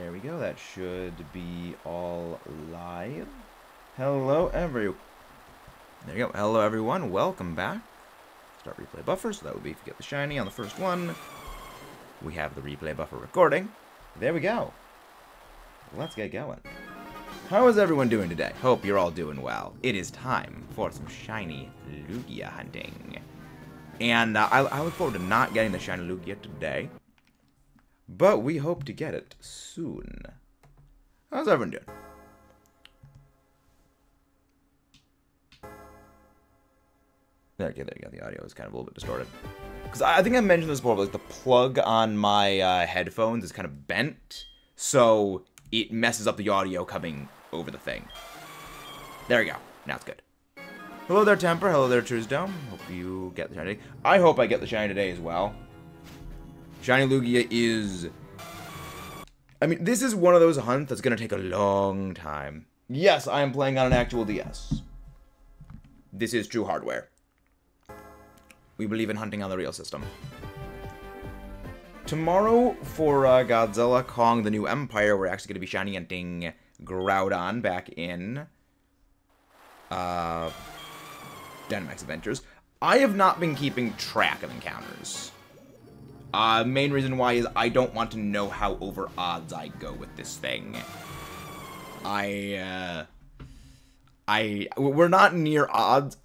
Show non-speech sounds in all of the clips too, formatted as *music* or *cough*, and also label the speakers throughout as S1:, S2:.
S1: There we go. That should be all live. Hello, everyone. There you go. Hello, everyone. Welcome back. Start replay buffer, so that would be if you get the shiny on the first one. We have the replay buffer recording. There we go. Let's get going. How is everyone doing today? Hope you're all doing well. It is time for some shiny Lugia hunting. And uh, I, I look forward to not getting the shiny Lugia today. But we hope to get it soon. How's everyone doing? Okay, there you go. The audio is kind of a little bit distorted. Because I think I mentioned this before, but like the plug on my uh, headphones is kind of bent. So it messes up the audio coming over the thing. There we go. Now it's good. Hello there, Temper. Hello there, Truesdome. Hope you get the shiny. I hope I get the shiny today as well. Shiny Lugia is... I mean, this is one of those hunts that's going to take a long time. Yes, I am playing on an actual DS. This is true hardware. We believe in hunting on the real system. Tomorrow for uh, Godzilla Kong The New Empire, we're actually going to be shiny hunting Groudon back in uh, Dynamax Adventures. I have not been keeping track of encounters. Uh, main reason why is I don't want to know how over odds I go with this thing. I, uh, I, we're not near odds.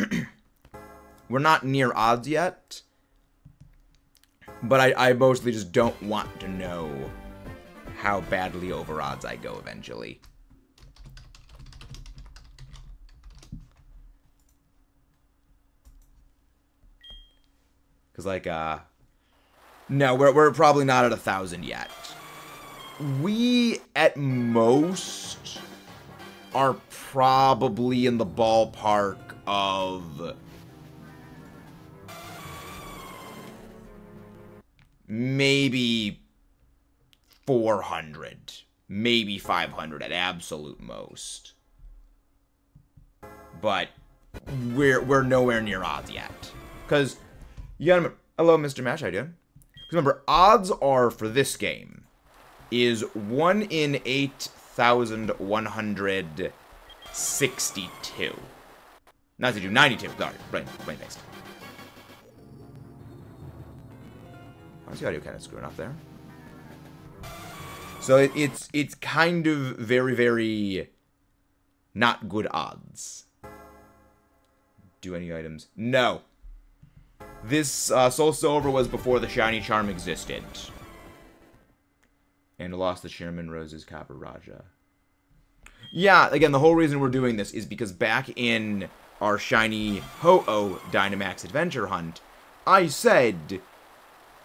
S1: *clears throat* we're not near odds yet. But I, I mostly just don't want to know how badly over odds I go eventually. Because, like, uh... No, we're, we're probably not at a thousand yet. We, at most, are probably in the ballpark of... Maybe 400. Maybe 500 at absolute most. But we're we're nowhere near odds yet. Gotta remember, hello, Mr. Mash, how you doing? Remember, odds are for this game is 1 in 8,162. Not to do 92, sorry, brain, brain based. Why is the audio kind of screwing up there? So it, it's it's kind of very, very not good odds. Do any items? No. This uh, Soul Silver was before the Shiny Charm existed. And lost the Sherman Rose's Copperajah. Yeah, again, the whole reason we're doing this is because back in our Shiny Ho-Oh Dynamax Adventure Hunt, I said,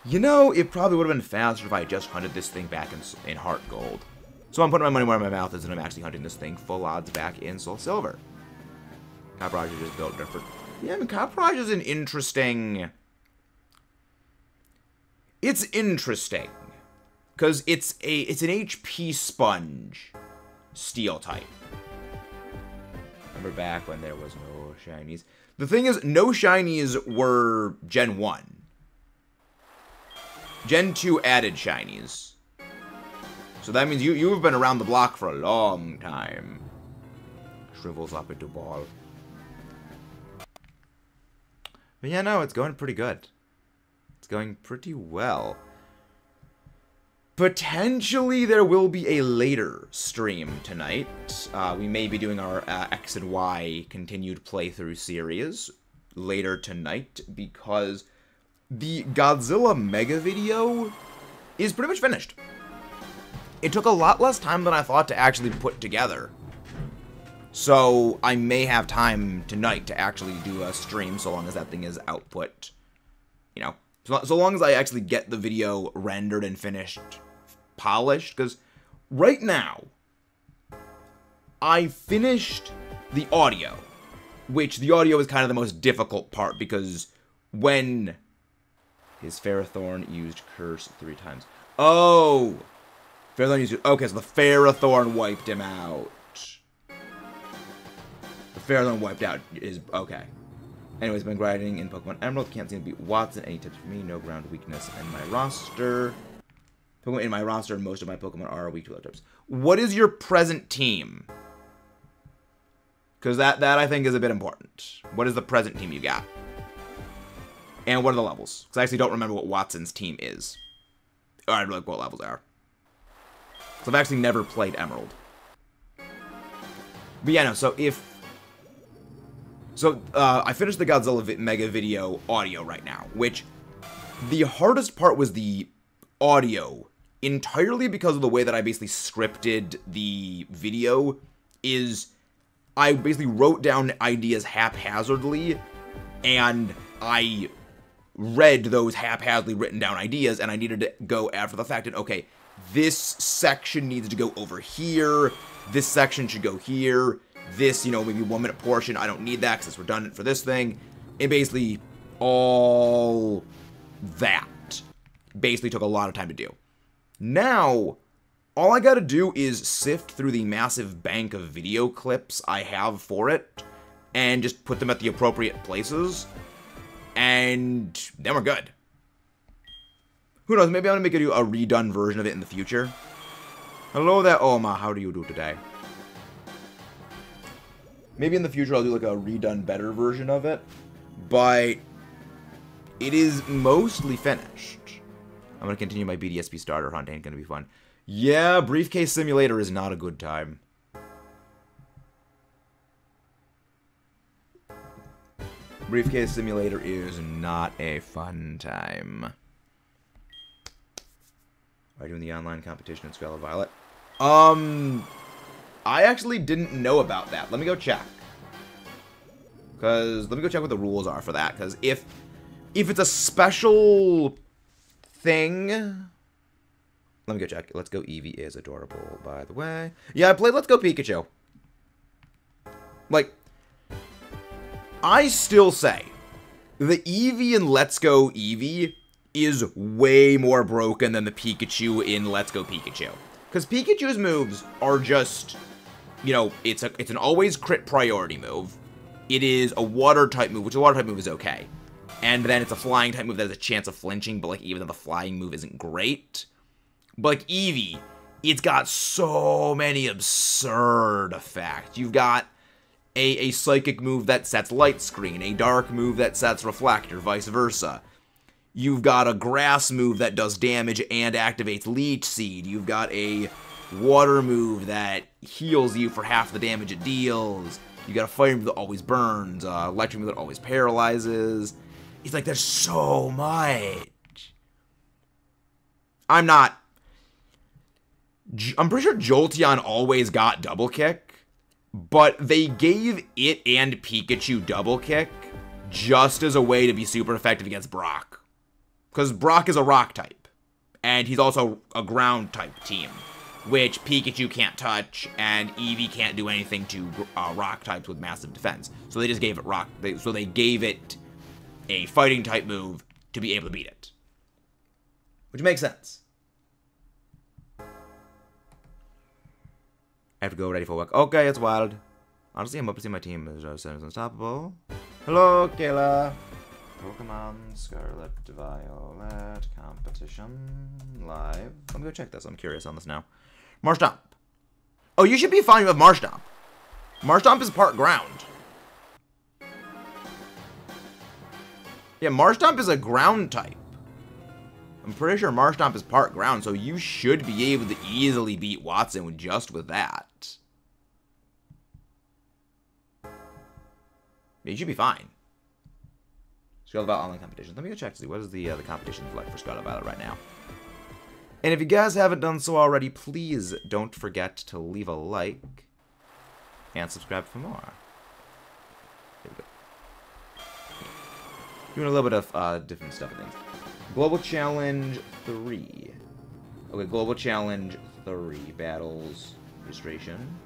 S1: you know, it probably would have been faster if I just hunted this thing back in, in Heart Gold. So I'm putting my money where my mouth is and I'm actually hunting this thing full odds back in Soul Silver. Copperajah just built different yeah, I mean, Copperajah is an interesting... It's interesting. Because it's a it's an HP sponge steel type. Remember back when there was no shinies? The thing is, no shinies were Gen 1. Gen 2 added shinies. So that means you, you've been around the block for a long time. Shrivels up into ball. But yeah, no, it's going pretty good. It's going pretty well. Potentially there will be a later stream tonight. Uh, we may be doing our uh, X and Y continued playthrough series later tonight because the Godzilla Mega video is pretty much finished. It took a lot less time than I thought to actually put together. So I may have time tonight to actually do a stream so long as that thing is output, you know, so, so long as I actually get the video rendered and finished, polished, because right now, I finished the audio, which the audio is kind of the most difficult part because when his Ferrothorn used Curse three times. Oh! Ferrothorn used... Okay, so the Ferrothorn wiped him out. Ferrothorn wiped out is okay. Anyways, been grinding in Pokemon Emerald. Can't seem to beat Wattson. Any tips for me? No ground weakness in my roster. Pokemon in my roster, most of my Pokemon are weak to other types. What is your present team? Because that, that I think is a bit important. What is the present team you got? And what are the levels? Because I actually don't remember what Wattson's team is. Or I don't know what levels are. So I've actually never played Emerald. But yeah, no, so if... So, uh, I finished the Godzilla vi Mega video audio right now, which the hardest part was the audio, entirely because of the way that I basically scripted the video, is I basically wrote down ideas haphazardly, and I read those haphazardly written down ideas, and I needed to go after the fact and, okay, this section needs to go over here, this section should go here, this, you know, maybe one minute portion, I don't need that because it's redundant for this thing, and basically all that basically took a lot of time to do. Now, all I gotta do is sift through the massive bank of video clips I have for it, and just put them at the appropriate places, and then we're good. Who knows, maybe I'm gonna make a, a redone version of it in the future. Hello there, Oma, how do you do today? Maybe in the future I'll do like a redone better version of it, but it is mostly finished. I'm gonna continue my BDSP starter hunt, ain't gonna be fun. Yeah, Briefcase Simulator is not a good time. Briefcase Simulator is not a fun time. Are you doing the online competition in Scarlet Violet? Um, I actually didn't know about that. Let me go check. Because, let me go check what the rules are for that. Because if, if it's a special thing... Let me go check. Let's Go Eevee is adorable, by the way. Yeah, I played Let's Go Pikachu. Like, I still say the Eevee in Let's Go Eevee is way more broken than the Pikachu in Let's Go Pikachu. Because Pikachu's moves are just, you know, it's a it's an always crit priority move. It is a water type move, which a water type move is okay. And then it's a flying type move that has a chance of flinching, but like even though the flying move isn't great. But like Eevee, it's got so many absurd effects. You've got a, a psychic move that sets light screen, a dark move that sets reflector, vice versa. You've got a grass move that does damage and activates leech seed. You've got a water move that heals you for half the damage it deals. You got a fire move that always burns, uh, electric move that always paralyzes. It's like there's so much. I'm not. I'm pretty sure Jolteon always got double kick, but they gave it and Pikachu double kick just as a way to be super effective against Brock. Because Brock is a rock type, and he's also a ground type team, which Pikachu can't touch, and Eevee can't do anything to uh, rock types with massive defense. So they just gave it rock. They, so they gave it a fighting type move to be able to beat it, which makes sense. I have to go ready for work. Okay, it's wild. Honestly, I'm up to see my team is unstoppable. Hello, Kayla. Pokemon Scarlet Violet competition live. Let me go check this. I'm curious on this now. Marshtomp. Oh, you should be fine with Marshtomp. Marshtomp is part ground. Yeah, Marshtomp is a ground type. I'm pretty sure Marshtomp is part ground, so you should be able to easily beat Wattson just with that. You should be fine. Scarlet Violet online competition. Let me go check to see what is the uh, the competition like for Scarlet Violet right now. And if you guys haven't done so already, please don't forget to leave a like and subscribe for more. There we go. Doing a little bit of uh, different stuff, I think. Global Challenge 3. Okay, Global Challenge 3. Battles. Registration.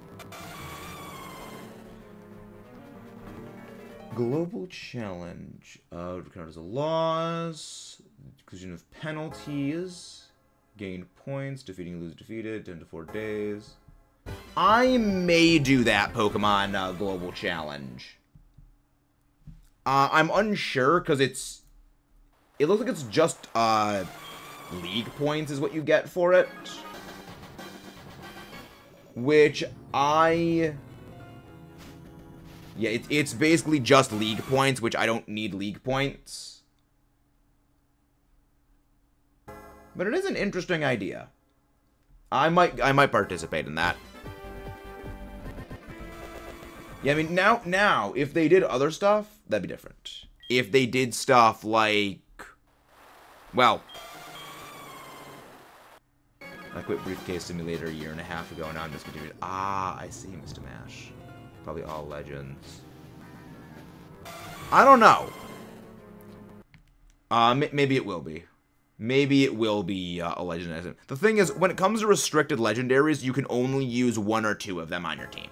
S1: Global Challenge. Uh, a loss. Inclusion of penalties. Gain points. Defeating, lose, defeated. 10 to 4 days. I may do that Pokemon uh, Global Challenge. Uh, I'm unsure because it's... It looks like it's just uh, league points is what you get for it. Which I... Yeah, it, it's basically just league points, which I don't need league points. But it is an interesting idea. I might I might participate in that. Yeah, I mean now now if they did other stuff, that'd be different. If they did stuff like well, I quit Briefcase Simulator a year and a half ago, and now I'm just discontinued. Ah, I see, Mr. Mash. Probably all legends. I don't know. Uh, maybe it will be. Maybe it will be uh, a legendary. The thing is, when it comes to restricted legendaries, you can only use one or two of them on your team.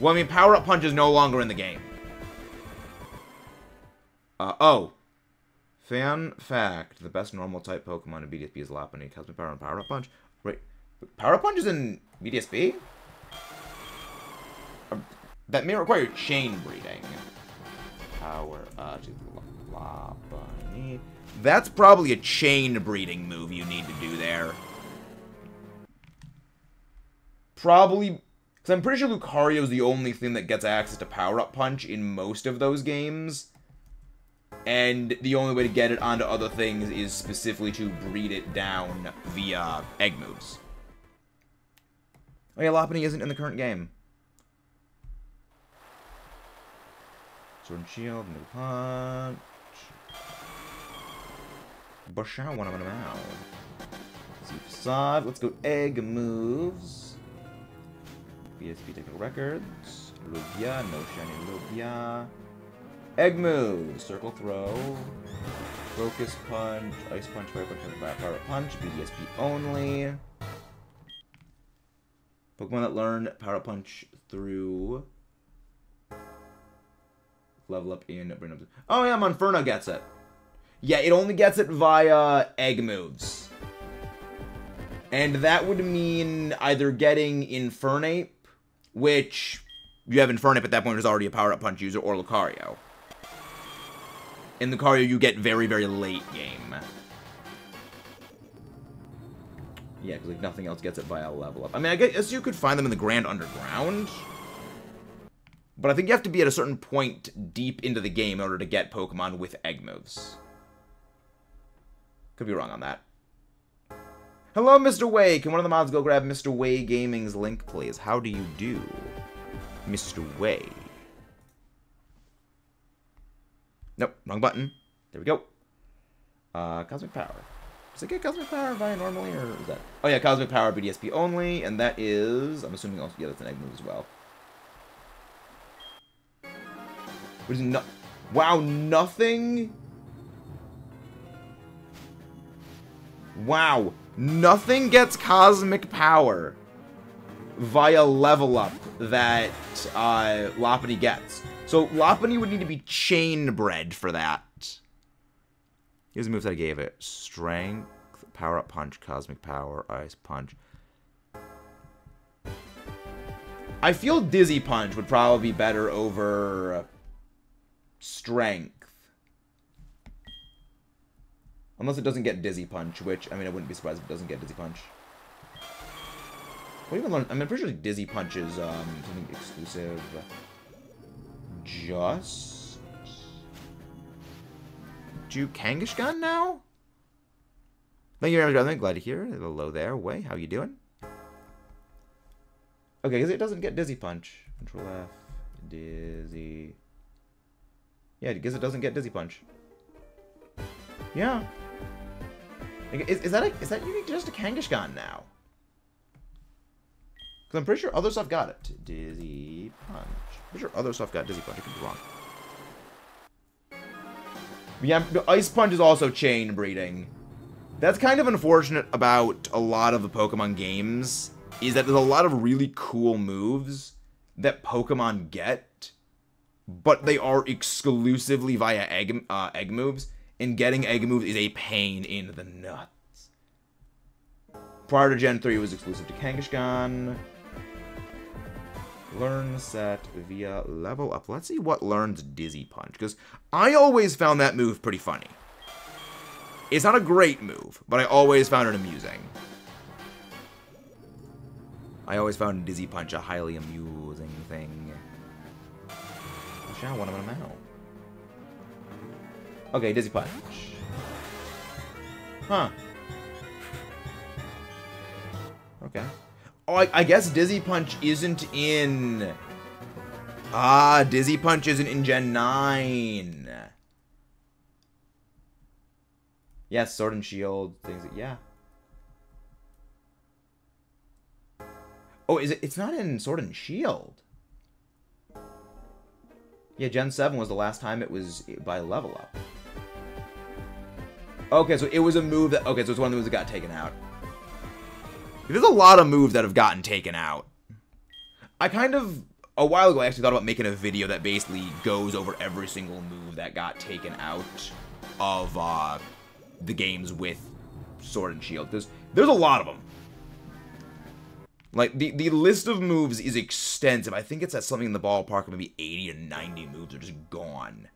S1: Well, I mean, Power Up Punch is no longer in the game. Uh, oh. Fan fact, the best normal type Pokemon in BDSP is Lopunny, Cosmic Power, and Power Up Punch. Wait, Power Punch is in BDSP? Uh, that may require chain breeding. Power uh, That's probably a chain breeding move you need to do there. Probably, because I'm pretty sure Lucario is the only thing that gets access to Power Up Punch in most of those games and the only way to get it onto other things is specifically to breed it down via egg moves. Oh yeah, Lopunny isn't in the current game. Sword and Shield, new punch. Bashow one of them out. Facade. Let's go egg moves. BSP technical records. Lugia, no shiny Lugia. Egg move, circle throw, focus punch, ice punch, fire punch, fire punch, BDSP only. Pokemon that learn power punch through level up in bring up. Oh yeah, Monferno gets it. Yeah, it only gets it via egg moves. And that would mean either getting Infernape, which you have Infernape at that point is already a power up punch user, or Lucario in Lucario you get very, very late game. Yeah, because like nothing else gets it via level up. I mean, I guess you could find them in the Grand Underground. But I think you have to be at a certain point deep into the game in order to get Pokemon with egg moves. Could be wrong on that. Hello, Mr. Way. Can one of the mods go grab Mr. Way Gaming's link, please? How do you do, Mr. Way? Nope, wrong button. There we go. Uh, Cosmic Power. Does it get Cosmic Power via normally, or is that... Oh yeah, Cosmic Power BDSP only, and that is... I'm assuming also... Yeah, that's an egg move as well. What is no... Wow, nothing... Wow, nothing gets Cosmic Power via level up that uh, Lopunny gets. So Lopunny would need to be chain bred for that. Here's the moves I gave it. Strength, Power Up Punch, Cosmic Power, Ice Punch. I feel Dizzy Punch would probably be better over Strength. Unless it doesn't get Dizzy Punch, which, I mean, I wouldn't be surprised if it doesn't get Dizzy Punch. What even learn? I mean, I'm pretty sure Dizzy Punch is um, something exclusive just do Kangaskhan now? Thank you very much, brother. Glad to hear it. Hello there. Way, how you doing? Okay, because it doesn't get Dizzy Punch. Control F. Dizzy. Yeah, because it doesn't get Dizzy Punch. Yeah. Is, is that a, is that unique just now? Because I'm pretty sure other stuff got it. Dizzy Punch. Pretty sure other stuff got Dizzy Punch. I could be wrong. Yeah, Ice Punch is also chain breeding. That's kind of unfortunate about a lot of the Pokemon games, is that there's a lot of really cool moves that Pokemon get, but they are exclusively via egg, uh, egg moves, and getting egg moves is a pain in the nuts. Prior to Gen 3, it was exclusive to Kangaskhan. Learn set via level up. Let's see what learns Dizzy Punch, because I always found that move pretty funny. It's not a great move, but I always found it amusing. I always found Dizzy Punch a highly amusing thing. Shall one of them out. Okay, Dizzy Punch. Huh. Okay. Oh, I, I guess Dizzy Punch isn't in... Ah, Dizzy Punch isn't in Gen 9. Yes, Sword and Shield, things yeah. Oh, is it? It's not in Sword and Shield. Yeah, Gen 7 was the last time it was by level up. Okay, so it was a move that... Okay, so it's one of the moves that got taken out. There's a lot of moves that have gotten taken out. I kind of... A while ago, I actually thought about making a video that basically goes over every single move that got taken out of uh, the games with Sword and Shield. Because there's a lot of them. Like, the, the list of moves is extensive. I think it's at something in the ballpark of maybe 80 or 90 moves are just gone.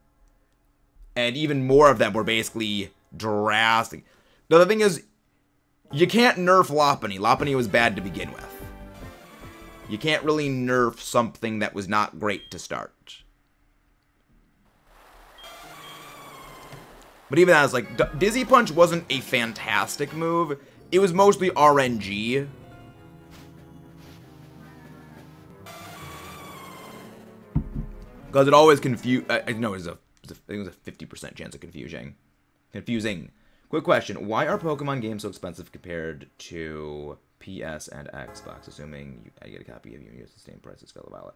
S1: And even more of them were basically drastic. Now, the thing is, you can't nerf Lopunny. Lopunny was bad to begin with. You can't really nerf something that was not great to start. But even as like, D Dizzy Punch wasn't a fantastic move. It was mostly RNG. Because it always confused. Uh, I know it was a, I it was a 50% chance of confusing. Confusing. Quick question: Why are Pokemon games so expensive compared to PS and Xbox? Assuming you, I get a copy of you use the same price as Scarlet Violet.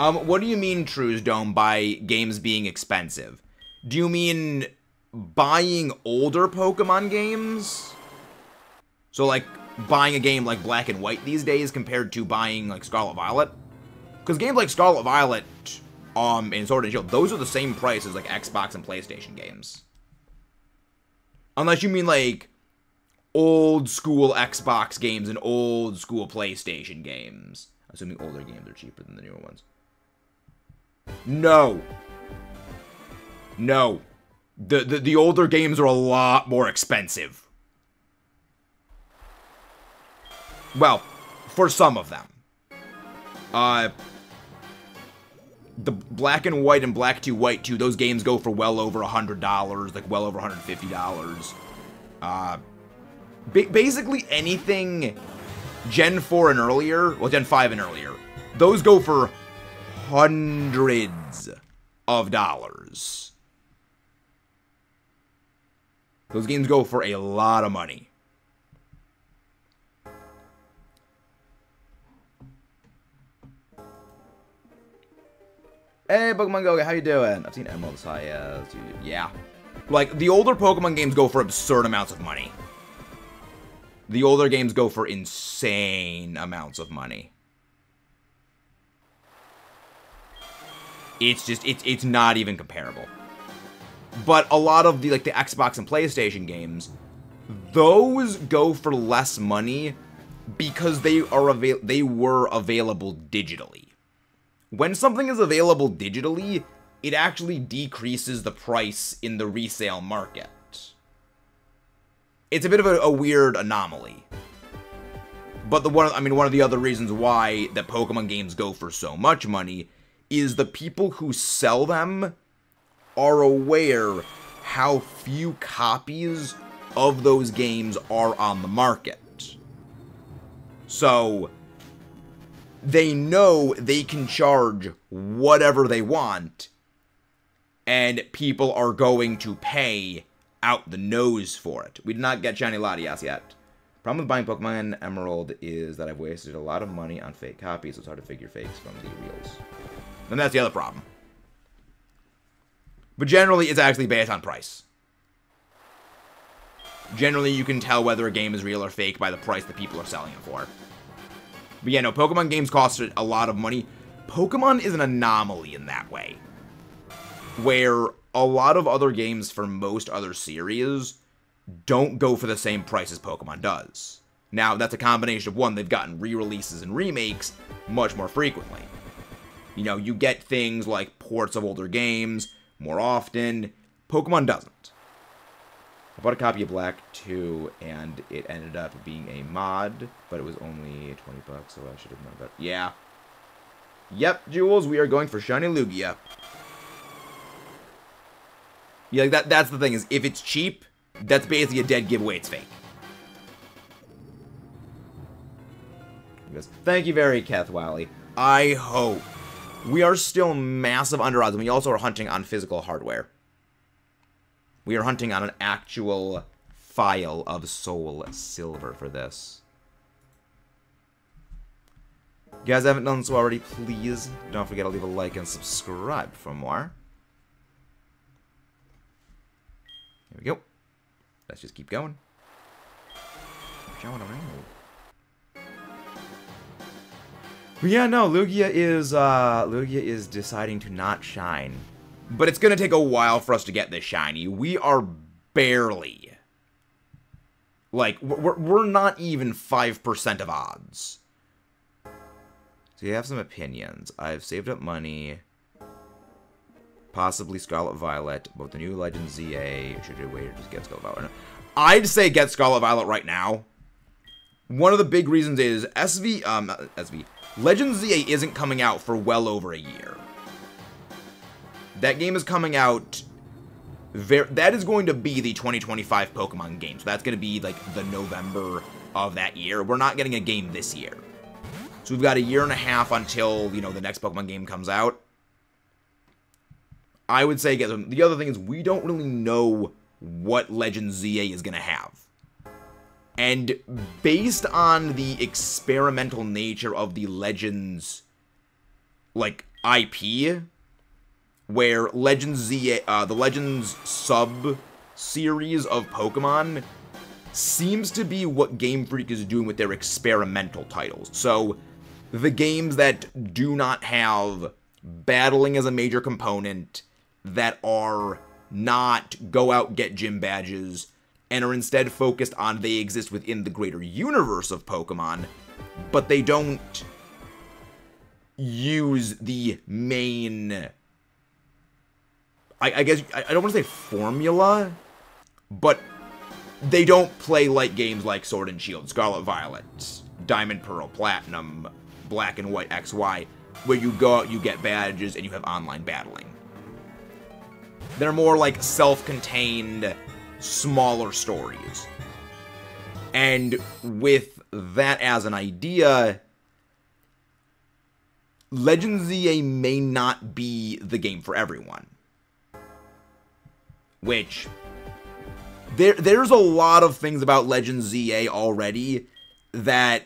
S1: Um, what do you mean, Trues Dome, by games being expensive? Do you mean buying older Pokemon games? So, like, buying a game like Black and White these days compared to buying, like, Scarlet Violet? Because games like Scarlet Violet um, and Sword and Shield, those are the same price as, like, Xbox and PlayStation games. Unless you mean, like, old school Xbox games and old school PlayStation games. Assuming older games are cheaper than the newer ones. No. No. The, the, the older games are a lot more expensive. Well, for some of them. Uh, the black and white and black to white 2 those games go for well over a hundred dollars like well over 150 dollars. Uh ba basically anything gen 4 and earlier well gen 5 and earlier those go for hundreds of dollars. Those games go for a lot of money Hey, Pokemon Go, how you doing? I've seen Emerald as you. Yeah. Like, the older Pokemon games go for absurd amounts of money. The older games go for insane amounts of money. It's just, it's, it's not even comparable. But a lot of the, like, the Xbox and PlayStation games, those go for less money because they are avail they were available digitally when something is available digitally, it actually decreases the price in the resale market. It's a bit of a, a weird anomaly. But the one, I mean, one of the other reasons why that Pokemon games go for so much money is the people who sell them are aware how few copies of those games are on the market. So, they know they can charge whatever they want, and people are going to pay out the nose for it. We did not get Shiny Latias yet. Problem with buying Pokemon Emerald is that I've wasted a lot of money on fake copies, so it's hard to figure fakes from the reals. And that's the other problem. But generally, it's actually based on price. Generally, you can tell whether a game is real or fake by the price that people are selling it for. But yeah, no, Pokemon games cost a lot of money. Pokemon is an anomaly in that way. Where a lot of other games for most other series don't go for the same price as Pokemon does. Now, that's a combination of one, they've gotten re-releases and remakes much more frequently. You know, you get things like ports of older games more often. Pokemon doesn't. I bought a copy of Black 2, and it ended up being a mod, but it was only 20 bucks, so I should have known that. Yeah. Yep, Jules, we are going for Shiny Lugia. Yeah, that that's the thing is if it's cheap, that's basically a dead giveaway. It's fake. Thank you very, Keth Wally. I hope we are still massive under odds, and we also are hunting on physical hardware. We are hunting on an actual file of soul silver for this. You guys haven't done so already, please don't forget to leave a like and subscribe for more. Here we go. Let's just keep going. Showing around. But yeah, no, Lugia is uh Lugia is deciding to not shine. But it's gonna take a while for us to get this shiny. We are barely like we're we're not even five percent of odds. So you have some opinions. I've saved up money possibly Scarlet Violet, but the new Legend ZA, should you wait or just get Scarlet Violet? I'd say get Scarlet Violet right now. One of the big reasons is SV, um, SV, Legend ZA isn't coming out for well over a year. That game is coming out, very, that is going to be the 2025 Pokemon game. So that's going to be like the November of that year. We're not getting a game this year. So we've got a year and a half until, you know, the next Pokemon game comes out. I would say. The other thing is we don't really know what Legend ZA is going to have. And based on the experimental nature of the Legends, like, IP, where Legends ZA, uh, the Legends sub series of Pokemon seems to be what Game Freak is doing with their experimental titles. So, the games that do not have battling as a major component, that are not go out get gym badges and are instead focused on they exist within the greater universe of Pokemon, but they don't use the main. I, I guess I, I don't want to say formula, but they don't play like games like Sword and Shield, Scarlet Violet, Diamond Pearl, Platinum, Black and White XY, where you go out, you get badges, and you have online battling. They're more like self-contained, smaller stories. And with that as an idea, Legend ZA may not be the game for everyone. Which there there's a lot of things about Legend ZA already that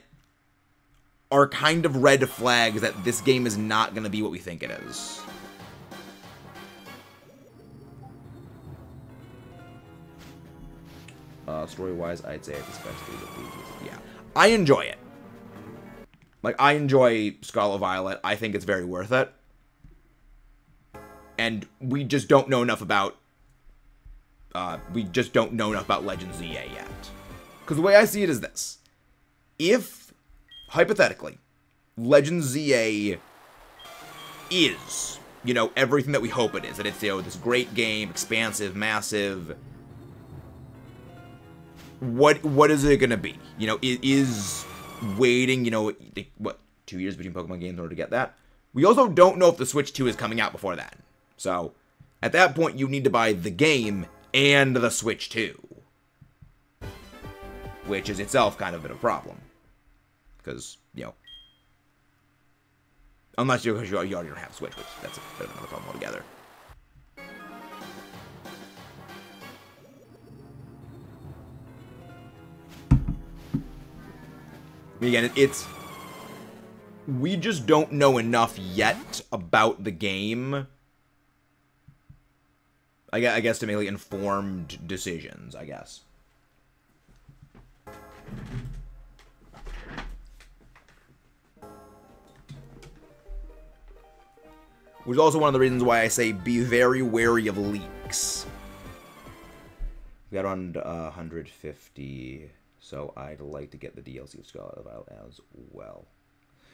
S1: are kind of red flags that this game is not going to be what we think it is. Uh, story-wise, I'd say it's especially the pages. Yeah, I enjoy it. Like, I enjoy Scarlet Violet. I think it's very worth it. And we just don't know enough about... Uh, we just don't know enough about Legend ZA yet. Because the way I see it is this. If, hypothetically, Legend ZA is, you know, everything that we hope it is, that it's, you know, this great game, expansive, massive what what is it going to be? You know, it is waiting, you know, what, two years between Pokemon games in order to get that? We also don't know if the Switch 2 is coming out before that. So, at that point, you need to buy the game and the Switch 2. Which is itself kind of a problem. Because, you know, unless you, you already don't have Switch, which that's a bit of another problem altogether. Again, it's we just don't know enough yet about the game. I guess, to make like, informed decisions. I guess. Which is also one of the reasons why I say be very wary of leaks. We got around uh, 150 So I'd like to get the DLC of Scarlet Violet as well.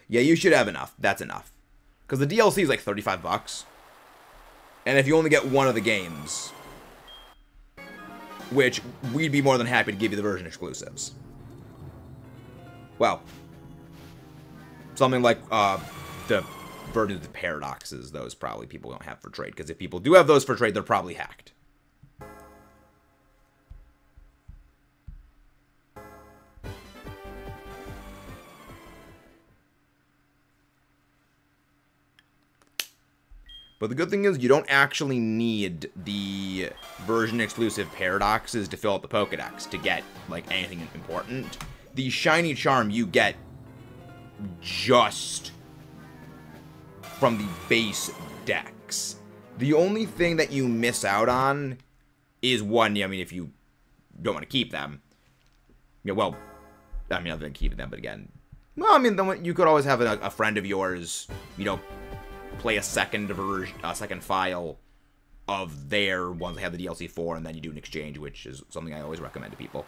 S1: Yeah, you should have enough. That's enough. Because the DLC is like 35 bucks. And if you only get one of the games, which we'd be more than happy to give you the version exclusives. Well, something like uh, the version of the paradoxes, those probably people don't have for trade. Because if people do have those for trade, they're probably hacked. But the good thing is you don't actually need the version exclusive paradoxes to fill out the Pokedex to get like anything important. The shiny charm you get just from the base decks. The only thing that you miss out on is one, I mean, if you don't want to keep them. Yeah, well, I mean, other than keeping them, but again, well, I mean, then you could always have a, a friend of yours, you know, play a second version, a second file of their ones they have the DLC for, and then you do an exchange, which is something I always recommend to people.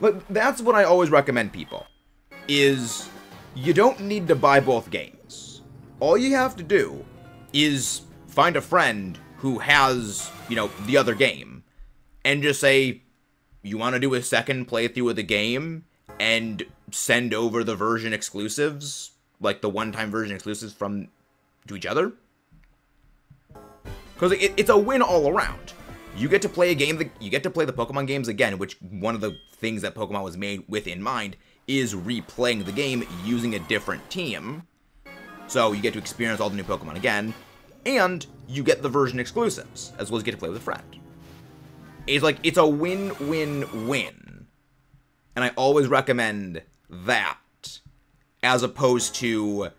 S1: But that's what I always recommend people, is you don't need to buy both games. All you have to do is find a friend who has, you know, the other game, and just say, you want to do a second playthrough of the game, and send over the version exclusives like the one-time version exclusives from to each other. Because it, it's a win all around. You get to play a game that you get to play the Pokemon games again, which one of the things that Pokemon was made with in mind is replaying the game using a different team. So you get to experience all the new Pokemon again, and you get the version exclusives, as well as get to play with a friend. It's like it's a win-win-win. And I always recommend that as opposed to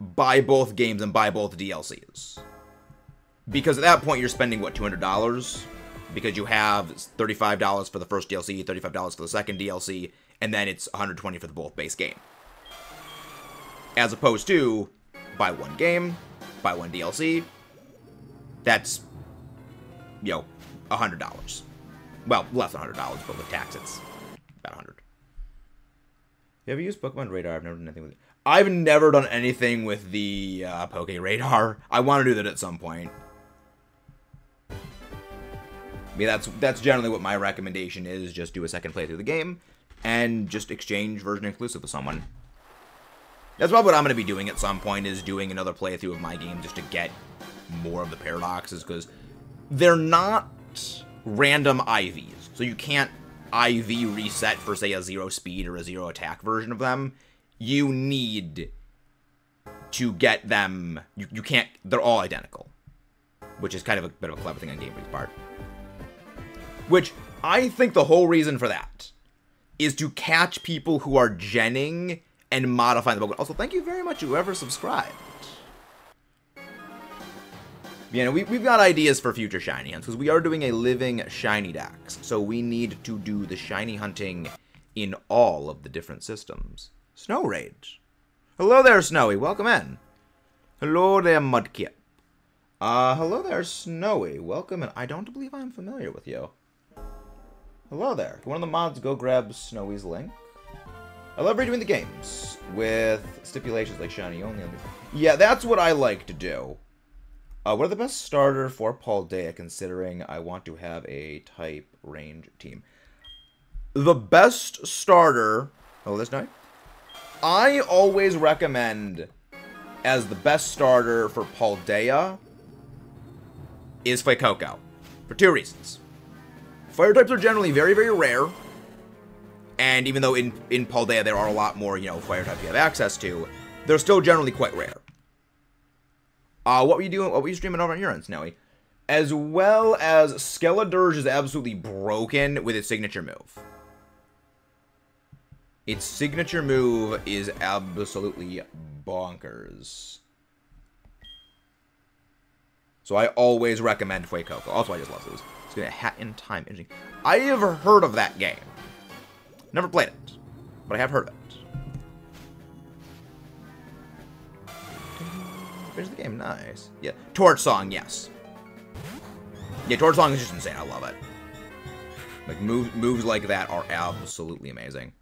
S1: buy both games and buy both DLCs. Because at that point, you're spending, what, $200? Because you have $35 for the first DLC, $35 for the second DLC, and then it's $120 for the both base game. As opposed to buy one game, buy one DLC. That's, you know, $100. Well, less than $100, but with tax, it's about 100 you ever used Pokemon Radar? I've never done anything with it. I've never done anything with the uh, Poke Radar. I want to do that at some point. I mean, that's that's generally what my recommendation is. Just do a second playthrough of the game, and just exchange version exclusive with someone. That's probably what I'm going to be doing at some point, is doing another playthrough of my game just to get more of the paradoxes, because they're not random IVs. So you can't IV reset for, say, a zero speed or a zero attack version of them, you need to get them. You, you can't. They're all identical, which is kind of a bit of a clever thing on Game Freak's part. Which I think the whole reason for that is to catch people who are genning and modifying the Pokemon. Also, thank you very much, whoever subscribed. You know, we, we've got ideas for future shiny hunts, because we are doing a living shiny dex, so we need to do the shiny hunting in all of the different systems. Snow Rage. Hello there, Snowy. Welcome in. Hello there, Mudkip. Uh, hello there, Snowy. Welcome in. I don't believe I'm familiar with you. Hello there. Can one of the mods go grab Snowy's link? I love redoing the games with stipulations like shiny only. Yeah, that's what I like to do. Uh, what are the best starter for Paldea, considering I want to have a type range team? The best starter... Oh, this night? I always recommend as the best starter for Paldea is Fuecoco. For two reasons. Fire types are generally very, very rare. And even though in, in Paldea there are a lot more, you know, fire types you have access to, they're still generally quite rare. Uh, what were you doing? What were you streaming over on your end, Snowy? As well as Skeledirge is absolutely broken with its signature move. Its signature move is absolutely bonkers. So I always recommend Fuecoco. Also, I just love those. It's gonna hat in time. Engine. I have heard of that game. Never played it, but I have heard of it. Finish the game. Nice. Yeah. Torch Song, yes. Yeah, Torch Song is just insane. I love it. Like moves moves like that are absolutely amazing.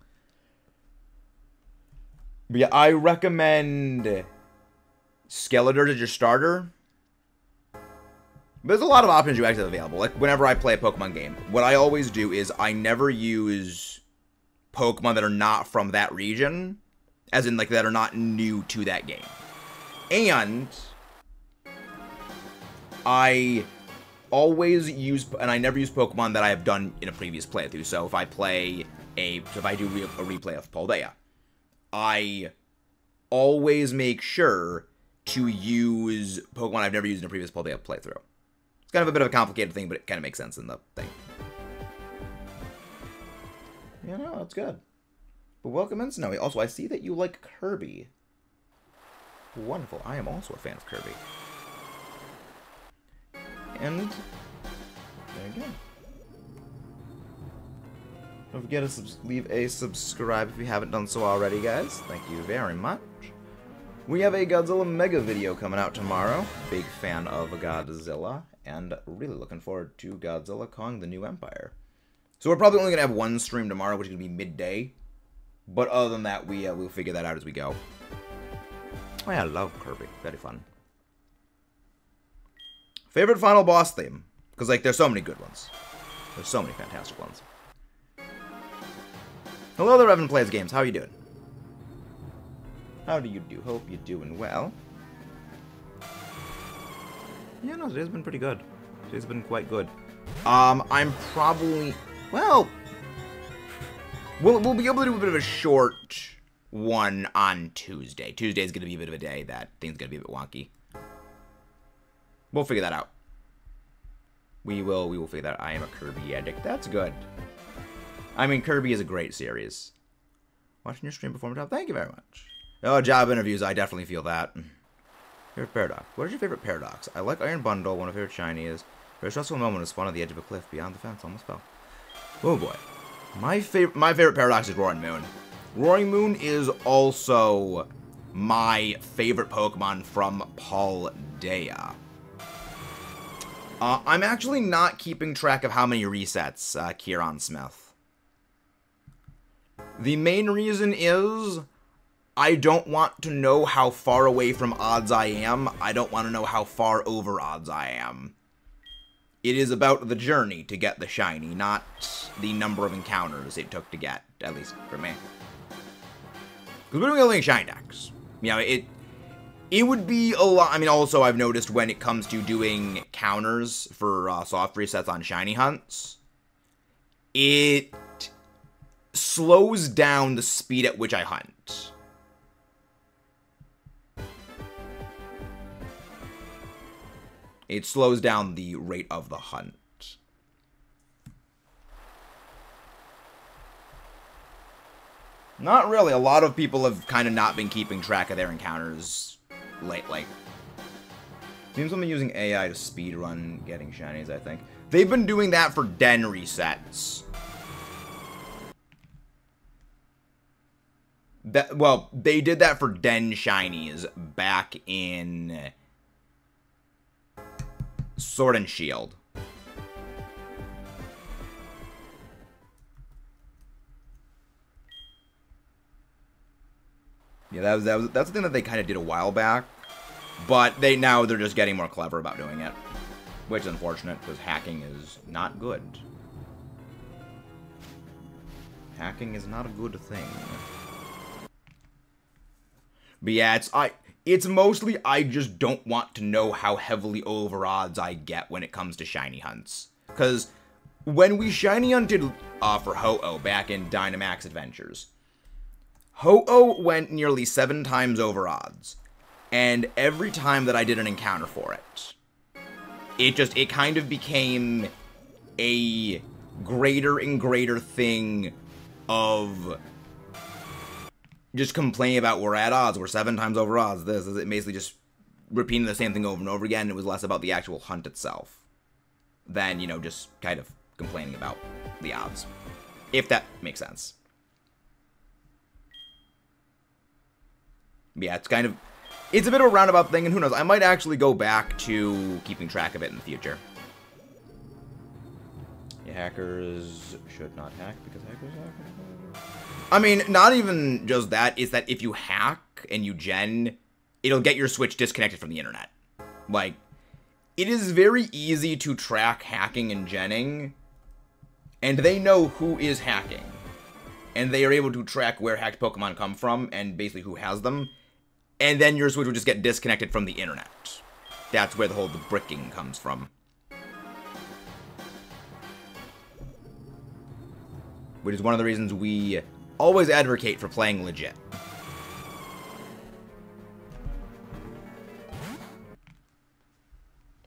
S1: But yeah, I recommend Skeletor as your starter. But there's a lot of options you actually have available. Like whenever I play a Pokemon game, what I always do is I never use Pokemon that are not from that region, as in like that are not new to that game. And I always use, and I never use Pokemon that I have done in a previous playthrough. So if I play a, so if I do a replay of Paldea, I always make sure to use Pokemon I've never used in a previous Paldea playthrough. It's kind of a bit of a complicated thing, but it kind of makes sense in the thing. Yeah, no, that's good. But welcome in, Snowy. Also, I see that you like Kirby. Wonderful. I am also a fan of Kirby. And there you go. Don't forget to leave a subscribe if you haven't done so already, guys. Thank you very much. We have a Godzilla Mega video coming out tomorrow. Big fan of Godzilla, and really looking forward to Godzilla Kong the New Empire. So we're probably only going to have one stream tomorrow, which is going to be midday. But other than that, we, uh, we'll figure that out as we go. I love Kirby. Very fun. Favorite final boss theme? Because, like, there's so many good ones. There's so many fantastic ones. Hello there, Evan Plays Games. How are you doing? How do you do? Hope you're doing well. Yeah, no, today's been pretty good. Today's been quite good. Um, I'm probably... Well... We'll, we'll be able to do a bit of a short one on Tuesday. Tuesday's going to be a bit of a day that things going to be a bit wonky. We'll figure that out. We will, we will figure that out. I am a Kirby addict. That's good. I mean, Kirby is a great series. Watching your stream before my Thank you very much. Oh, job interviews. I definitely feel that. Favorite paradox. What is your favorite paradox? I like Iron Bundle. One of my favorite shiny is. Very stressful moment is spawn on the edge of a cliff beyond the fence. Almost fell. Oh boy. My favorite. My favorite paradox is Roaring Moon. Roaring Moon is also my favorite Pokemon from Paldea. Uh, I'm actually not keeping track of how many resets uh, Kieran Smith. The main reason is I don't want to know how far away from odds I am. I don't want to know how far over odds I am. It is about the journey to get the shiny, not the number of encounters it took to get, at least for me. Because we're doing only shiny dex. You know, it it would be a lot. I mean, also, I've noticed when it comes to doing counters for uh, soft resets on shiny hunts, it slows down the speed at which I hunt. It slows down the rate of the hunt. Not really. A lot of people have kind of not been keeping track of their encounters lately. Seems I'm using AI to speedrun getting shinies, I think. They've been doing that for den resets. That well, they did that for den shinies back in Sword and Shield. Yeah, that was, that was that's the thing that they kind of did a while back, but they now they're just getting more clever about doing it, which is unfortunate because hacking is not good. Hacking is not a good thing. But yeah, it's I it's mostly I just don't want to know how heavily over odds I get when it comes to shiny hunts. Because when we shiny hunted uh, for Ho-Oh back in Dynamax Adventures, Ho-Oh went nearly seven times over odds. And every time that I did an encounter for it, it just, it kind of became a greater and greater thing of just complaining about we're at odds, we're seven times over odds, this is it basically just repeating the same thing over and over again. It was less about the actual hunt itself than, you know, just kind of complaining about the odds. If that makes sense. Yeah, it's kind of it's a bit of a roundabout thing, and who knows, I might actually go back to keeping track of it in the future. Yeah, hackers should not hack because hackers hack. I mean, not even just that. Is that if you hack and you gen, it'll get your Switch disconnected from the internet. Like, it is very easy to track hacking and genning, and they know who is hacking. And they are able to track where hacked Pokemon come from and basically who has them. And then your Switch will just get disconnected from the internet. That's where the whole the bricking comes from. Which is one of the reasons we always advocate for playing legit.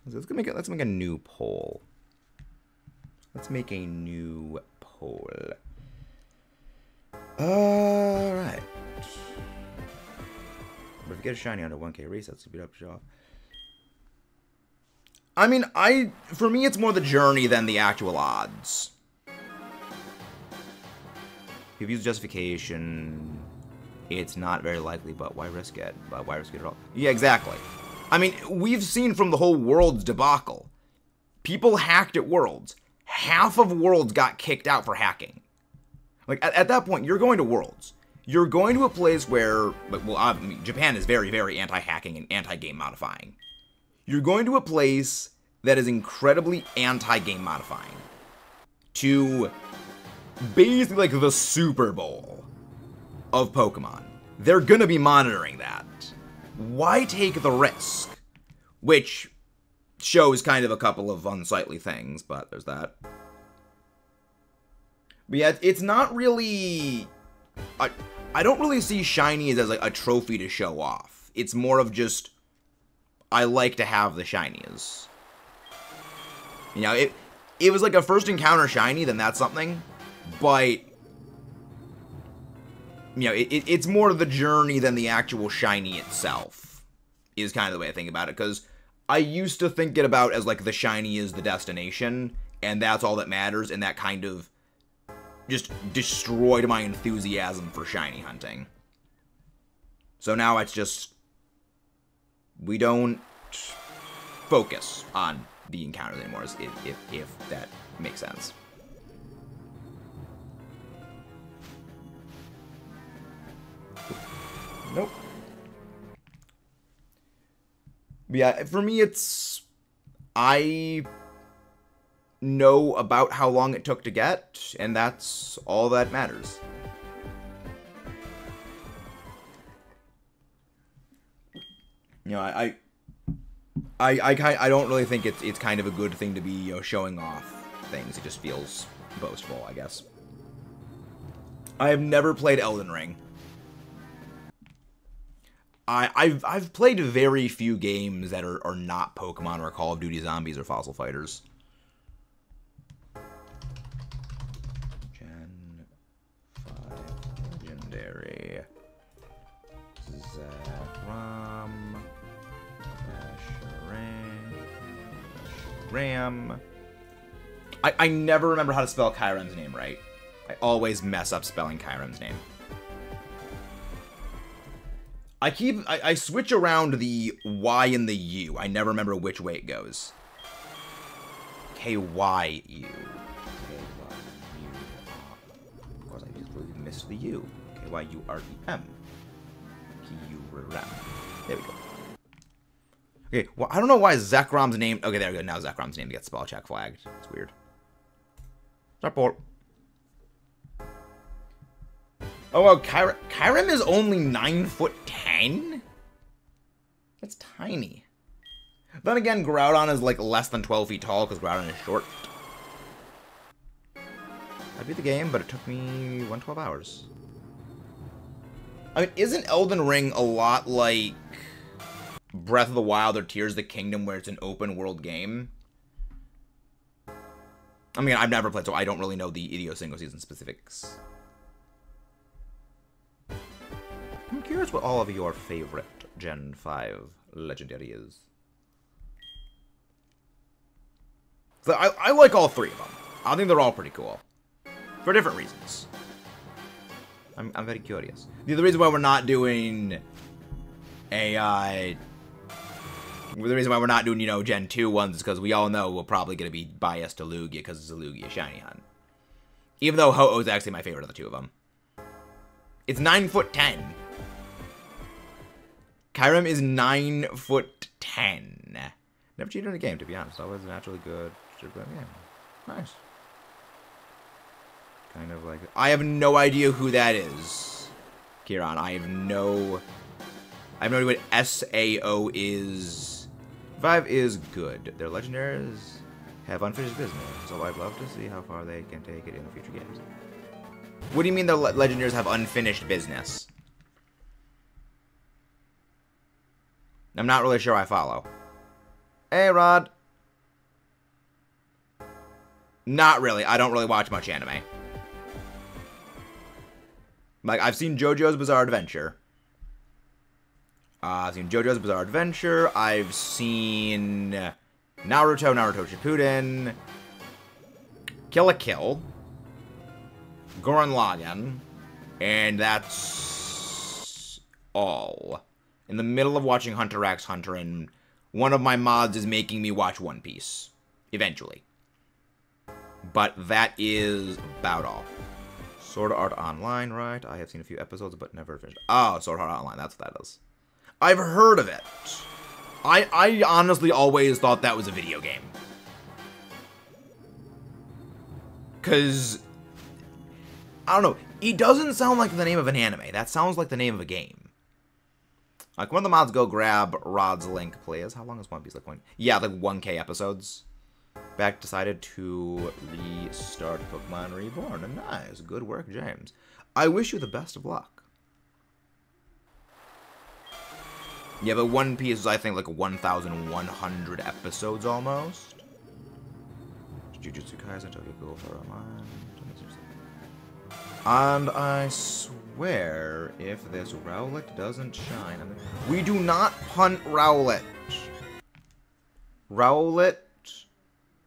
S1: Let's make let's make a new poll. Let's make a new poll. Alright. But if you get a shiny under 1k resets, beat up show off. I mean, I for me it's more the journey than the actual odds. If you use justification, it's not very likely, but why risk it? But why risk it at all? Yeah, exactly. I mean, we've seen from the whole Worlds debacle. People hacked at Worlds. Half of Worlds got kicked out for hacking. Like, at, at that point, you're going to Worlds. You're going to a place where, well, I mean, Japan is very, very anti-hacking and anti-game modifying. You're going to a place that is incredibly anti-game modifying. To basically like the Super Bowl of Pokemon. They're gonna be monitoring that why take the risk? Which shows kind of a couple of unsightly things, but there's that. But yeah, it's not really... I, I don't really see shinies as like a trophy to show off. It's more of just, I like to have the shinies. You know, it, it was like a first encounter shiny, then that's something. But you know, it, it, it's more the journey than the actual shiny itself, is kind of the way I think about it. Because I used to think it about as like the shiny is the destination, and that's all that matters, and that kind of just destroyed my enthusiasm for shiny hunting. So now it's just we don't focus on the encounters anymore, if, if, if that makes sense. Nope. Yeah, for me, it's. I know about how long it took to get, and that's all that matters. You know, I, I, I, I, don't really think it's it's kind of a good thing to be you know, showing off things. It just feels boastful, I guess. I have never played Elden Ring. I, I've I've played very few games that are, are not Pokemon or Call of Duty Zombies or Fossil Fighters. Legendary. Zekrom. Ram. I, I never remember how to spell Kyurem's name right. I always mess up spelling Kyurem's name. I keep I, I switch around the Y and the U. I never remember which way it goes. K Y U. K Y U. Of course, I just missed the U. Y U R E M. There we go. Okay, well, I don't know why Zekrom's name. Okay, there we go. Now Zekrom's name gets spell check flagged. It's weird. Support. Oh, well, Kyr Kyurem is only 9 foot 10? That's tiny. Then again, Groudon is like less than 12 feet tall because Groudon is short. I beat the game, but it took me 112 hours. I mean, isn't Elden Ring a lot like Breath of the Wild or Tears of the Kingdom where it's an open world game? I mean, I've never played, so I don't really know the Idio single season specifics. I'm curious what all of your favorite Gen 5 Legendary is. So I, I like all three of them. I think they're all pretty cool. For different reasons. I'm, I'm very curious. The other reason why we're not doing AI The reason why we're not doing, you know, Gen 2 ones is because we all know we're probably going to be biased to Lugia because it's a Lugia Shiny Hunt. Even though Ho-Oh is actually my favorite of the two of them. It's 9 foot 10. Kyurem is 9 foot 10. Never cheated in a game, to be honest. Always naturally good. Yeah. Nice. Kind of like... I have no idea who that is. Kieran, I have no... I have no idea what SAO is. Five is good. Their legendaries have unfinished business, so I'd love to see how far they can take it in the future games. What do you mean the le legendaries have unfinished business? I'm not really sure I follow. Hey, Rod. Not really. I don't really watch much anime. Like, I've seen JoJo's Bizarre Adventure. Uh, I've seen JoJo's Bizarre Adventure. I've seen Naruto, Naruto Shippuden, Kill la Kill, Gurren Lagann, and that's all. In the middle of watching Hunter x Hunter, and one of my mods is making me watch One Piece. Eventually. But that is about all. Sword Art Online, right? I have seen a few episodes, but never finished. Oh, Sword Art Online, that's what that is. I've heard of it. I, I honestly always thought that was a video game. Because, I don't know, it doesn't sound like the name of an anime. That sounds like the name of a game. Like, when the mods go grab Rod's link, please. How long is One Piece like one, Yeah, like 1k episodes. Back decided to restart Pokemon Reborn. Nice. Good work, James. I wish you the best of luck. Yeah, but One Piece is, I think, like 1,100 episodes almost. Jujutsu Kaisen, Tokyo Ghoul Online. And I swear, if this Rowlet doesn't shine... I mean, we do not hunt Rowlet. Rowlet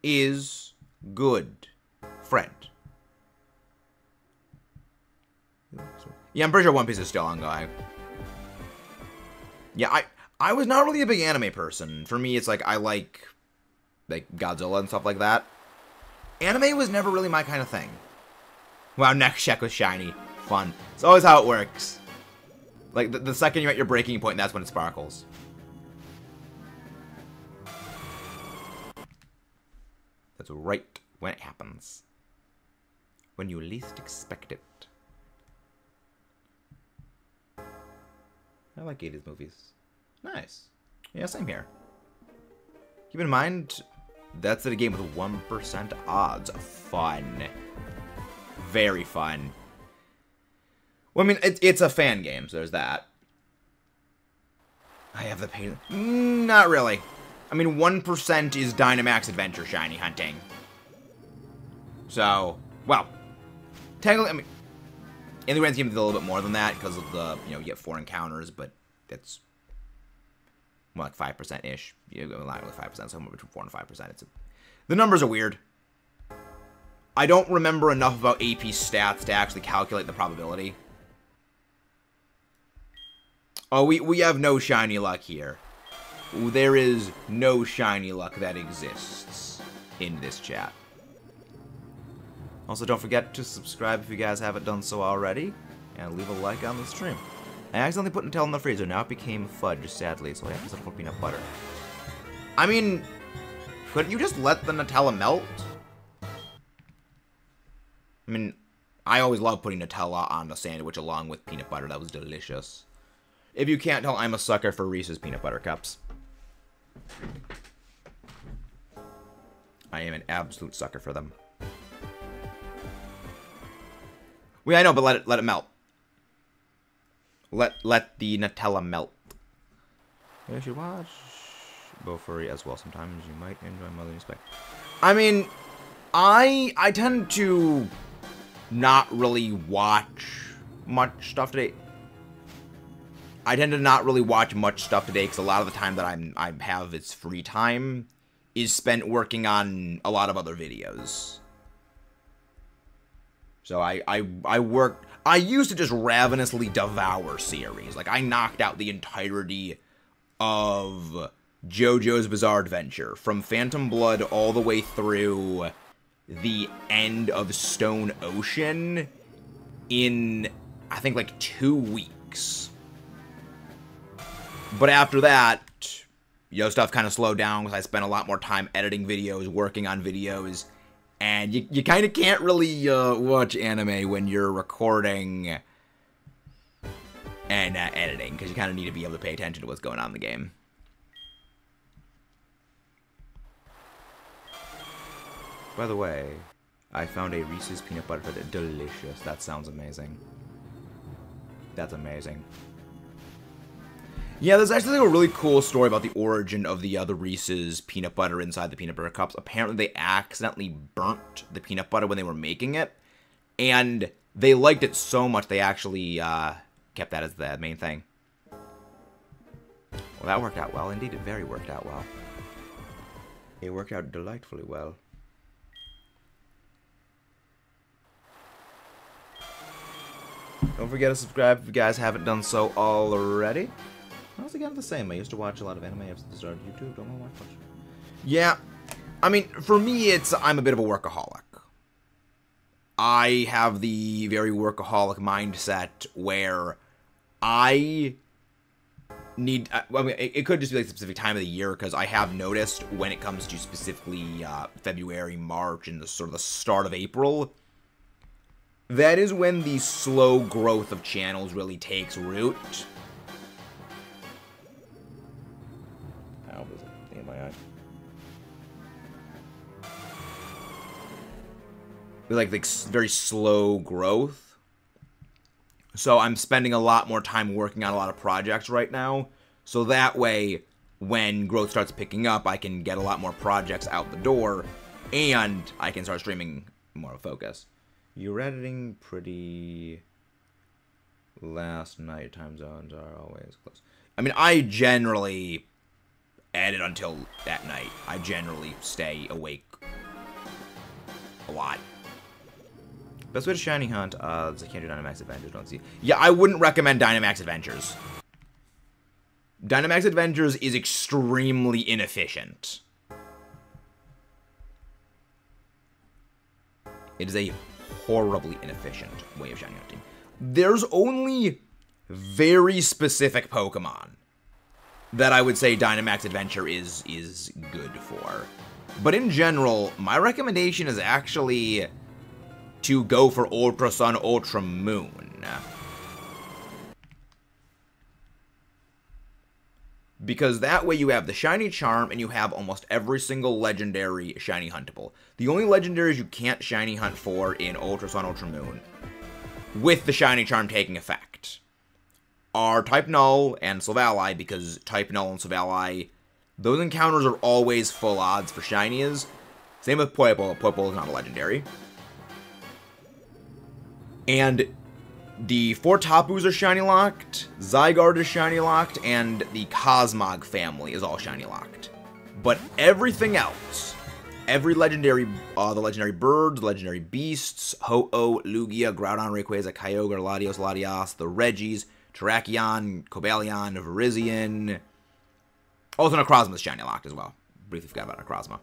S1: is good friend. Yeah, I'm pretty sure One Piece is still ongoing. Yeah, I I was not really a big anime person. For me, it's like I like like Godzilla and stuff like that. Anime was never really my kind of thing. Wow, next check was shiny. Fun. It's always how it works. Like, the, the second you're at your breaking point, that's when it sparkles. That's right when it happens. When you least expect it. I like 80s movies. Nice. Yeah, same here. Keep in mind, that's a game with 1% odds. Fun. Very fun. Well, I mean, it, it's a fan game, so there's that. I have the pain. Not really. I mean, 1% is Dynamax Adventure Shiny Hunting. So, well, technically, I mean, in the grand scheme, it's a little bit more than that because of the, you know, you get four encounters, but that's more like 5%-ish. You know, not really 5%, somewhere between 4 and 5%. It's a, the numbers are weird. I don't remember enough about AP stats to actually calculate the probability. Oh, we, we have no shiny luck here. There is no shiny luck that exists in this chat. Also, don't forget to subscribe if you guys haven't done so already, and leave a like on the stream. I accidentally put Nutella in the freezer, now it became fudge, sadly, so I have to for peanut butter. I mean, couldn't you just let the Nutella melt? I mean, I always love putting Nutella on a sandwich along with peanut butter, that was delicious. If you can't tell, I'm a sucker for Reese's peanut butter cups. I am an absolute sucker for them. Well, I know, but let it let it melt. Let let the Nutella melt. You should watch Bofuri as well. Sometimes you might enjoy Mother Spec. I mean, I I tend to not really watch much stuff today. I tend to not really watch much stuff today because a lot of the time that I'm I have is free time is spent working on a lot of other videos. So I I I work I used to just ravenously devour series. Like I knocked out the entirety of JoJo's Bizarre Adventure from Phantom Blood all the way through the end of Stone Ocean in, I think, like two weeks. But after that, Yo stuff kind of slowed down because I spent a lot more time editing videos, working on videos, and you, you kind of can't really uh, watch anime when you're recording and uh, editing because you kind of need to be able to pay attention to what's going on in the game. By the way, I found a Reese's peanut butter. Delicious. That sounds amazing. That's amazing. Yeah, there's actually like a really cool story about the origin of the other Reese's peanut butter inside the peanut butter cups. Apparently, they accidentally burnt the peanut butter when they were making it, and they liked it so much they actually uh, kept that as the main thing. Well, that worked out well. Indeed, it very worked out well. It worked out delightfully well. Don't forget to subscribe if you guys haven't done so already. How's again the same? I used to watch a lot of anime at the start of YouTube. Don't know why much. Yeah, I mean, for me, it's I'm a bit of a workaholic. I have the very workaholic mindset where I need. I mean, it, it could just be like a specific time of the year because I have noticed when it comes to specifically uh, February, March, and the sort of the start of April. That is when the slow growth of channels really takes root like like very slow growth. So I'm spending a lot more time working on a lot of projects right now. So that way, when growth starts picking up, I can get a lot more projects out the door, and I can start streaming more focus. You're editing pretty last night. Time zones are always close. I mean, I generally edit until that night. I generally stay awake a lot. Best way to shiny hunt, uh, I can't do Dynamax Adventures, don't see. Yeah, I wouldn't recommend Dynamax Adventures. Dynamax Adventures is extremely inefficient. It is a horribly inefficient way of shiny hunting. There's only very specific Pokemon that I would say Dynamax Adventure is is good for. But in general, my recommendation is actually to go for Ultra Sun, Ultra Moon. Because that way you have the Shiny Charm and you have almost every single legendary Shiny Huntable. The only legendaries you can't Shiny Hunt for in Ultra Sun, Ultra Moon, with the Shiny Charm taking effect, are Type Null and Silvally, because Type Null and Silvally, those encounters are always full odds for Shinies. Same with Poipole. Poipole is not a legendary. And the four Tapus are shiny locked, Zygarde is shiny locked, and the Cosmog family is all shiny locked. But everything else, every legendary, uh, the legendary birds, legendary beasts, Ho-Oh, Lugia, Groudon, Rayquaza, Kyogre, Latios, Latias, the Regis, Terrakion, Cobalion, Virizion, also Necrozma is shiny locked as well. Briefly forgot about Necrozma.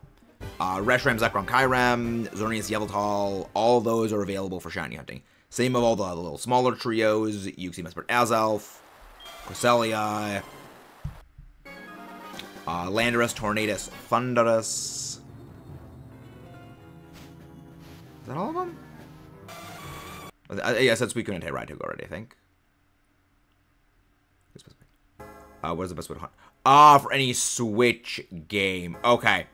S1: Uh, Reshiram, Zekrom, Kyurem, Xerneas, Yveltal, all those are available for shiny hunting. Same of all the little smaller trios, Uxie, Mesprit, Azelf, Cresselia, uh, Landorus, Tornadus, Thundurus. Is that all of them? Uh, yeah, I said Suicune and Raikou already, I think. Uh, what is the best way to hunt? Ah, for any Switch game. Okay.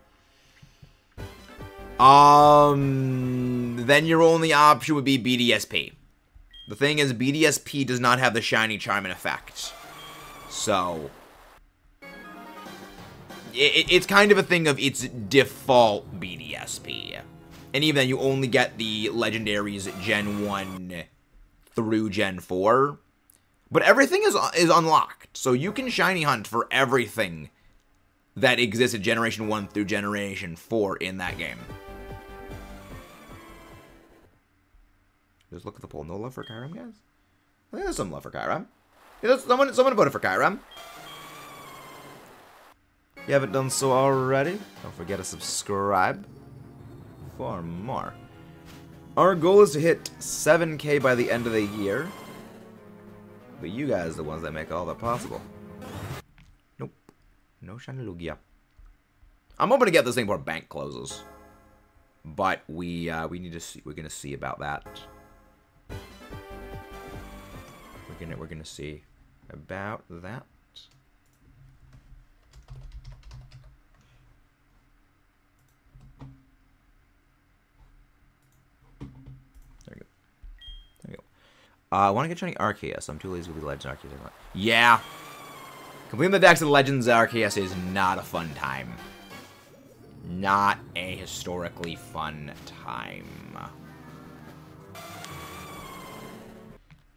S1: Um, then your only option would be BDSP. The thing is, BDSP does not have the Shiny Charm in effect. So, it, it's kind of a thing of its default BDSP. And even then, you only get the legendaries Gen 1 through Gen 4. But everything is, is unlocked, so you can Shiny Hunt for everything that existed Generation 1 through Generation 4 in that game. Just look at the poll. No love for Kyurem, guys? I think there's some love for Kyurem. Yeah, someone, someone voted for Kyurem. you haven't done so already, don't forget to subscribe for more. Our goal is to hit 7k by the end of the year. But you guys are the ones that make all that possible. Nope. No shiny Lugia. I'm hoping to get this thing before bank closes. But we uh, we need to see we're gonna see about that. We're gonna we're gonna see about that. There go. There go. Uh, I want to get shiny Arceus. I'm too lazy to be Legends Arceus. Yeah. Completing the dex of Legends Arceus is not a fun time. Not a historically fun time.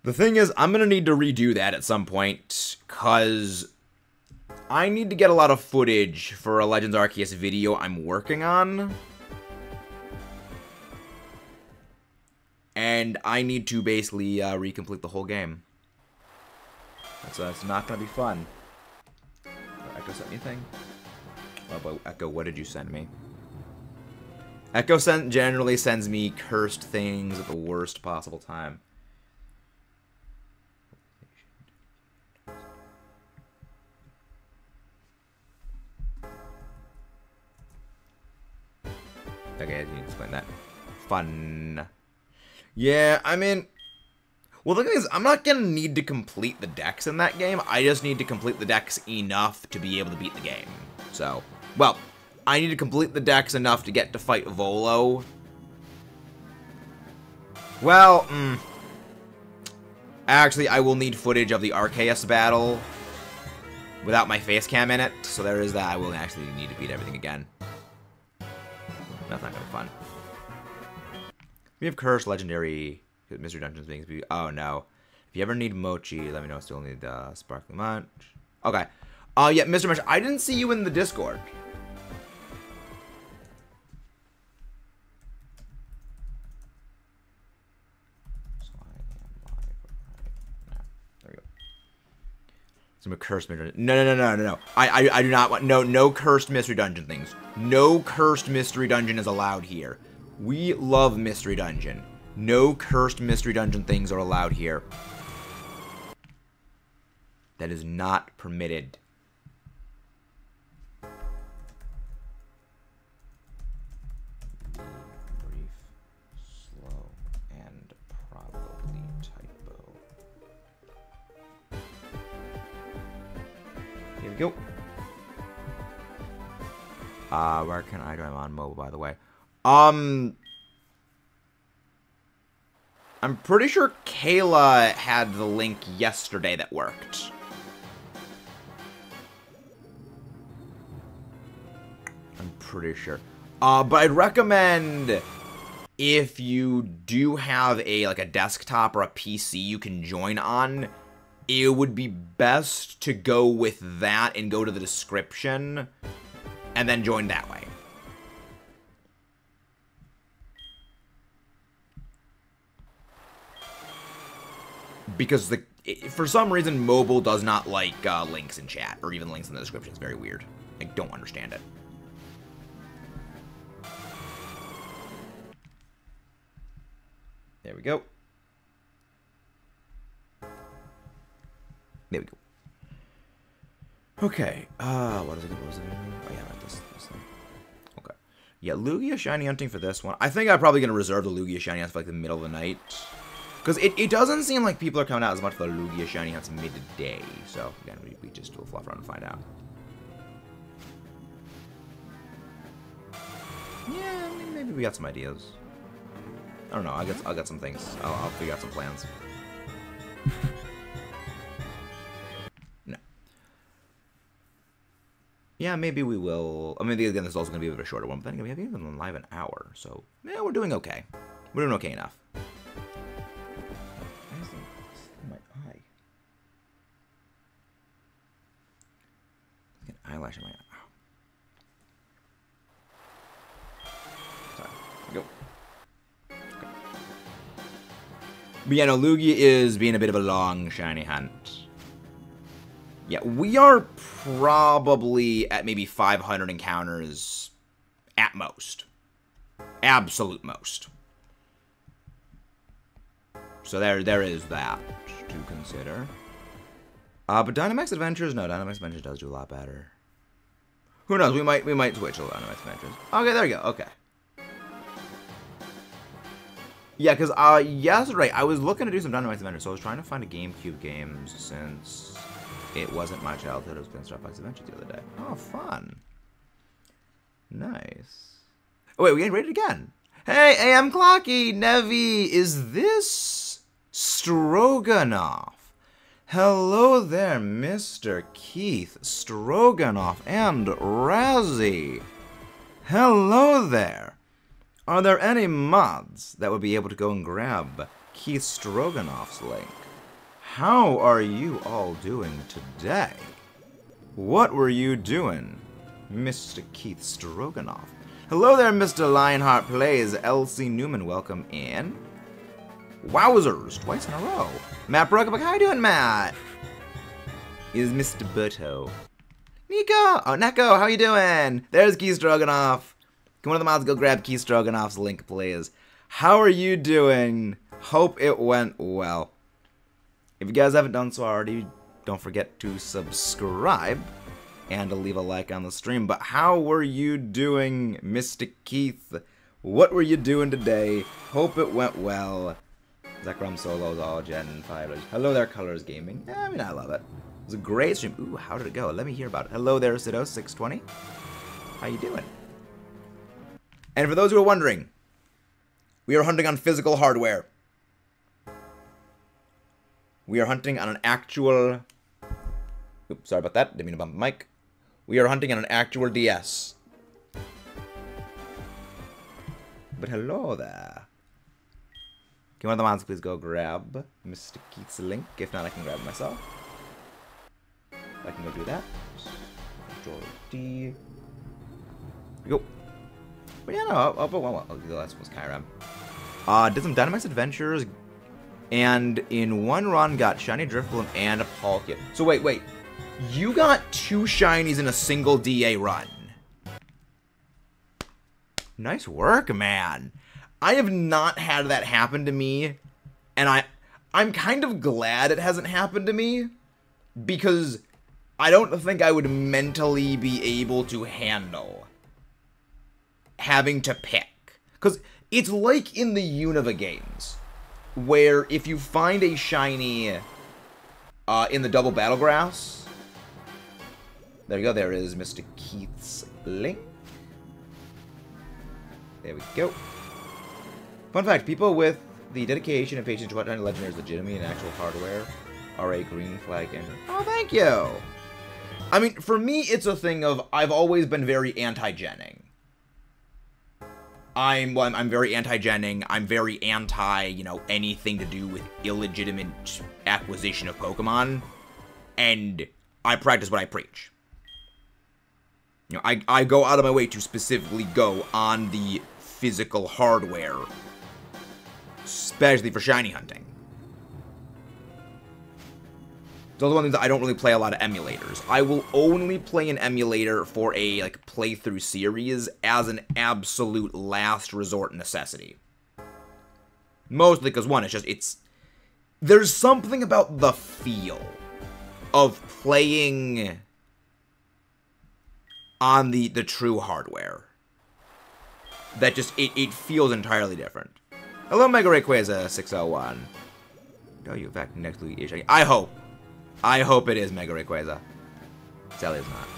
S1: The thing is, I'm going to need to redo that at some point, because I need to get a lot of footage for a Legends Arceus video I'm working on. And I need to basically uh, recomplete the whole game. So that's not going to be fun. Echo sent anything? Oh, but Echo, what did you send me? Echo sent generally sends me cursed things at the worst possible time. Okay, I can explain that. Fun. Yeah, I mean... Well, the thing is, I'm not going to need to complete the dex in that game. I just need to complete the dex enough to be able to beat the game. So, well, I need to complete the dex enough to get to fight Volo. Well, mm, actually, I will need footage of the Arceus battle without my face cam in it. So there is that. I will actually need to beat everything again. That's not gonna be fun. We have cursed legendary mystery dungeons things. Oh no! If you ever need mochi, let me know. Still need uh, sparkling munch. Okay. Uh, yeah, Mr. Munch, I didn't see you in the Discord. Some cursed mystery. No, no, no, no, no, no. I, I, I do not want. No, no cursed mystery dungeon things. No cursed mystery dungeon is allowed here. We love mystery dungeon. No cursed mystery dungeon things are allowed here. That is not permitted. Go. Uh, where can I do? I'm on mobile, by the way. Um, I'm pretty sure Kayla had the link yesterday that worked. I'm pretty sure. Uh, but I'd recommend if you do have a like a desktop or a PC you can join on, it would be best to go with that and go to the description and then join that way. Because the for some reason mobile does not like uh, links in chat or even links in the description. It's very weird. I don't understand it. There we go. There we go. Okay. Uh, what is it? It? Oh, yeah, right, this, this thing. Okay. Yeah, Lugia Shiny Hunting for this one. I think I'm probably going to reserve the Lugia Shiny Hunt for like the middle of the night. Because it, it doesn't seem like people are coming out as much for the Lugia Shiny Hunts midday. So, again, we, we just do a fluff around and find out. Yeah, maybe we got some ideas. I don't know. I'll get, I'll get some things. I'll, I'll figure out some plans. Yeah, maybe we will. I mean, again, this is also going to be a bit of a shorter one. But then again, we haven't even live an hour. So, yeah, we're doing okay. We're doing okay enough. my eye? An eyelash in my eye. But yeah, no, Lugia is being a bit of a long, shiny hunt. Yeah, we are probably at maybe 500 encounters at most. Absolute most. So there, there is that to consider. Uh, but Dynamax Adventures, no, Dynamax Adventures does do a lot better. Who knows? We might, we might switch to Dynamax Adventures. Okay, there you go. Okay. Yeah, because uh, yesterday I was looking to do some Dynamax Adventures, so I was trying to find a GameCube games since it wasn't my childhood. It was Star Fox Adventures the other day. Oh, fun. Nice. Oh, wait, we getting rated again. Hey, AM Clocky, Nevi, is this Stroganoff? Hello there, Mr. Keith Stroganoff and Razzie. Hello there. Are there any mods that would be able to go and grab Keith Stroganoff's link? How are you all doing today? What were you doing, Mr. Keith Stroganoff? Hello there, Mr. Lionheart Plays. Elsie Newman, welcome in. Wowzers, twice in a row. Matt Brookbuck, how you doing, Matt? Is Mr. Butto. Nico! Oh, Neko, how you doing? There's Keith Stroganoff. Come on to the mods, go grab Keith Stroganoff's link, please. How are you doing? Hope it went well. If you guys haven't done so already, don't forget to subscribe and to leave a like on the stream. But how were you doing, Mr. Keith? What were you doing today? Hope it went well. Zekrom Solos, all Gen 5. Hello there, Colors Gaming. I mean, I love it. It was a great stream. Ooh, how did it go? Let me hear about it. Hello there, Sido620. How you doing? And for those who are wondering, we are hunting on physical hardware. We are hunting on an actual... Oops, sorry about that. Didn't mean to bump the mic. We are hunting on an actual DS. But hello there. Can one of the mods please go grab Mr. Keith's link? If not, I can grab myself. I can go do that. Control D. Go. But yeah, no, I'll, I'll put one. I'll do the last one's Kyurem. Uh, did some Dynamax Adventures, and in one run got Shiny Drifloon and a Palkia. So wait, wait. You got two Shinies in a single DA run. Nice work, man. I have not had that happen to me, and I, I'm kind of glad it hasn't happened to me, because I don't think I would mentally be able to handle having to pick. Because it's like in the Unova games, where if you find a shiny uh, in the double battlegrass, there you go, there is Mr. Keith's link. There we go. Fun fact, people with the dedication and patience to what legendaries legitimate and actual hardware are a green flag and Oh, thank you! I mean, for me, it's a thing of I've always been very anti-genning. I'm well, I'm, very anti-genning. I'm very anti, you know, anything to do with illegitimate acquisition of Pokemon, and I practice what I preach. You know, I I go out of my way to specifically go on the physical hardware, especially for shiny hunting. Those are one things that I don't really play a lot of emulators. I will only play an emulator for a like playthrough series as an absolute last resort necessity. Mostly because one, it's just it's there's something about the feel of playing on the the true hardware that just it, it feels entirely different. Hello, Mega Rayquaza 601. Oh, you back next week. I hope. I hope it is Mega Rayquaza. Sally is not.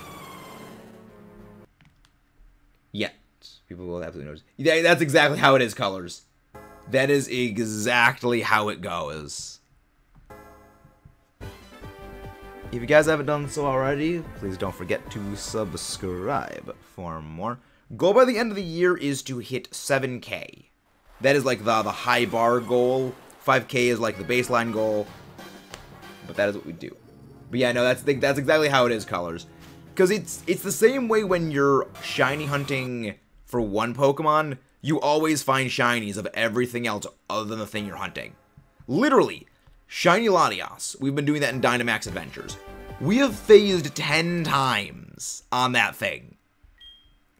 S1: Yet. People will absolutely notice. Yeah, that's exactly how it is, Colors. That is exactly how it goes. If you guys haven't done so already, please don't forget to subscribe for more. Goal by the end of the year is to hit 7k. That is like the, the high bar goal. 5k is like the baseline goal but that is what we do. But yeah, no, that's that's exactly how it is, colors. Because it's it's the same way when you're shiny hunting for one Pokemon, you always find shinies of everything else other than the thing you're hunting. Literally, shiny Latias. We've been doing that in Dynamax Adventures. We have phased 10 times on that thing.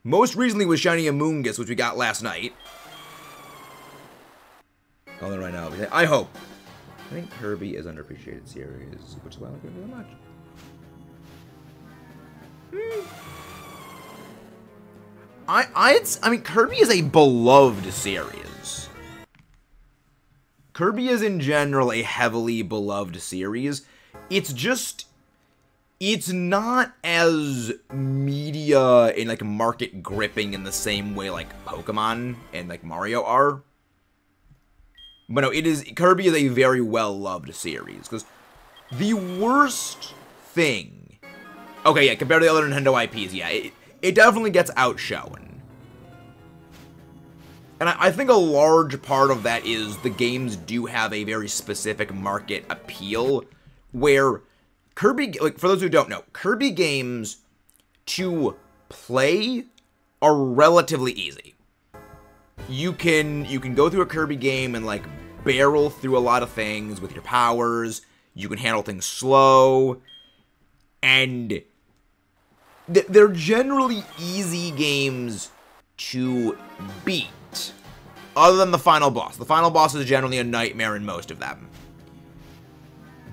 S1: Most recently was Shiny Amoonguss, which we got last night. Oh, right now. I hope. I think Kirby is underappreciated series, which is why I like it really much. Hmm. I, I, I mean, Kirby is a beloved series. Kirby is in general a heavily beloved series. It's just it's not as media and like market gripping in the same way like Pokemon and like Mario are. But no, it is Kirby is a very well loved series because the worst thing. Okay, yeah, compared to the other Nintendo IPs, yeah, it, it definitely gets outshone. And I, I think a large part of that is the games do have a very specific market appeal where Kirby, like for those who don't know, Kirby games to play are relatively easy. You can you can go through a Kirby game and like barrel through a lot of things with your powers. You can handle things slow, and they're generally easy games to beat. Other than the final boss. The final boss is generally a nightmare in most of them.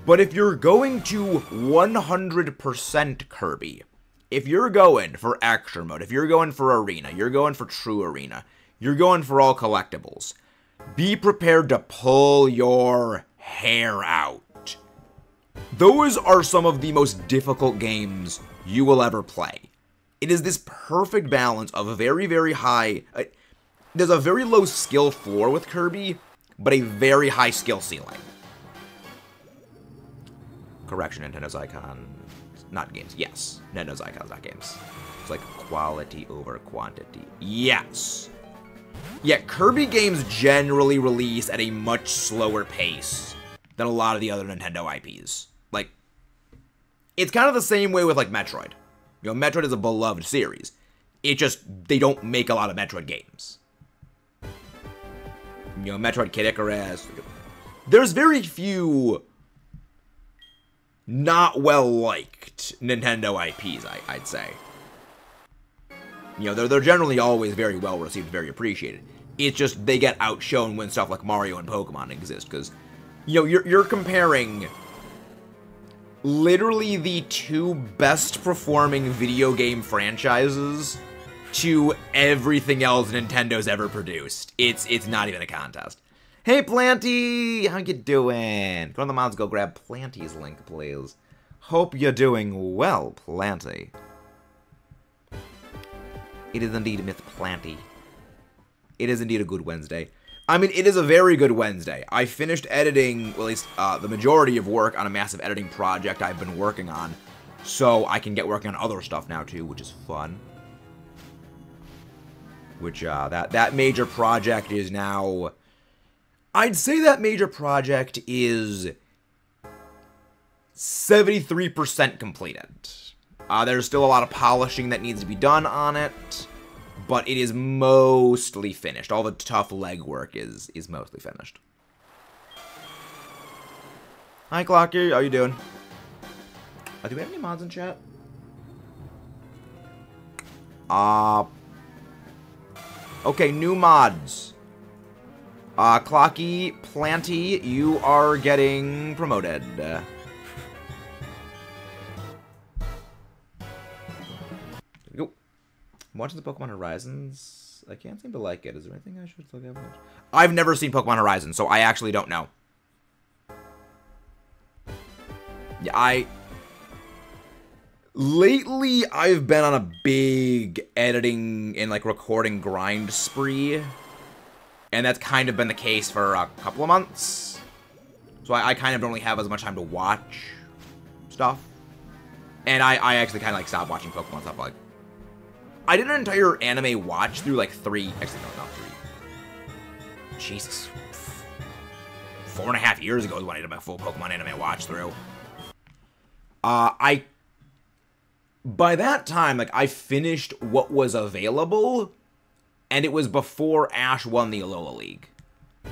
S1: But if you're going to 100% Kirby, if you're going for extra mode, if you're going for arena, you're going for true arena, you're going for all collectibles, be prepared to pull your hair out. Those are some of the most difficult games you will ever play. It is this perfect balance of a very, very high... Uh, there's a very low skill floor with Kirby, but a very high skill ceiling. Correction, Nintendo's icon. Not games. Yes. Nintendo's icons, not games. It's like quality over quantity. Yes. Yeah, Kirby games generally release at a much slower pace than a lot of the other Nintendo IPs. Like, it's kind of the same way with, like, Metroid. You know, Metroid is a beloved series. It just, they don't make a lot of Metroid games. You know, Metroid Kid Icarus. There's very few not well liked Nintendo IPs, I, would say. You know, they're, they're generally always very well received, very appreciated. It's just they get outshone when stuff like Mario and Pokemon exist, because, you know, you're, you're comparing literally the two best performing video game franchises to everything else Nintendo's ever produced. It's it's not even a contest. Hey, Planty! How you doing? Go on the mods, go grab Planty's link, please. Hope you're doing well, Planty. It is indeed Myth Planty. It is indeed a good Wednesday. I mean, it is a very good Wednesday. I finished editing, well, at least uh, the majority of work on a massive editing project I've been working on, so I can get working on other stuff now, too, which is fun. Which, uh, that, that major project is now I'd say that major project is 73% completed. Uh, there's still a lot of polishing that needs to be done on it, but it is mostly finished. All the tough legwork is is mostly finished. Hi, Clocky. How you doing? Uh, do we have any mods in chat? Uh, okay, new mods. Uh, Clocky, Planty, you are getting promoted. I'm watching the Pokemon Horizons. I can't seem to like it. Is there anything I should look at? I've never seen Pokemon Horizons, so I actually don't know. Yeah, I... Lately, I've been on a big editing and, like, recording grind spree and that's kind of been the case for a couple of months. So I, I kind of don't really have as much time to watch stuff. And I, I actually kind of like stopped watching Pokemon stuff. Like, I did an entire anime watch through like three, actually no, not three. Jesus, four and a half years ago is when I did my full Pokemon anime watch through. Uh, I by that time, like I finished what was available and it was before Ash won the Alola League.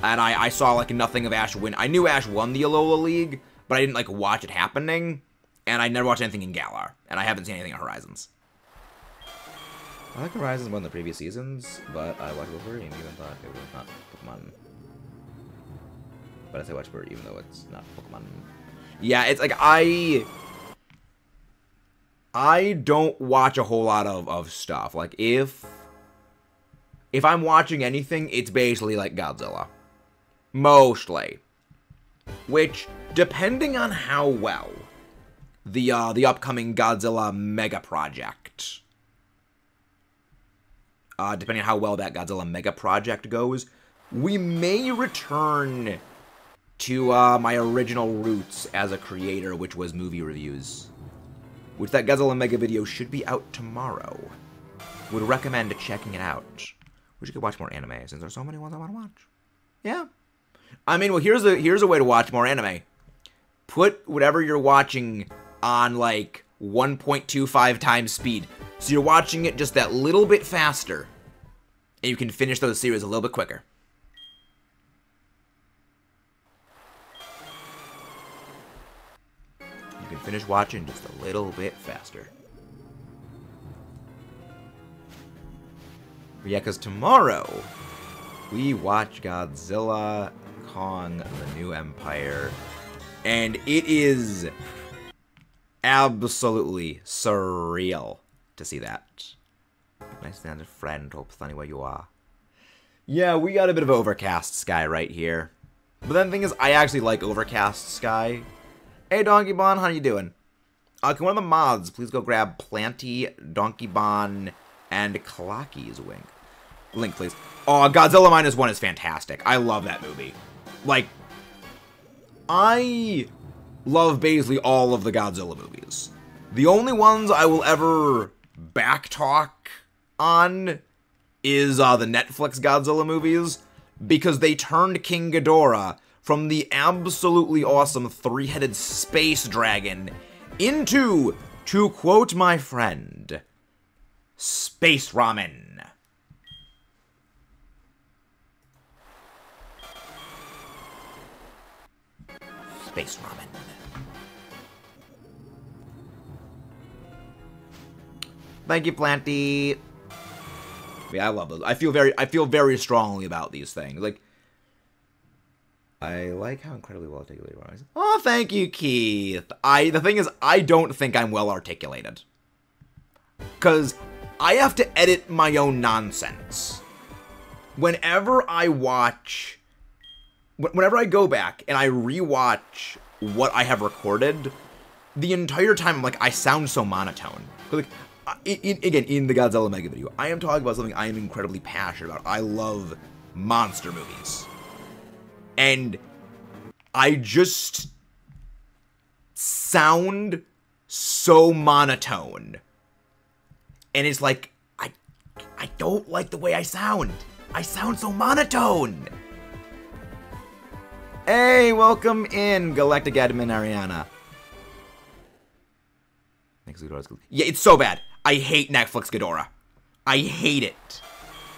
S1: And I, I saw like nothing of Ash win. I knew Ash won the Alola League, but I didn't like watch it happening. and I never watched anything in Galar, and I haven't seen anything in Horizons. I like Horizons more than the previous seasons, but I watched Wolverine even though it was not Pokemon. But I say watch Wolverine even though it's not Pokemon. Yeah, it's like I I don't watch a whole lot of, of stuff. Like if if I'm watching anything, it's basically like Godzilla. Mostly. Which, depending on how well the uh, the upcoming Godzilla mega project uh, depending on how well that Godzilla Mega Project goes, we may return to uh, my original roots as a creator, which was movie reviews. Which that Godzilla Mega video should be out tomorrow. Would recommend checking it out. Wish you could watch more anime, since there's so many ones I want to watch. Yeah. I mean, well, here's a here's a way to watch more anime. Put whatever you're watching on like 1.25 times speed. So you're watching it just that little bit faster, and you can finish those series a little bit quicker. You can finish watching just a little bit faster. But yeah, because tomorrow, we watch Godzilla, Kong, The New Empire, and it is absolutely surreal to see that. Nice to have a friend, hope sunny where you are. Yeah, we got a bit of overcast sky right here. But then the thing is, I actually like overcast sky. Hey, Donkey Bon, how you doing? Uh, can one of the mods please go grab Planty, Donkey Bon, and Clocky's wing? Link, please. Oh, Godzilla Minus One is fantastic. I love that movie. Like, I love basically all of the Godzilla movies. The only ones I will ever backtalk on is uh, the Netflix Godzilla movies because they turned King Ghidorah from the absolutely awesome three-headed space dragon into, to quote my friend, space ramen. Space ramen. Thank you, Planty. Yeah, I love those. I feel very, I feel very strongly about these things. Like, I like how incredibly well articulated you are. Oh, thank you, Keith. I the thing is, I don't think I'm well articulated. Cause I have to edit my own nonsense. Whenever I watch, whenever I go back and I rewatch what I have recorded, the entire time I'm like, I sound so monotone. Like, in, in, again, in the Godzilla Mega video, I am talking about something I am incredibly passionate about. I love monster movies. And I just sound so monotone. And it's like, I, I don't like the way I sound. I sound so monotone. Hey, welcome in, Galactic Admin Ariana. Yeah, it's so bad. I hate Netflix Ghidorah. I hate it.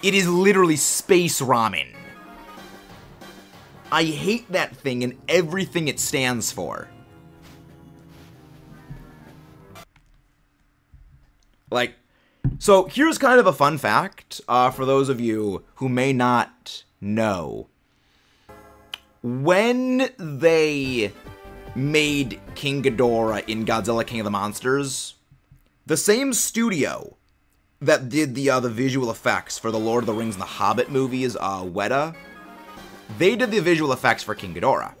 S1: It is literally space ramen. I hate that thing and everything it stands for. Like, so here's kind of a fun fact uh, for those of you who may not know. When they made King Ghidorah in Godzilla King of the Monsters, the same studio that did the uh, the visual effects for the Lord of the Rings and the Hobbit movies, uh, Weta, they did the visual effects for King Ghidorah.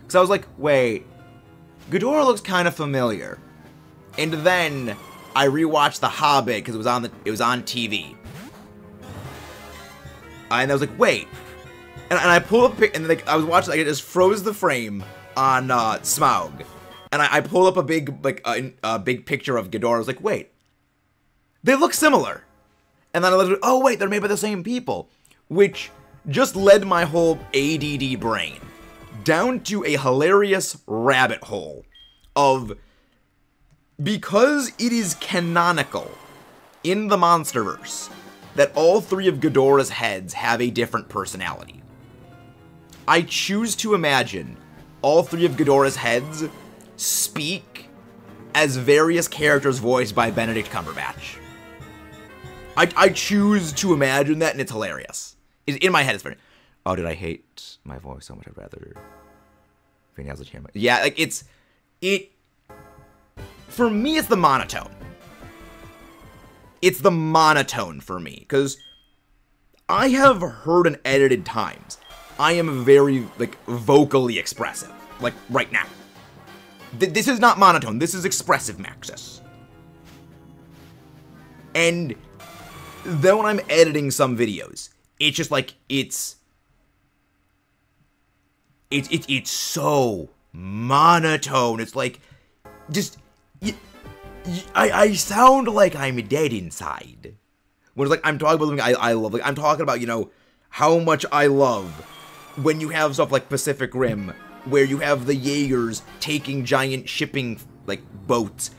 S1: Because I was like, wait, Ghidorah looks kind of familiar. And then I rewatched The Hobbit because it was on the it was on TV. And I was like, wait. And, and I pulled up and like I was watching, like, it just froze the frame on uh, Smaug and I, I pulled up a big like a, a big picture of Ghidorah. I was like, wait, they look similar. And then I looked, oh wait, they're made by the same people, which just led my whole ADD brain down to a hilarious rabbit hole of because it is canonical in the Monsterverse that all three of Ghidorah's heads have a different personality. I choose to imagine all three of Ghidorah's heads speak as various characters voiced by Benedict Cumberbatch. I, I choose to imagine that, and it's hilarious. It's, in my head, it's funny. Oh, did I hate my voice so much? I'd rather Haslet hear my. Yeah, like it's it. For me, it's the monotone. It's the monotone for me because I have heard and edited times. I am very like vocally expressive, like right now. Th- this is not monotone. This is expressive Maxis. And then when I'm editing some videos, it's just like it's it's it's it's so monotone. It's like just I I sound like I'm dead inside. When it's like I'm talking about something I I love, like I'm talking about you know how much I love when you have stuff like Pacific Rim, where you have the Jaegers taking giant shipping like boats,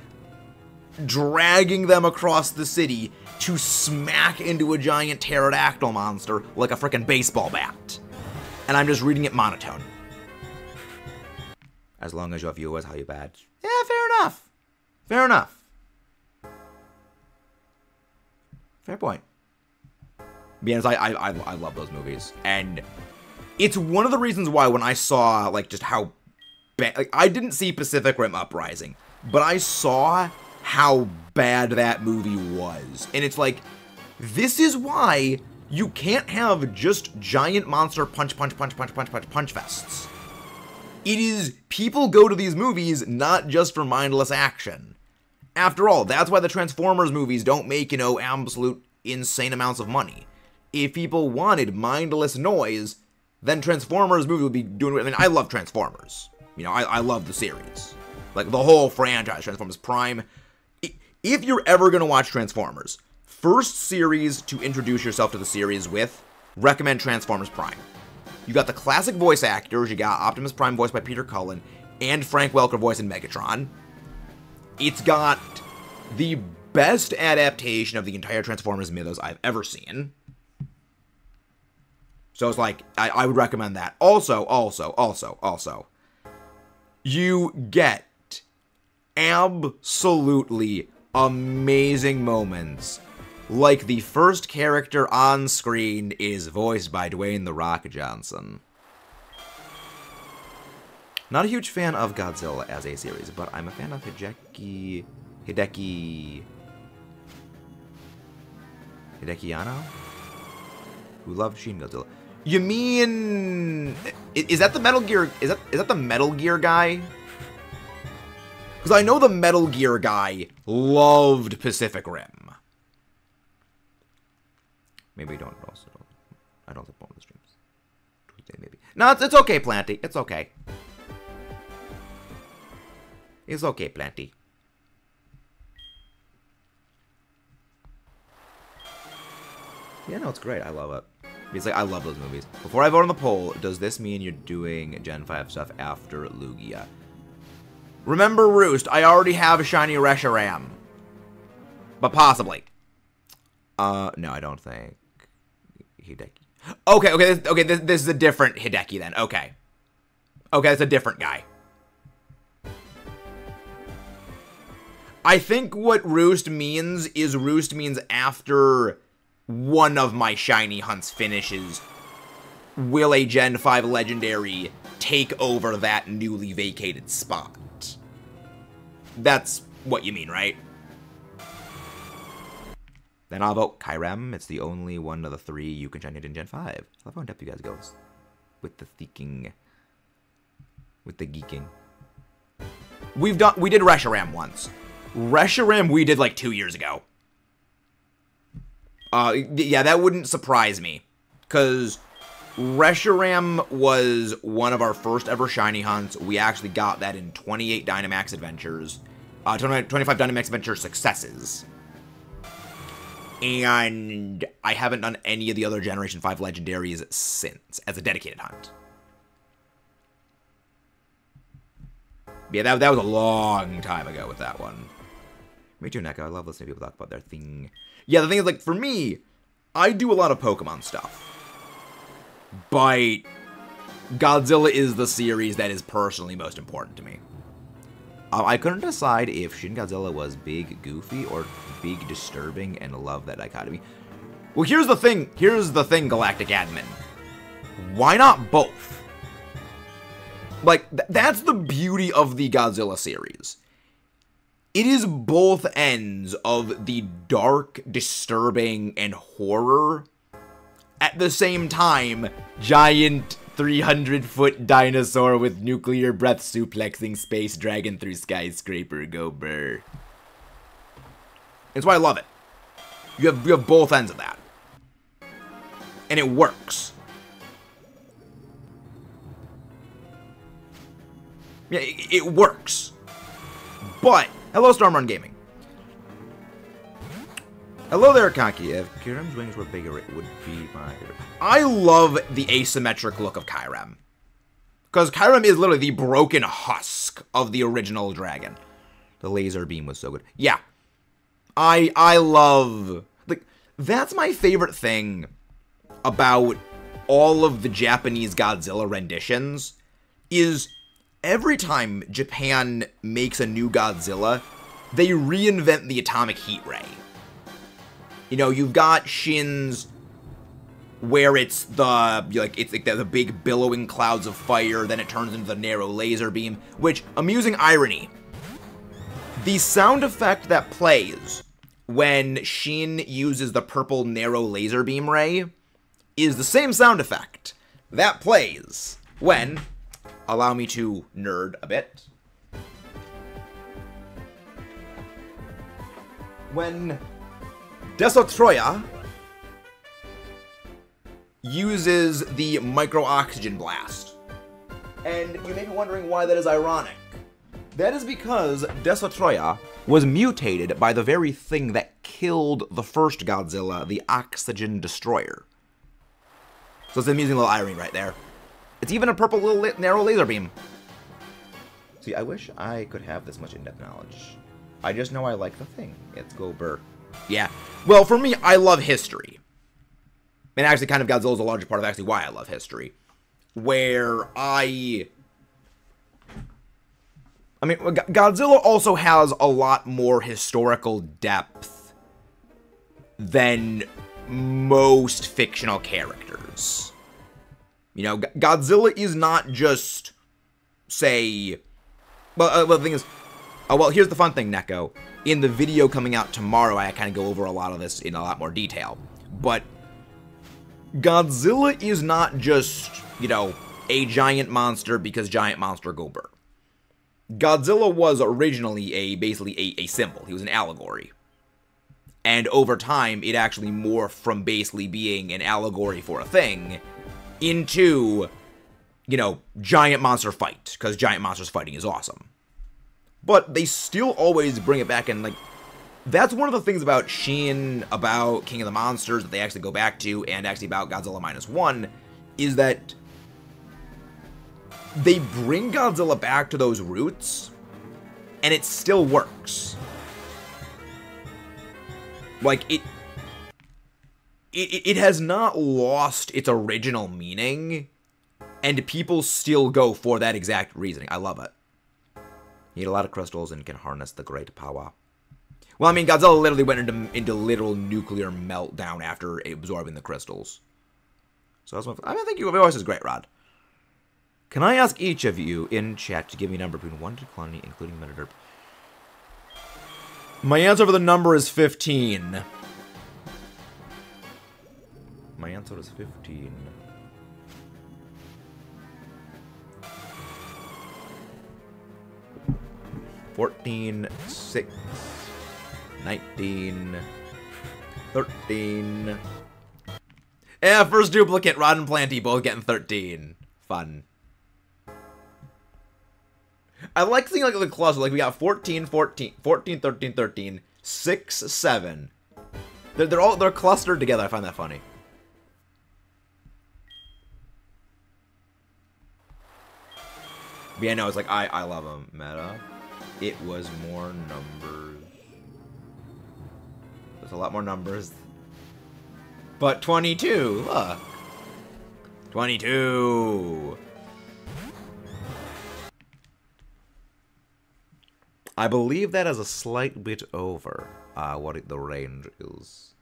S1: dragging them across the city to smack into a giant pterodactyl monster like a freaking baseball bat. And I'm just reading it monotone. As long as your viewers how you bad. Yeah, fair enough. Fair enough. Fair point. Because I, I, I, I love those movies. And it's one of the reasons why when I saw, like, just how bad... Like, I didn't see Pacific Rim Uprising, but I saw how bad that movie was. And it's like, this is why you can't have just giant monster punch, punch, punch, punch, punch, punch, punch fests. It is, people go to these movies not just for mindless action. After all, that's why the Transformers movies don't make, you know, absolute insane amounts of money. If people wanted mindless noise, then Transformers movie would be doing. I mean, I love Transformers. You know, I, I love the series, like the whole franchise, Transformers Prime. If you're ever gonna watch Transformers, first series to introduce yourself to the series with, recommend Transformers Prime. You got the classic voice actors. You got Optimus Prime voiced by Peter Cullen and Frank Welker voicing Megatron. It's got the best adaptation of the entire Transformers mythos I've ever seen. So it's like, I, I would recommend that. Also, also, also, also, you get absolutely amazing moments. Like the first character on screen is voiced by Dwayne The Rock Johnson. Not a huge fan of Godzilla as a series, but I'm a fan of Hideki... Hideki... Hideki? Who loved Shin Godzilla. You mean... Is that the Metal Gear... Is that is that the Metal Gear guy? Because I know the Metal Gear guy loved Pacific Rim. Maybe I don't also. I don't support the streams. Tuesday maybe. No, it's, it's okay, Planty. It's okay. It's okay, Planty. Yeah, no, it's great. I love it. It's like I love those movies. Before I vote on the poll, does this mean you're doing Gen 5 stuff after Lugia? Remember Roost, I already have a shiny Reshiram. But possibly. Uh, no, I don't think. Hideki. Okay, okay, this, okay, this, this is a different Hideki then. Okay. Okay, it's a different guy. I think what Roost means is Roost means after one of my shiny hunts finishes, will a Gen 5 legendary take over that newly vacated spot? That's what you mean, right? Then I'll vote Kyurem. It's the only one of the three you can shiny in Gen 5. I love how in depth you guys go with the thinking, with the geeking. We've done, we did Reshiram once. Reshiram we did like two years ago. Uh, yeah, that wouldn't surprise me. Because Reshiram was one of our first ever shiny hunts. We actually got that in 28 Dynamax Adventures. Uh, 25 Dynamax Adventure successes. And I haven't done any of the other Generation 5 legendaries since, as a dedicated hunt. Yeah, that, that was a long time ago with that one. Me too, Neko. I love listening to people talk about their thing. Yeah, the thing is, like, for me, I do a lot of Pokemon stuff. But Godzilla is the series that is personally most important to me. Um, I couldn't decide if Shin Godzilla was big goofy or big disturbing and love that dichotomy. Well, here's the thing. Here's the thing, Galactic Admin. Why not both? Like, th that's the beauty of the Godzilla series. It is both ends of the dark, disturbing, and horror. At the same time, giant 300 foot dinosaur with nuclear breath suplexing space dragon through skyscraper. Go. That's why I love it. You have, you have both ends of that. And it works. Yeah, it, it works. But, hello Stormrun Gaming. Hello there, Kaki. If Kyurem's wings were bigger, it would be my... I love the asymmetric look of Kyurem. Because Kyurem is literally the broken husk of the original dragon. The laser beam was so good. Yeah. I I love... Like, that's my favorite thing about all of the Japanese Godzilla renditions is every time Japan makes a new Godzilla, they reinvent the atomic heat ray. You know, you've got Shin's where it's the like it's like the, the, big billowing clouds of fire, then it turns into the narrow laser beam, which amusing irony. The sound effect that plays when Shin uses the purple narrow laser beam ray is the same sound effect that plays when allow me to nerd a bit. When Destoroyah uses the micro-oxygen blast. And you may be wondering why that is ironic. That is because Destoroyah was mutated by the very thing that killed the first Godzilla, the Oxygen Destroyer. So it's an amusing little irony right there. It's even a purple little narrow laser beam. See, I wish I could have this much in-depth knowledge. I just know I like the thing. It's go burr. Yeah. Well, for me, I love history. And actually, kind of Godzilla is a larger part of actually why I love history. Where I... I mean, Godzilla also has a lot more historical depth than most fictional characters. You know, Godzilla is not just, say... Well, uh, well the thing is... Oh, well, here's the fun thing, Neko in the video coming out tomorrow, I kind of go over a lot of this in a lot more detail. But Godzilla is not just, you know, a giant monster because giant monster go burr. Godzilla was originally a basically a, a symbol. He was an allegory. And over time, it actually morphed from basically being an allegory for a thing into, you know, giant monster fight, because giant monsters fighting is awesome but they still always bring it back and like that's one of the things about Shin, about King of the Monsters that they actually go back to, and actually about Godzilla Minus One, is that they bring Godzilla back to those roots, and it still works. Like, it, it, it has not lost its original meaning, and people still go for that exact reasoning. I love it. You need a lot of crystals and can harness the great power. Well, I mean, Godzilla literally went into, into literal nuclear meltdown after absorbing the crystals. So I, mean, I think your voice is great, Rod. Can I ask each of you in chat to give me a number between 1 to quantity, including Metaderp? My answer for the number is 15. My answer is 15. 14, 6, 19, 13. Yeah, first duplicate, Rod and Planty both getting 13. Fun. I like seeing like the cluster. Like we got 14, 14, 14, 13, 13, 6, 7. They're, they're all they're clustered together. I find that funny. But yeah, no, it's like I I love them. Meta it was more numbers. There's a lot more numbers. But 22, look. 22. I believe that is a slight bit over uh, what the range is.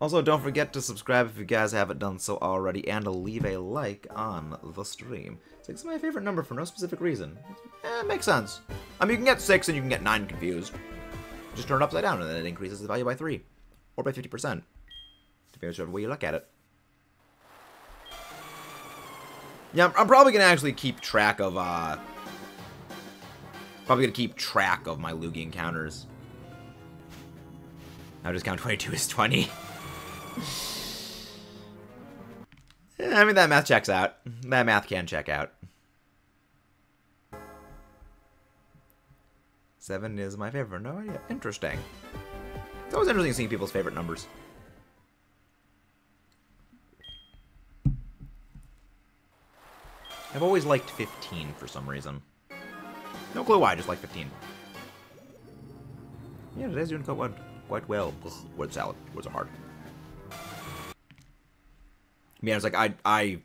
S1: Also, don't forget to subscribe if you guys haven't done so already, and leave a like on the stream. Six is my favorite number for no specific reason. Eh, it makes sense. I mean, you can get six and you can get nine confused. Just turn it upside down, and then it increases the value by three. Or by 50%. Depending on way you look at it. Yeah, I'm probably going to actually keep track of, uh... Probably going to keep track of my Lugia encounters. I'll just count 22 as 20. *laughs* I mean, that math checks out. That math can check out. Seven is my favorite. No idea. Interesting. It's always interesting seeing people's favorite numbers. I've always liked 15 for some reason. No clue why, I just like 15. Yeah, today's doing quite, quite well. Word salad. Words are hard. Yeah, was like I I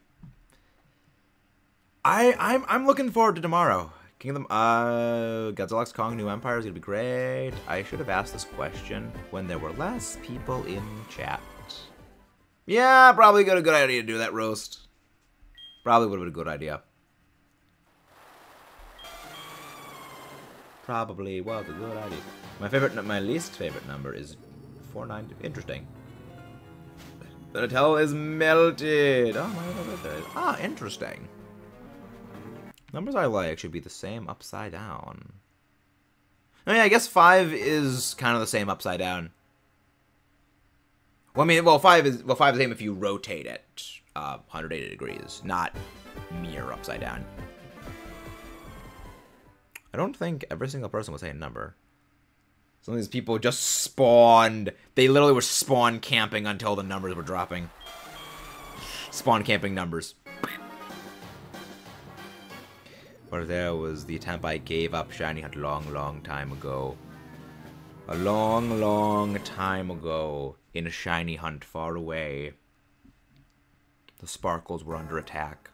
S1: I I'm I'm looking forward to tomorrow. King of the uh Godzilla X Kong New Empire is gonna be great. I should have asked this question when there were less people in chat. Yeah, probably got a good idea to do that roast. Probably would have been a good idea. Probably was a good idea. My favorite, my least favorite number is 490. Interesting. Donatello is melted. Oh, my Ah, interesting. Numbers I like should be the same upside down. I mean, I guess 5 is kind of the same upside down. Well, I mean, well, 5 is well 5 is the same if you rotate it uh, 180 degrees, not mere upside down. I don't think every single person would say a number. Some of these people just spawned. They literally were spawn camping until the numbers were dropping. Spawn camping numbers. But there was the attempt I gave up Shiny Hunt long, long time ago. A long, long time ago in a Shiny Hunt far away. The sparkles were under attack.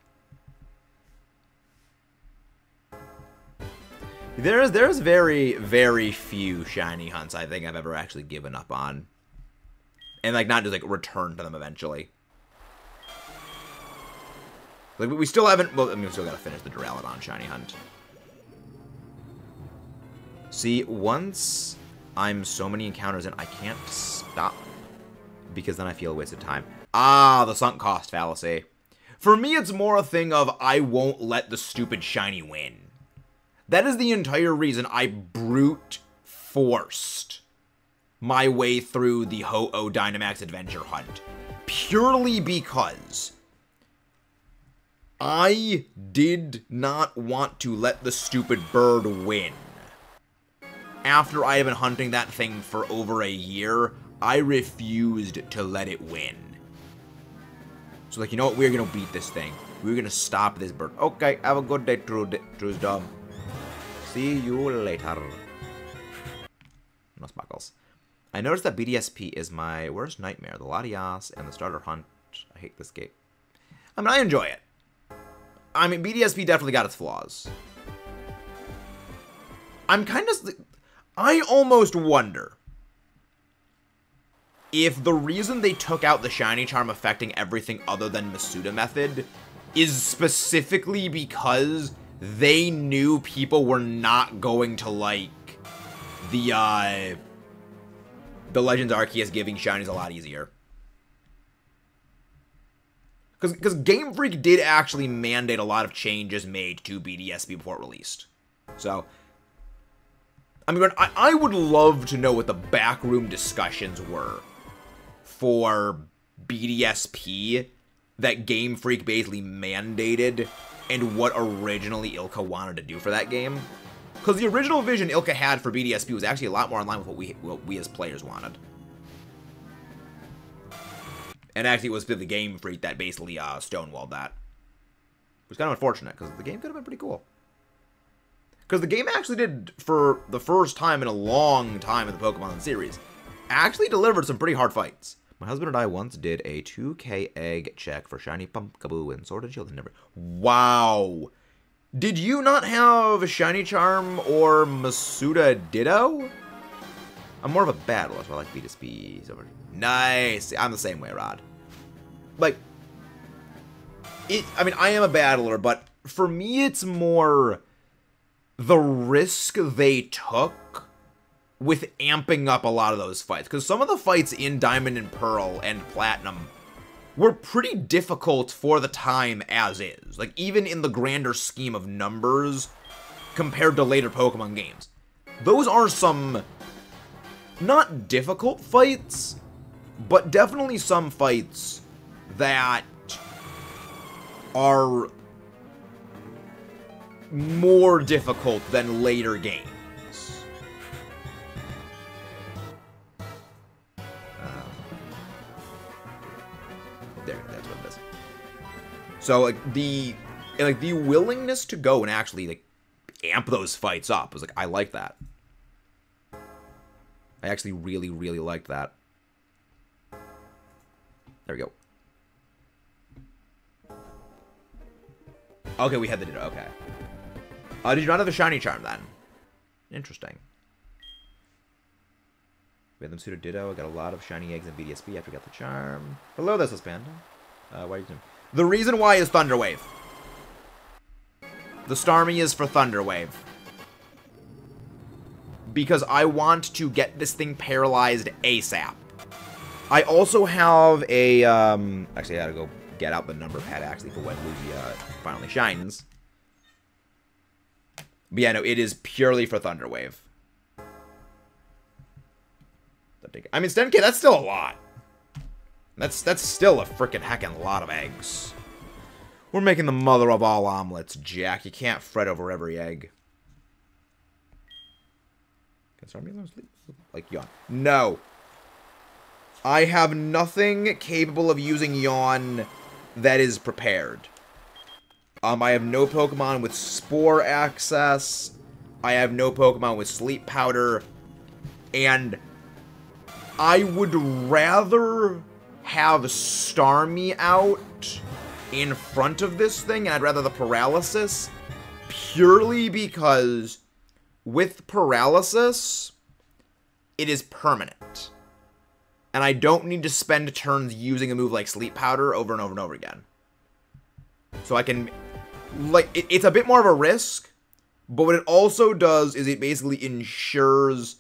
S1: There's there's very very few shiny hunts I think I've ever actually given up on, and like not just like return to them eventually. Like we still haven't. Well, I mean, we still gotta finish the Duraludon shiny hunt. See, once I'm so many encounters and I can't stop because then I feel a waste of time. Ah, the sunk cost fallacy. For me, it's more a thing of I won't let the stupid shiny win. That is the entire reason I brute forced my way through the Ho-Oh Dynamax Adventure Hunt. Purely because I did not want to let the stupid bird win. After I have been hunting that thing for over a year, I refused to let it win. So like, you know what? We're gonna beat this thing. We're gonna stop this bird. Okay, have a good day, True, True's Dom. See you later. No sparkles. I noticed that BDSP is my worst nightmare. The Latias and the starter hunt. I hate this game. I mean, I enjoy it. I mean, BDSP definitely got its flaws. I'm kind of... I almost wonder if the reason they took out the Shiny Charm affecting everything other than Masuda method is specifically because they knew people were not going to like the uh the Legends Arceus giving shinies a lot easier. Because because Game Freak did actually mandate a lot of changes made to BDSP before it released. So, I mean, I, I would love to know what the backroom discussions were for BDSP that Game Freak basically mandated and what originally ILCA wanted to do for that game. Because the original vision ILCA had for BDSP was actually a lot more in line with what we what we as players wanted. And actually, it was the Game Freak that basically uh, stonewalled that. It was kind of unfortunate, because the game could have been pretty cool. Because the game actually did, for the first time in a long time in the Pokemon series, actually delivered some pretty hard fights. My husband and I once did a 2k egg check for Shiny Pumpkaboo and Sword and Shield and never. Wow! Did you not have a Shiny Charm or Masuda Ditto? I'm more of a battler, so I like Beat Speeds over. Nice. I'm the same way, Rod. Like, it. I mean, I am a battler, but for me, it's more the risk they took with amping up a lot of those fights. Because some of the fights in Diamond and Pearl and Platinum were pretty difficult for the time as is. Like, even in the grander scheme of numbers compared to later Pokemon games. Those are some not difficult fights, but definitely some fights that are more difficult than later games. So like the like the willingness to go and actually like amp those fights up was like I like that. I actually really really liked that. There we go. Okay, we had the Ditto. Okay. Uh, did you not have the shiny charm then? Interesting. Them suited Ditto. I got a lot of shiny eggs and BDSP after we got the charm. Hello, this is Panda. Uh, why are you doing? The reason why is Thunderwave. The Starmie is for Thunderwave. Because I want to get this thing paralyzed ASAP. I also have a, um, actually I gotta go get out the number pad actually for when Lugia finally shines. But yeah, no, it is purely for Thunderwave. I mean, 10k, that's still a lot. That's that's still a freaking heckin' lot of eggs. We're making the mother of all omelets, Jack. You can't fret over every egg. Can? Like, yawn. No. I have nothing capable of using yawn that is prepared. Um, I have no Pokemon with Spore access. I have no Pokemon with Sleep Powder. And I would rather have Starmie out in front of this thing, and I'd rather the paralysis purely because with paralysis, it is permanent. And I don't need to spend turns using a move like Sleep Powder over and over and over again. So I can, like, it, it's a bit more of a risk, but what it also does is it basically ensures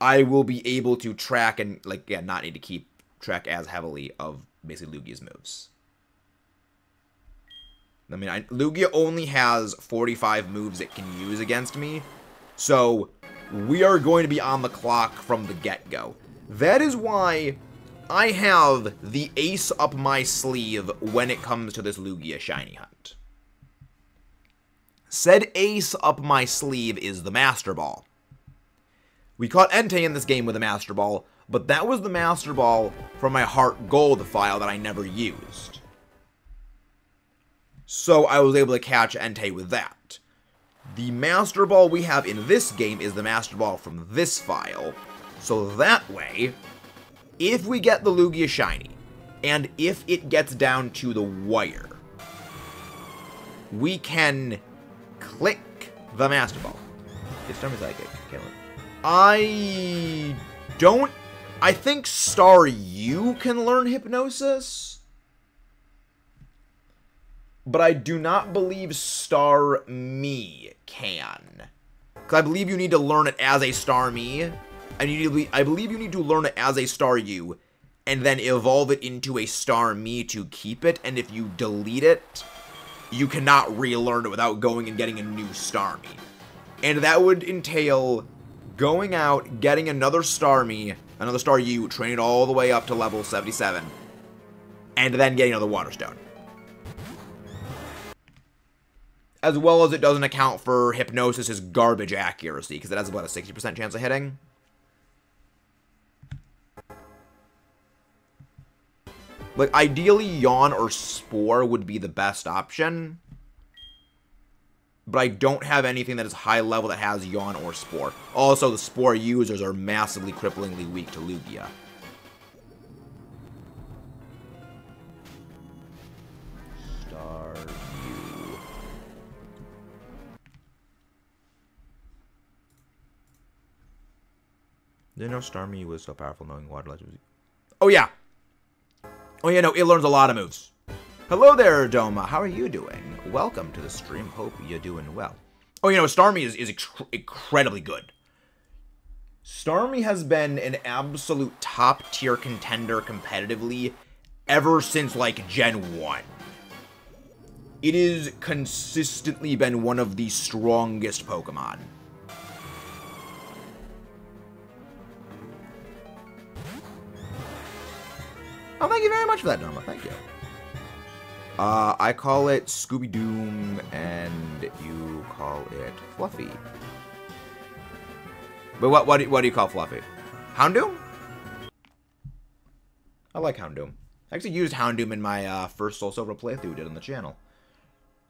S1: I will be able to track and like yeah, not need to keep track as heavily of basically Lugia's moves. I mean, I, Lugia only has 45 moves it can use against me, so we are going to be on the clock from the get-go. That is why I have the ace up my sleeve when it comes to this Lugia shiny hunt. Said ace up my sleeve is the Master Ball. We caught Entei in this game with a Master Ball, but that was the Master Ball from my Heart Gold file that I never used. So I was able to catch Entei with that. The Master Ball we have in this game is the Master Ball from this file, so that way, if we get the Lugia Shiny, and if it gets down to the wire, we can click the Master Ball. It's Stormy Psychic. I don't... I think Staryu can learn Hypnosis. But I do not believe Starmie can. Because I believe you need to learn it as a Starmie. And you need to, be, I believe you need to learn it as a Staryu. And then evolve it into a Starmie to keep it. And if you delete it, you cannot relearn it without going and getting a new Starmie. And that would entail going out, getting another Starmie, another Staryu, training it all the way up to level 77, and then getting another Water Stone. As well as it doesn't account for Hypnosis's garbage accuracy, because it has about a 60% chance of hitting. Like, ideally, Yawn or Spore would be the best option but I don't have anything that is high level that has Yawn or Spore. Also, the Spore users are massively cripplingly weak to Lugia. You. Didn't know Starmie was so powerful knowing Water Legends. Oh, yeah. Oh, yeah, no, it learns a lot of moves. Hello there, Doma. How are you doing? Welcome to the stream. Hope you're doing well. Oh, you know, Starmie is, is incredibly good. Starmie has been an absolute top tier contender competitively ever since, like, Gen 1. It has consistently been one of the strongest Pokemon. Oh, thank you very much for that, Norma. Thank you. Uh, I call it Scooby Doom, and you call it Fluffy. But what what do, what do you call Fluffy? Houndoom? I like Houndoom. I actually used Houndoom in my uh, first Soul Silver playthrough we did on the channel.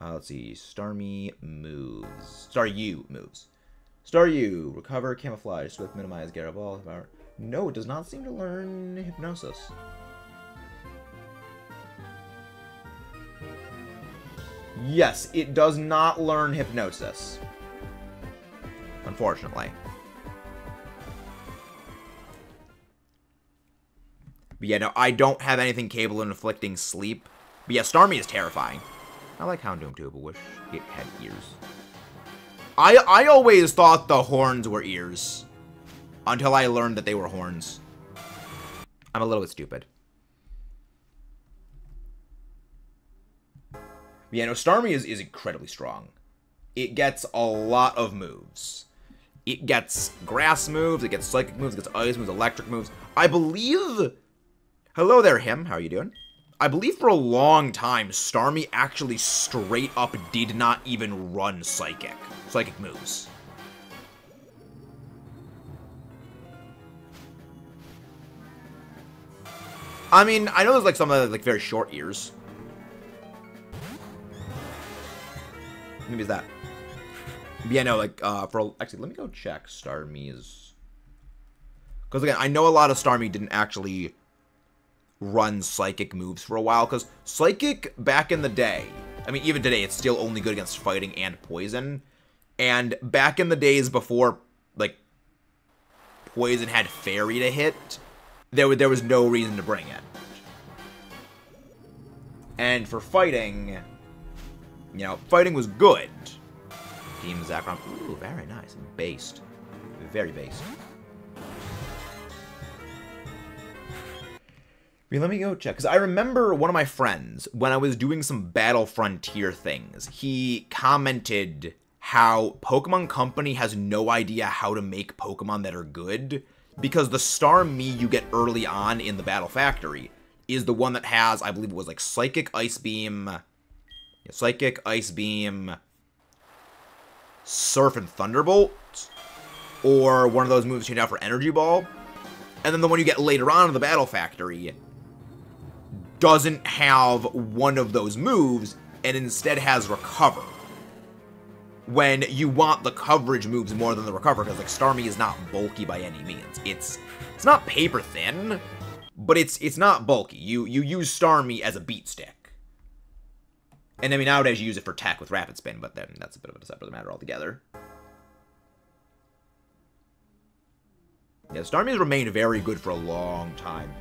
S1: Uh, let's see. Starmie moves. Staryu moves. Staryu. Recover, camouflage, swift, minimize, Gyro Ball. No, it does not seem to learn hypnosis. Yes, it does not learn hypnosis. Unfortunately. But yeah, no, I don't have anything capable of inflicting sleep. But yeah, Starmie is terrifying. I like Houndoom too, but wish it had ears. I I always thought the horns were ears. Until I learned that they were horns. I'm a little bit stupid. Yeah, no, Starmie is, is incredibly strong. It gets a lot of moves. It gets grass moves, it gets psychic moves, it gets ice moves, electric moves. I believe... Hello there, him. How are you doing? I believe for a long time, Starmie actually straight up did not even run Psychic. Psychic moves. I mean, I know there's like some the like very short ears. Maybe it's that. Yeah, no, like, uh, for, actually, let me go check Starmie's. Because, again, I know a lot of Starmie didn't actually run Psychic moves for a while, because Psychic, back in the day, I mean, even today, it's still only good against Fighting and Poison, and back in the days before, like, Poison had Fairy to hit, there, there was no reason to bring it. And for Fighting, you know, fighting was good. Team Zekrom. Ooh, very nice. Based. Very based. I mean, let me go check. Because I remember one of my friends, when I was doing some Battle Frontier things, he commented how Pokemon Company has no idea how to make Pokemon that are good. Because the Starmie you get early on in the Battle Factory is the one that has, I believe it was like Psychic Ice Beam, Psychic, Ice Beam, Surf, and Thunderbolt. Or one of those moves you out for Energy Ball. And then the one you get later on in the Battle Factory doesn't have one of those moves and instead has Recover. When you want the coverage moves more than the recover, because like Starmie is not bulky by any means. It's it's not paper thin, but it's it's not bulky. You you use Starmie as a beat stick. And I mean, nowadays you use it for tech with rapid spin, but then that's a bit of a separate matter altogether. Yeah, Starmie's remained very good for a long time.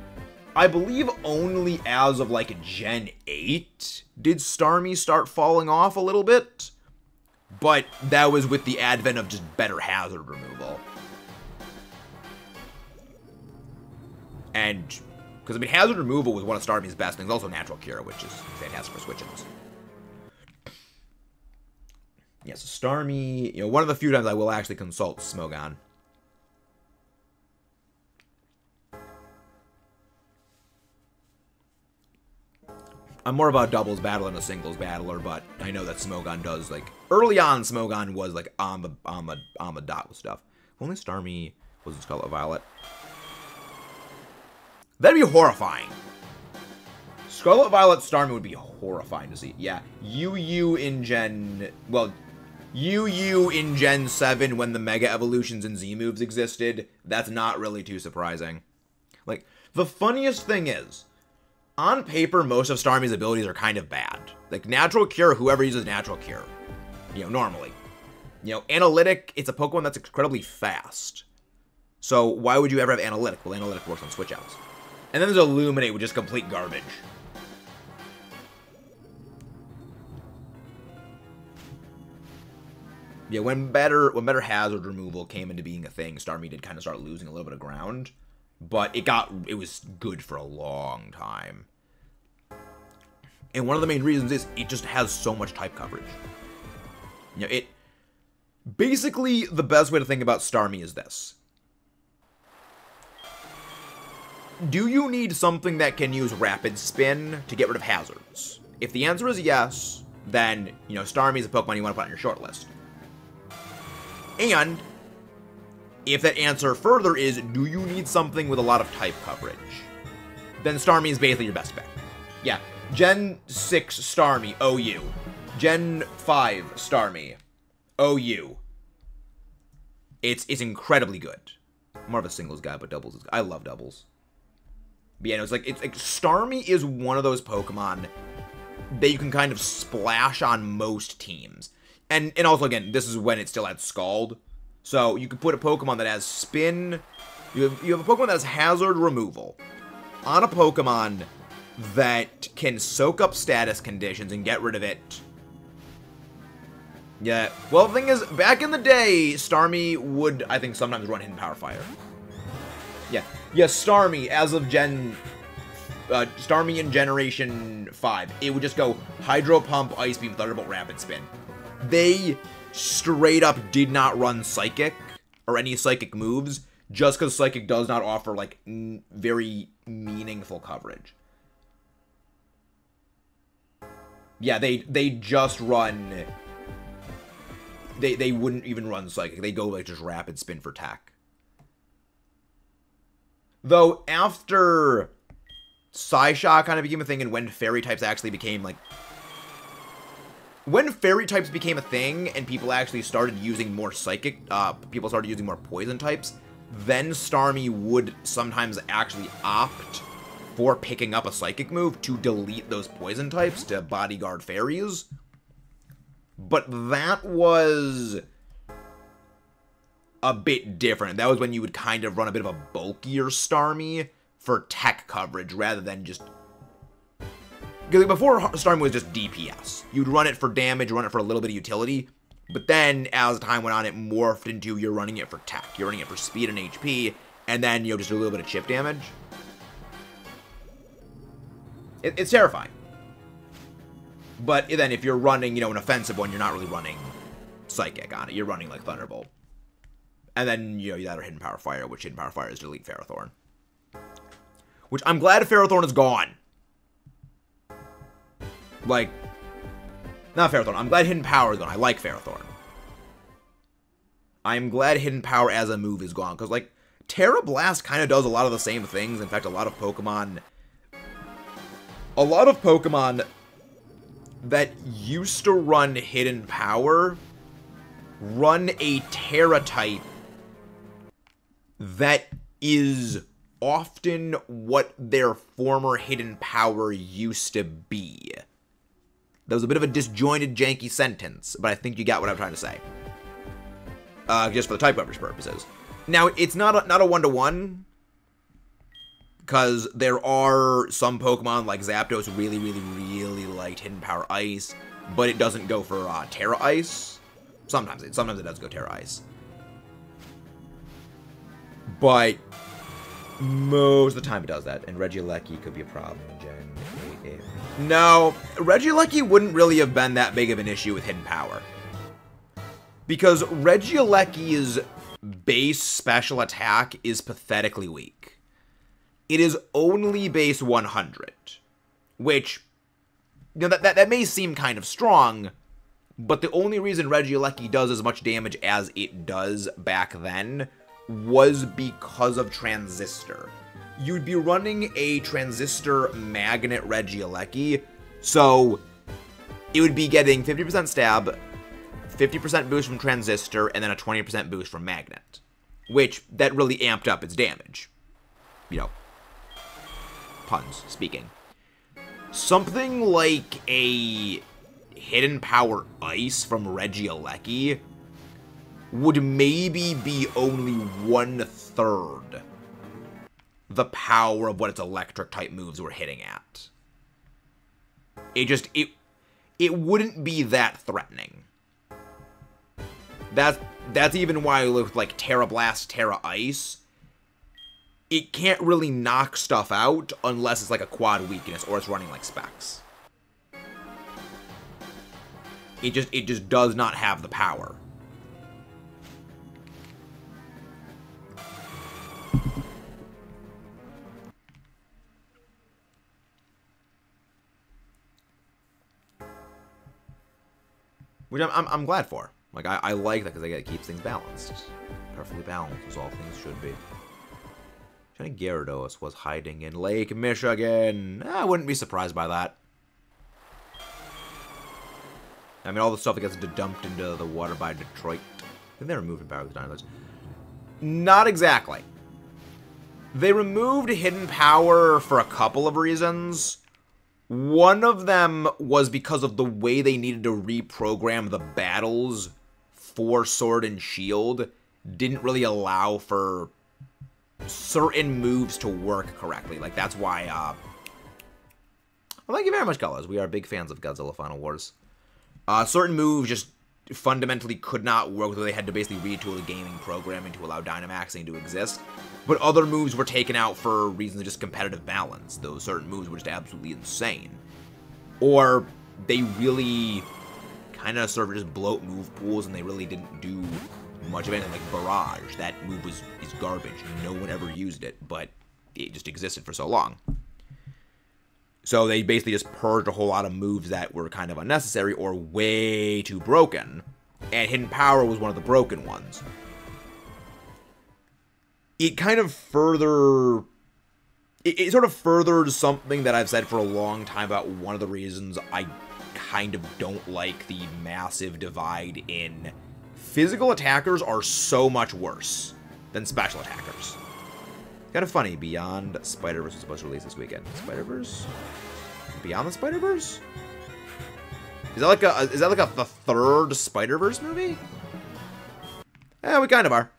S1: I believe only as of like Gen 8 did Starmie start falling off a little bit. But that was with the advent of just better hazard removal. And, because I mean, hazard removal was one of Starmie's best things, also natural cure, which is fantastic for switch-ins. Yeah, so Starmie, you know, one of the few times I will actually consult Smogon. I'm more of a doubles battle than a singles battler, but I know that Smogon does like early on. Smogon was like on the on the on the dot with stuff. If only Starmie was in Scarlet Violet. That'd be horrifying. Scarlet Violet Starmie would be horrifying to see. Yeah, UU in Gen well, UU in Gen 7 when the Mega Evolutions and Z moves existed, that's not really too surprising. Like, the funniest thing is, on paper, most of Starmie's abilities are kind of bad. Like, Natural Cure, whoever uses Natural Cure, you know, normally. You know, Analytic, it's a Pokemon that's incredibly fast. So why would you ever have Analytic? Well, Analytic works on switch outs. And then there's Illuminate, which is complete garbage. Yeah, when better when better hazard removal came into being a thing, Starmie did kind of start losing a little bit of ground, but it got it was good for a long time. And one of the main reasons is it just has so much type coverage. You know, it basically the best way to think about Starmie is this. Do you need something that can use rapid spin to get rid of hazards? If the answer is yes, then, you know, Starmie is a Pokemon you want to put on your short list. And if that answer further is, do you need something with a lot of type coverage? Then Starmie is basically your best bet. Yeah, Gen 6 Starmie, OU. Gen 5 Starmie, OU. It's, it's incredibly good. More of a singles guy, but doubles is I love doubles. But yeah, it's like, it's like, Starmie is one of those Pokemon that you can kind of splash on most teams and and also again, this is when it still had Scald. So you could put a Pokemon that has Spin. You have, you have a Pokemon that has Hazard Removal on a Pokemon that can soak up status conditions and get rid of it. Yeah. Well, the thing is, back in the day, Starmie would, I think, sometimes run Hidden Power Fire. Yeah. Yeah, Starmie, as of Gen... Uh, Starmie in Generation 5, it would just go Hydro Pump, Ice Beam, Thunderbolt, Rapid Spin they straight up did not run Psychic or any Psychic moves just because Psychic does not offer, like, very meaningful coverage. Yeah, they they just run... They, they wouldn't even run Psychic. They go, like, just Rapid Spin for tech. Though, after Psyshock kind of became a thing and when Fairy types actually became, like, when fairy types became a thing and people actually started using more psychic, uh, people started using more poison types, then Starmie would sometimes actually opt for picking up a psychic move to delete those poison types to bodyguard fairies. But that was a bit different. That was when you would kind of run a bit of a bulkier Starmie for tech coverage rather than just because before Starmie was just DPS. You'd run it for damage, run it for a little bit of utility, but then as time went on, it morphed into you're running it for tech. You're running it for speed and HP, and then, you know, just a little bit of chip damage. It, it's terrifying. But then if you're running, you know, an offensive one, you're not really running Psychic on it. You're running, like, Thunderbolt. And then, you know, you got Hidden Power Fire, which Hidden Power Fire is delete Ferrothorn. Which I'm glad Ferrothorn is gone. Like, not Ferrothorn. I'm glad Hidden Power is gone. I like Ferrothorn. I'm glad Hidden Power as a move is gone. Because, like, Tera Blast kind of does a lot of the same things. In fact, a lot of Pokemon... A lot of Pokemon that used to run Hidden Power run a Tera type that is often what their former Hidden Power used to be. That was a bit of a disjointed, janky sentence, but I think you got what I'm trying to say. Uh, just for the type coverage purposes. Now, it's not a, not a one-to-one, because there are some Pokemon like Zapdos really, really, really liked Hidden Power Ice, but it doesn't go for uh, Tera Ice. Sometimes it, sometimes it does go Tera Ice. But most of the time it does that, and Regieleki could be a problem in Gen 8. No, Regieleki wouldn't really have been that big of an issue with Hidden Power. Because Regieleki's base special attack is pathetically weak. It is only base 100, which, you know, that, that, that may seem kind of strong, but the only reason Regieleki does as much damage as it does back then was because of Transistor. You'd be running a Transistor Magnet Regieleki, so it would be getting 50% stab, 50% boost from Transistor, and then a 20% boost from Magnet. Which, that really amped up its damage. You know, puns speaking. Something like a Hidden Power Ice from Regieleki would maybe be only one third the power of what its electric type moves were hitting at. It just it it wouldn't be that threatening. That's that's even why with like Tera Blast, Tera Ice, it can't really knock stuff out unless it's like a quad weakness or it's running like specs. It just it just does not have the power. Which I'm, I'm, I'm glad for. Like, I, I like that because it keeps things balanced. Perfectly balanced, as all things should be. Johnny Gyarados was hiding in Lake Michigan. I wouldn't be surprised by that. I mean, all the stuff that gets dumped into the water by Detroit. Did they remove Power with Dynamax? Not exactly. They removed Hidden Power for a couple of reasons. One of them was because of the way they needed to reprogram the battles for Sword and Shield didn't really allow for certain moves to work correctly. Like, that's why, uh... Well, thank you very much, Gullas. We are big fans of Godzilla Final Wars. Uh, certain moves just fundamentally could not work, so they had to basically retool the gaming programming to allow Dynamaxing to exist. But other moves were taken out for reasons of just competitive balance. though certain moves were just absolutely insane. Or they really kind of sort of just bloat move pools and they really didn't do much of anything. Like Barrage, that move was is garbage. No one ever used it, but it just existed for so long. So they basically just purged a whole lot of moves that were kind of unnecessary or way too broken. And Hidden Power was one of the broken ones it kind of further it, sort of furthered something that I've said for a long time about one of the reasons I kind of don't like the massive divide in physical attackers are so much worse than special attackers. Kind of funny, Beyond Spider-Verse was supposed to release this weekend. Spider-Verse? Beyond the Spider-Verse? Is that like a is that like a the third Spider-Verse movie? Yeah, we kind of are.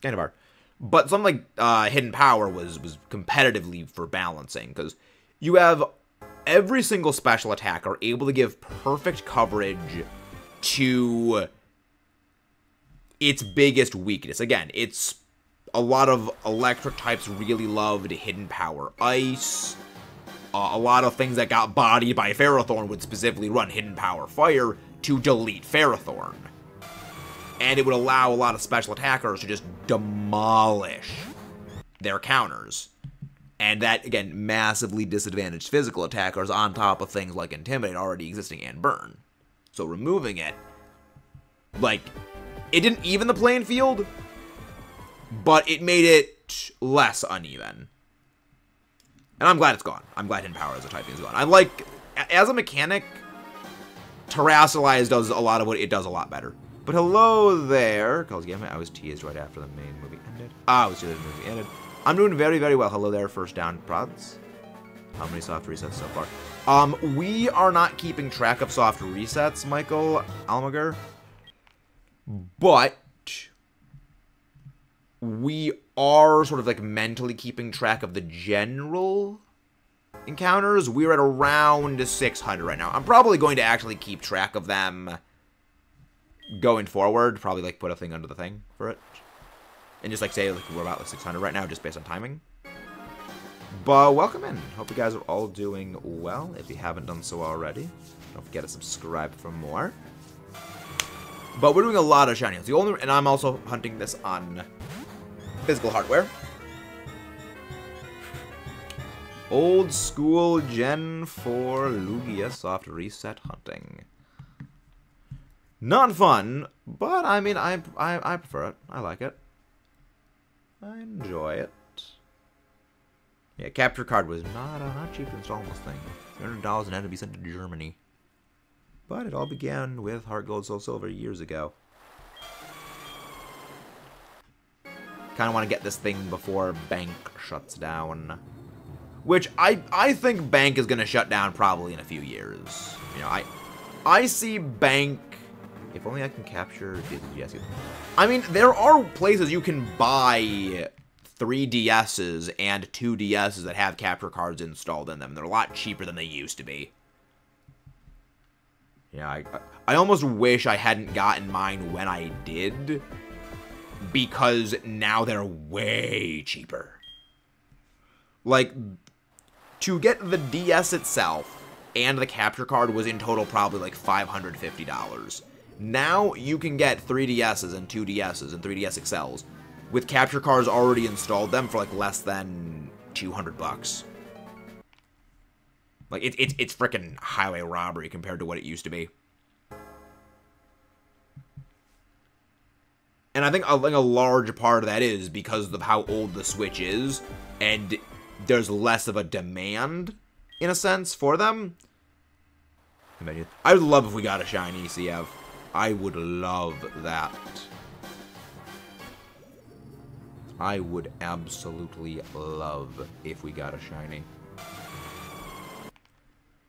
S1: Kind of are. But something like uh, Hidden Power was was competitively for balancing because you have every single special attacker able to give perfect coverage to its biggest weakness. Again, it's a lot of electric types really loved Hidden Power Ice. Uh, a lot of things that got bodied by Ferrothorn would specifically run Hidden Power Fire to delete Ferrothorn and it would allow a lot of special attackers to just demolish their counters. And that, again, massively disadvantaged physical attackers on top of things like Intimidate already existing and Burn. So removing it, like, it didn't even the playing field, but it made it less uneven. And I'm glad it's gone. I'm glad Hidden Power as a typing is gone. I like, as a mechanic, Terastallize does a lot of what it does a lot better. But hello there. Calls Gamma. I was teased right after the main movie ended. Ah, I was teased the movie ended. I'm doing very, very well. Hello there, first down prods. How many soft resets so far? Um, we are not keeping track of soft resets, Michael Almager. But we are sort of like mentally keeping track of the general encounters. We're at around 600 right now. I'm probably going to actually keep track of them going forward, probably like put a thing under the thing for it. And just like say like we're about like 600 right now just based on timing. But welcome in. Hope you guys are all doing well. If you haven't done so already, don't forget to subscribe for more. But we're doing a lot of shiny. The only and I'm also hunting this on physical hardware. Old school Gen 4 Lugia soft reset hunting. Not fun, but I mean, I, I, I prefer it. I like it. I enjoy it. Yeah, capture card was not, uh, not cheap to install this thing. $300 and had to be sent to Germany. But it all began with Heart Gold Soul Silver years ago. Kind of want to get this thing before Bank shuts down. Which I I think Bank is going to shut down probably in a few years. You know, I I see Bank If only I can capture Jesse. I mean, there are places you can buy three DSs and two DSs that have capture cards installed in them. They're a lot cheaper than they used to be. Yeah, I, I almost wish I hadn't gotten mine when I did, because now they're way cheaper. Like, to get the DS itself and the capture card was in total probably like $550. Now you can get 3DSs and 2DSs and 3DS XLs with capture cards already installed them for like less than 200 bucks. Like, it, it, it's freaking highway robbery compared to what it used to be. And I think a, like a large part of that is because of how old the Switch is, and there's less of a demand, in a sense, for them. I would love if we got a shiny CF. I would love that. I would absolutely love if we got a shiny.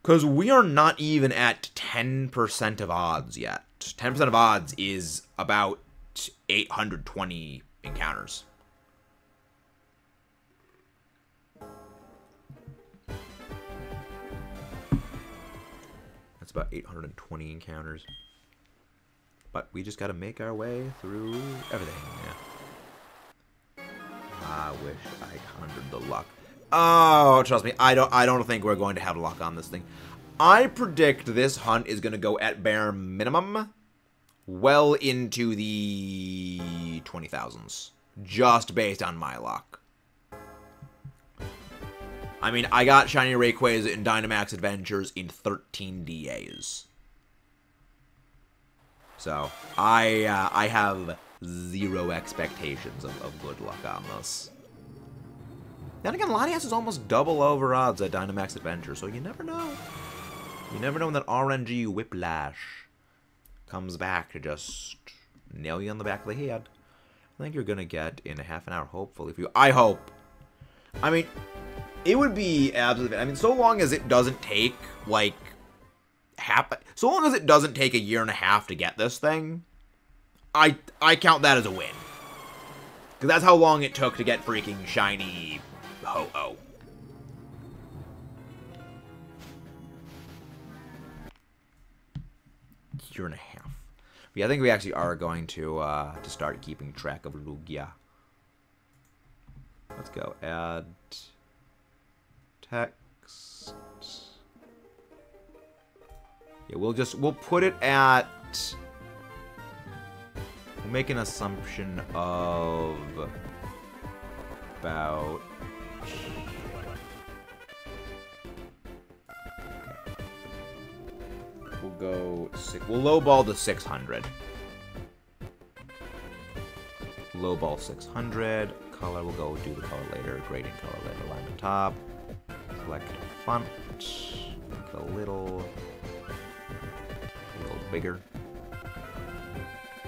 S1: Because we are not even at 10% of odds yet. 10% of odds is about 820 encounters. That's about 820 encounters. But we just gotta make our way through everything, yeah. I wish I conjured the luck. Oh, trust me, I don't I don't think we're going to have luck on this thing. I predict this hunt is to go at bare minimum well into the 20,000s. Just based on my luck. I mean, I got Shiny Rayquaza in Dynamax Adventures in 13 DAs. So, I uh, I have zero expectations of, of good luck on this. Then again, Latias is almost double over odds at Dynamax Adventure, so you never know. You never know when that RNG Whiplash comes back to just nail you on the back of the head. I think you're to get in a half an hour, hopefully. For you. I hope. I mean, it would be absolutely... I mean, so long as it doesn't take, like, half... So long as it doesn't take a year and a half to get this thing, I, I count that as a win. Because that's how long it took to get freaking shiny Ho-Oh. Year and a. Yeah, I think we actually are going to uh, to start keeping track of Lugia. Let's go. Add text. Yeah, we'll just we'll put it at. We'll make an assumption of about We'll go six. We'll lowball the 600. Lowball 600. Color, we'll go do the color later. Grading color later. Alignment top. Select font. Make a little, a little bigger.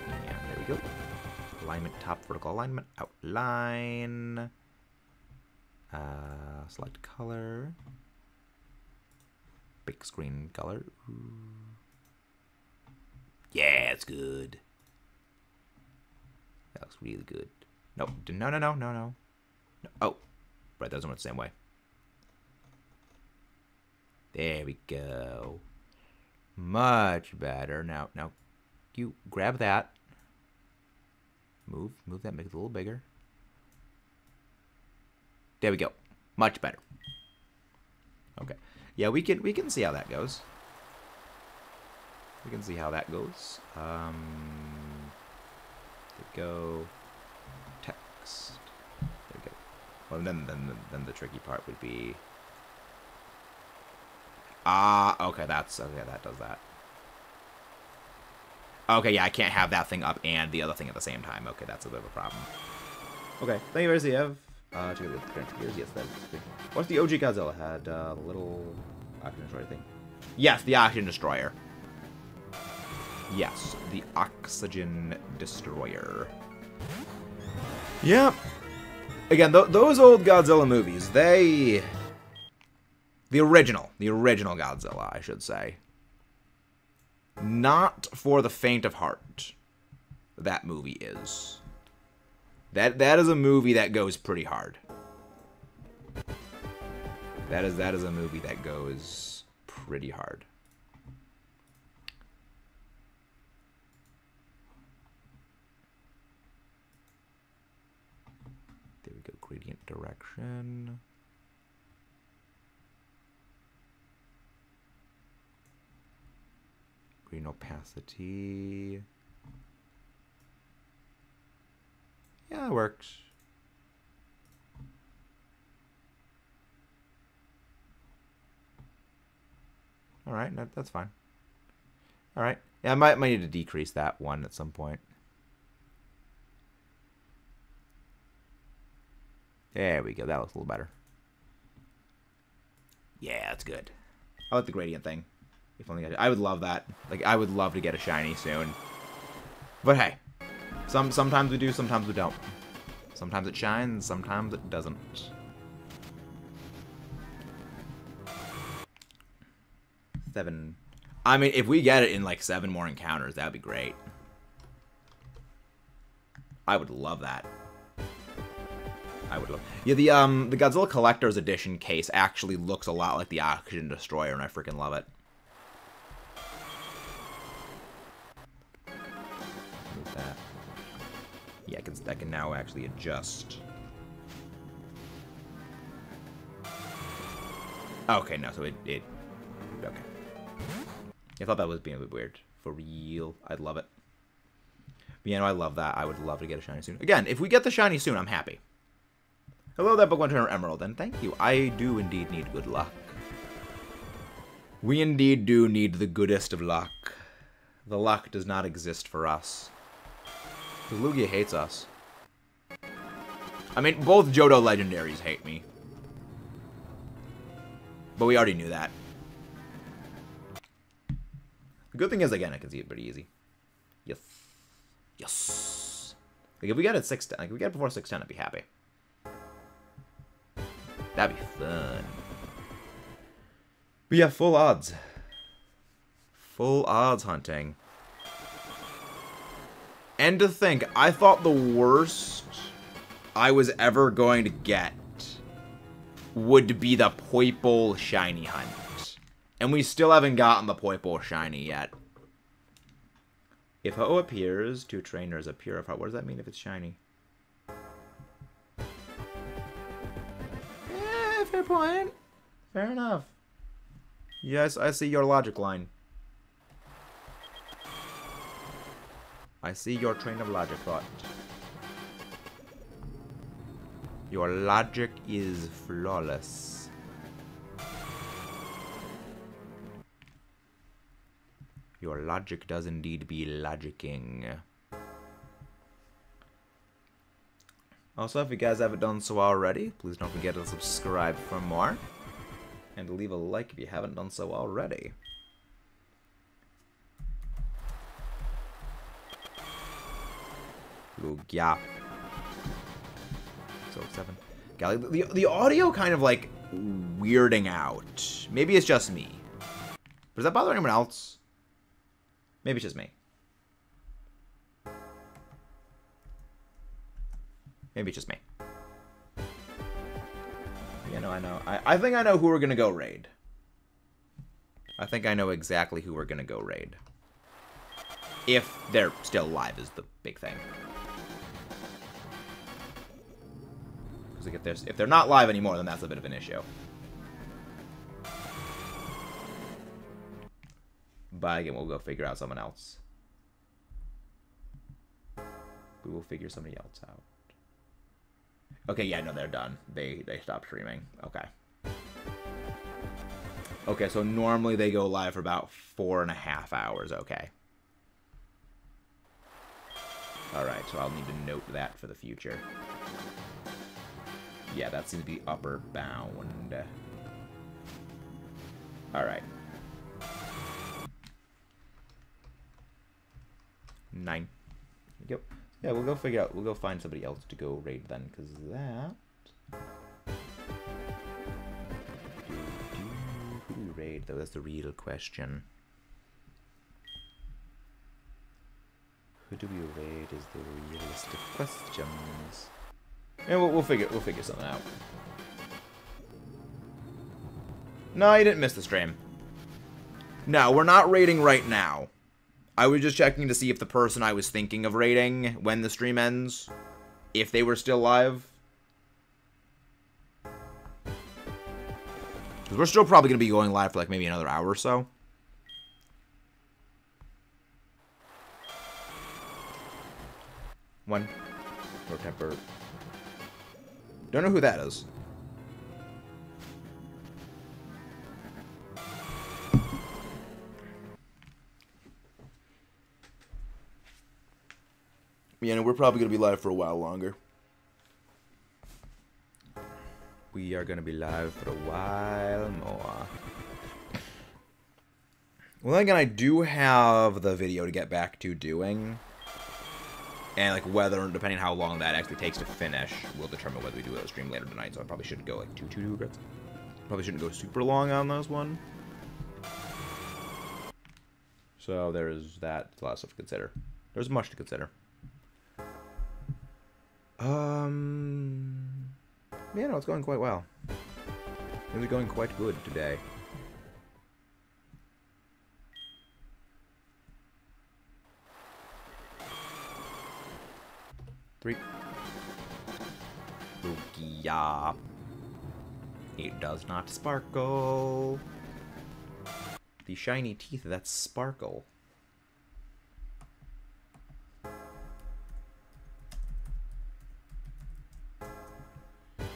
S1: And there we go. Alignment top, vertical alignment, outline. Uh, select color. Big screen color. Yeah, it's good. That looks really good. No, no, no, no, no, no. Oh, right, that doesn't work the same way. There we go. Much better. Now, now, you grab that. Move, move that, make it a little bigger. There we go. Much better. Okay. Yeah, we can we can see how that goes. We can see how that goes. Um, go text. There we go. Well, then then then the tricky part would be. Ah, uh, okay, that's okay. That does that. Okay, yeah, I can't have that thing up and the other thing at the same time. Okay, that's a bit of a problem. Okay, thank you much, uh, to the gears, yes, that's good. What's the OG Godzilla had? Uh, little oxygen destroyer thing. Yes, the oxygen destroyer. Yes, the oxygen destroyer. Yep. Again, th those old Godzilla movies, they... The original. The original Godzilla, I should say. not for the faint of heart. That movie is. That that is a movie that goes pretty hard. That is that is a movie that goes pretty hard. There we go, gradient direction. Green opacity. Yeah, it works. All right, that, that's fine. All right. Yeah, I might, might need to decrease that one at some point. There we go. That looks a little better. Yeah, that's good. I like the gradient thing. If only I, I would love that. Like, I would love to get a shiny soon. But hey, some sometimes we do, sometimes we don't. Sometimes it shines, sometimes it doesn't. Seven. I mean, if we get it in like seven more encounters, that'd be great. I would love that. I would love. Yeah, the um the Godzilla Collector's Edition case actually looks a lot like the Oxygen Destroyer, and I freaking love it. Move that. Yeah, I can I can now actually adjust. Okay, no, so it it okay. I thought that was being a bit weird. For real, I'd love it. But yeah, no, I love that. I would love to get a shiny soon. Again, if we get the shiny soon, I'm happy. Hello there, Book 100 Emerald, and thank you. I do indeed need good luck. We indeed do need the goodest of luck. The luck does not exist for us. Because Lugia hates us. I mean, both Johto legendaries hate me. But we already knew that. The good thing is, again, I can see it pretty easy. Yes. Yes. Like, if we get it 610, like, if we get it before 610, I'd be happy. That'd be fun. But yeah, full odds. Full odds hunting. And to think, I thought the worst I was ever going to get would be the Poipole Shiny Hunt. And we still haven't gotten the Poipole Shiny yet. If Ho appears, two trainers appear. If what does that mean if it's shiny? Point. Fair enough. Yes, I see your logic line. I see your train of logic thought. Your logic is flawless. Your logic does indeed be logicking. Also, if you guys haven't done so already, please don't forget to subscribe for more. And leave a like if you haven't done so already. Lugia. So seven. The the audio kind of like weirding out. Maybe it's just me. But Does that bother anyone else? Maybe it's just me. Maybe just me. Yeah, no, I know. I, I think I know who we're gonna go raid. I think I know exactly who we're gonna go raid. If they're still alive is the big thing. Because if, they're, if they're not live anymore, then that's a bit of an issue. But again, we'll go figure out someone else. We will figure somebody else out. Okay, yeah, no, they're done. They they stopped streaming. Okay. Okay, so normally they go live for about four and a half hours. Okay. Alright, so I'll need to note that for the future. Yeah, that seems to be upper bound. Alright. Nine. Yep. Yeah, we'll go figure out, we'll go find somebody else to go raid then, because that... Who do we raid, though? That's the real question. Who do we raid is the realistic questions. Yeah, we'll, we'll figure we'll figure something out. No, you didn't miss the stream. No, we're not raiding right now. I was just checking to see if the person I was thinking of raiding when the stream ends, if they were still live. Because we're still probably going to be going live for like maybe another hour or so. One. Or temper. Don't know who that is. Yeah, no, we're probably going to be live for a while longer. We are going to be live for a while more. Well, again, I do have the video to get back to doing. And, like, whether, depending on how long that actually takes to finish, will determine whether we do a stream later tonight. So I probably shouldn't go, like, too, too, too. Probably shouldn't go super long on this one. So there is that. a lot of to consider. There's much to consider. Um, yeah, no, it's going quite well. It's going quite good today. Three. Rukia. It does not sparkle. The shiny teeth that sparkle.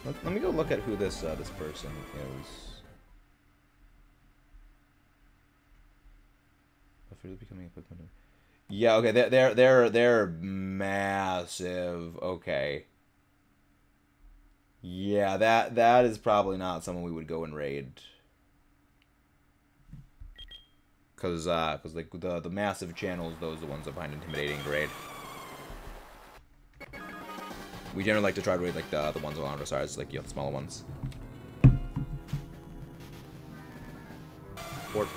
S1: Let, let me go look at who this uh, this person is. becoming equipment. Yeah, okay, they're they're they're they're massive. Okay. Yeah, that that is probably not someone we would go and raid. Cause uh, cause like the the massive channels, those are the ones that find intimidating to raid. We generally like to try to raid like the the ones around our size, like you know, the smaller ones. Four.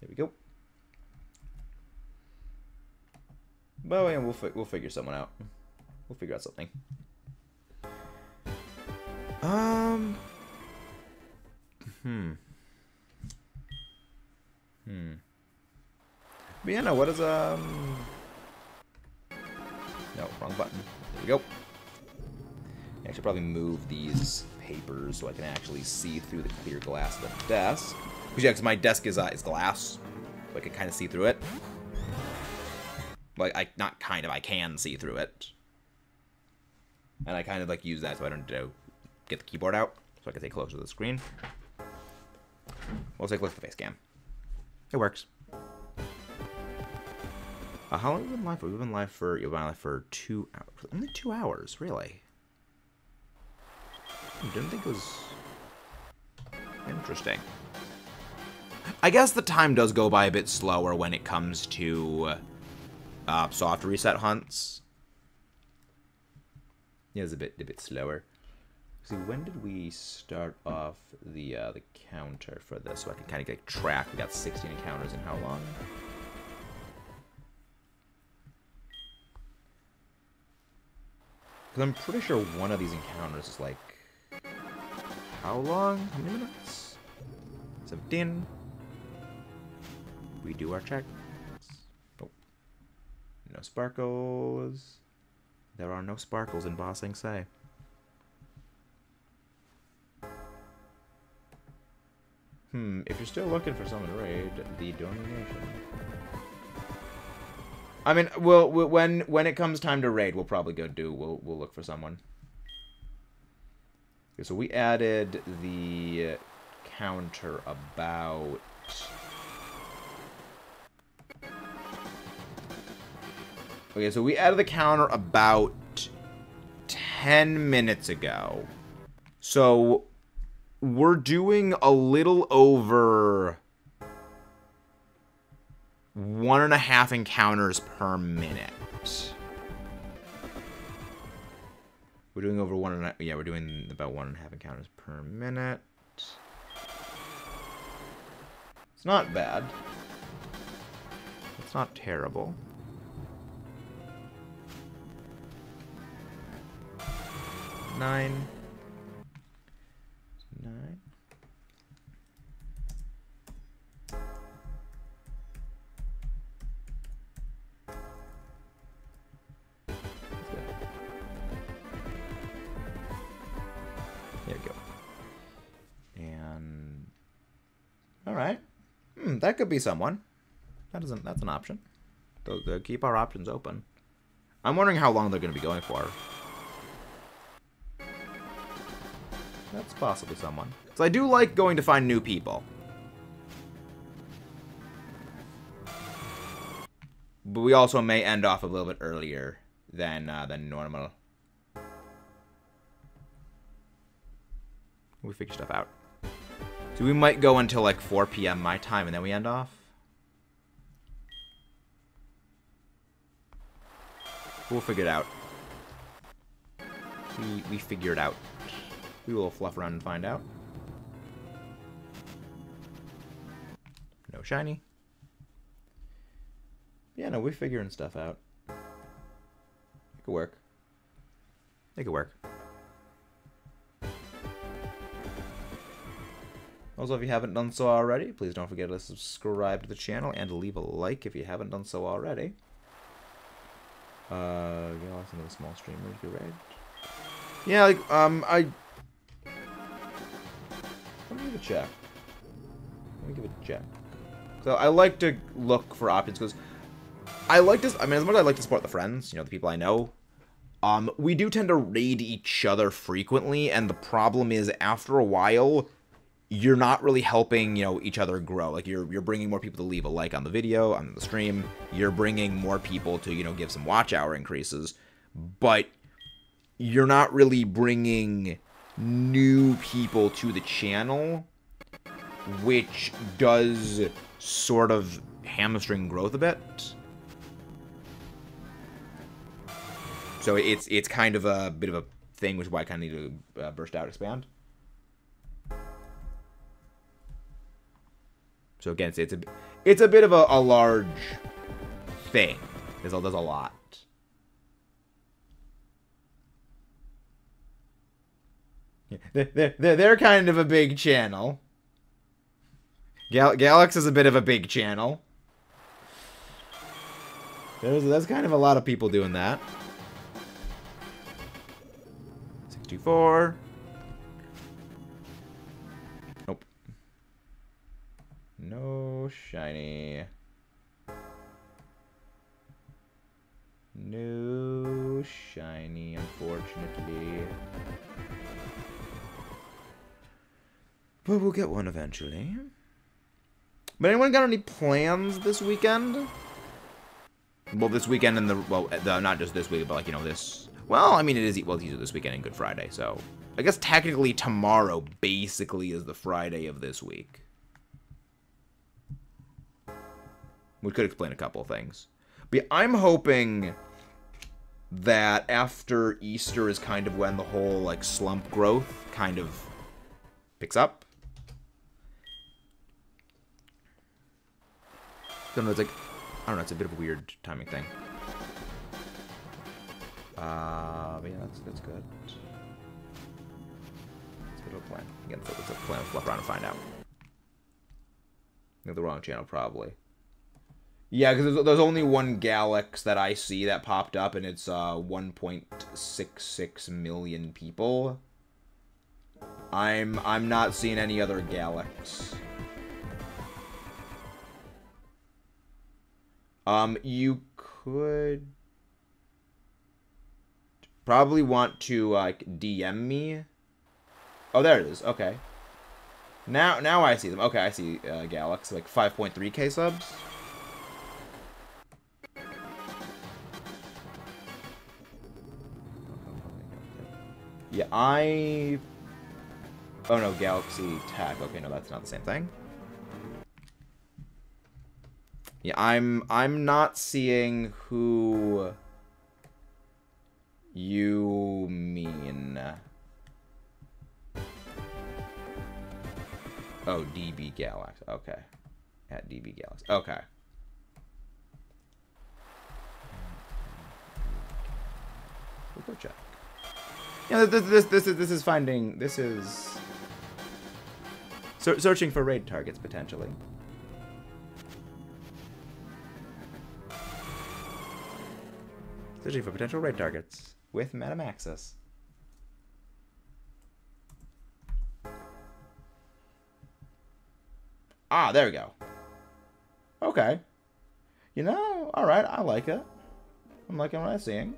S1: There we go. But yeah, we'll fi we'll figure someone out. We'll figure out something. Um. Hmm. Hmm. No, what is, um... No, wrong button. There we go. I should probably move these papers so I can actually see through the clear glass of the desk. Because yeah, because my desk is, uh, is glass, so I can kind of see through it. Like, I, not kind of, I can see through it. And I kind of, like, use that so I don't do, get the keyboard out, so I can stay closer to the screen. We'll take a look at the face cam. It works. Uh, how long have we been live for? We've been live for you've been live for two hours. Only two hours, really. I didn't think it was interesting. I guess the time does go by a bit slower when it comes to uh, soft reset hunts. Yeah, it's a bit a bit slower. See, when did we start off the uh, the counter for this? So I can kind of get track. We got 16 encounters in how long? Because I'm pretty sure one of these encounters is like... How long? How many minutes? 17. We do our check. Nope. No sparkles. There are no sparkles in Ba Sing Se. Hmm, if you're still looking for someone to raid, the donation. I mean, we'll, we'll, when when it comes time to raid, we'll probably go do. We'll we'll look for someone. Okay, so we added the counter about. Okay, so we added the counter about 10 minutes ago. So we're doing a little over one and a half encounters per minute. We're doing over one and a, yeah, we're doing about one and a half encounters per minute. It's not bad. It's not terrible. Nine. That could be someone. That isn't. That's an option. So, uh, keep our options open. I'm wondering how long they're going to be going for. That's possibly someone. So I do like going to find new people. But we also may end off a little bit earlier than uh, than normal. We figure stuff out. So we might go until like 4 p.m. my time and then we end off. We'll figure it out. We, we figure it out. We will fluff around and find out. No shiny. Yeah, no, we're figuring stuff out. It could work. It could work. Also, if you haven't done so already, please don't forget to subscribe to the channel and leave a like if you haven't done so already. Uh, get lost into the small streamers, you're right. Yeah, like, um, I... Let me give a check. Let me give a check. So I like to look for options, because I like to, I mean, as much as I like to support the friends, you know, the people I know, um, we do tend to raid each other frequently, and the problem is, after a while, you're not really helping you know each other grow. Like you're you're bringing more people to leave a like on the video on the stream. You're bringing more people to you know give some watch hour increases. But you're not really bringing new people to the channel which does sort of hamstring growth a bit. So it's it's kind of a bit of a thing which is why I kind of need to uh, burst out expand So again, it's, a it's a bit of a, a large thing. There's a, there's a lot. They're, they're, they're kind of a big channel. Gal Galax is a bit of a big channel. There's, that's kind of a lot of people doing that. 624. No shiny. No shiny, unfortunately. But we'll get one eventually. But anyone got any plans this weekend? Well, this weekend and the, well, the, not just this week, but like, you know, this, well, I mean, it is, well, it's either this weekend and Good Friday, so. I guess technically tomorrow basically is the Friday of this week. Which could explain a couple of things. But I'm hoping that after Easter is kind of when the whole like slump growth kind of picks up. I don't know, it's like I don't know, it's a bit of a weird timing thing. Uh, but yeah, that's that's good. That's a a plan. Again, a plan. Fluff around and find out. the wrong channel, probably. Yeah, because there's, there's, only one Galax that I see that popped up, and it's uh 1.66 million people. I'm I'm not seeing any other Galax. Um, you could probably want to like DM me. Oh, there it is. Okay. Now now I see them. Okay, I see uh, Galax like 5.3k subs. Yeah, I... Oh no, Galaxy Tech. Okay, no, that's not the same thing. Yeah, I'm I'm not seeing who you mean. Oh, DB Galax. Okay. At DB Galax. Okay. We'll go check. Yeah, this, this, this, is, this is finding... This is... searching for raid targets, potentially. Searching for potential raid targets with Metamaxis. Ah, there we go. Okay. You know, alright, I like it. I'm liking what I'm seeing.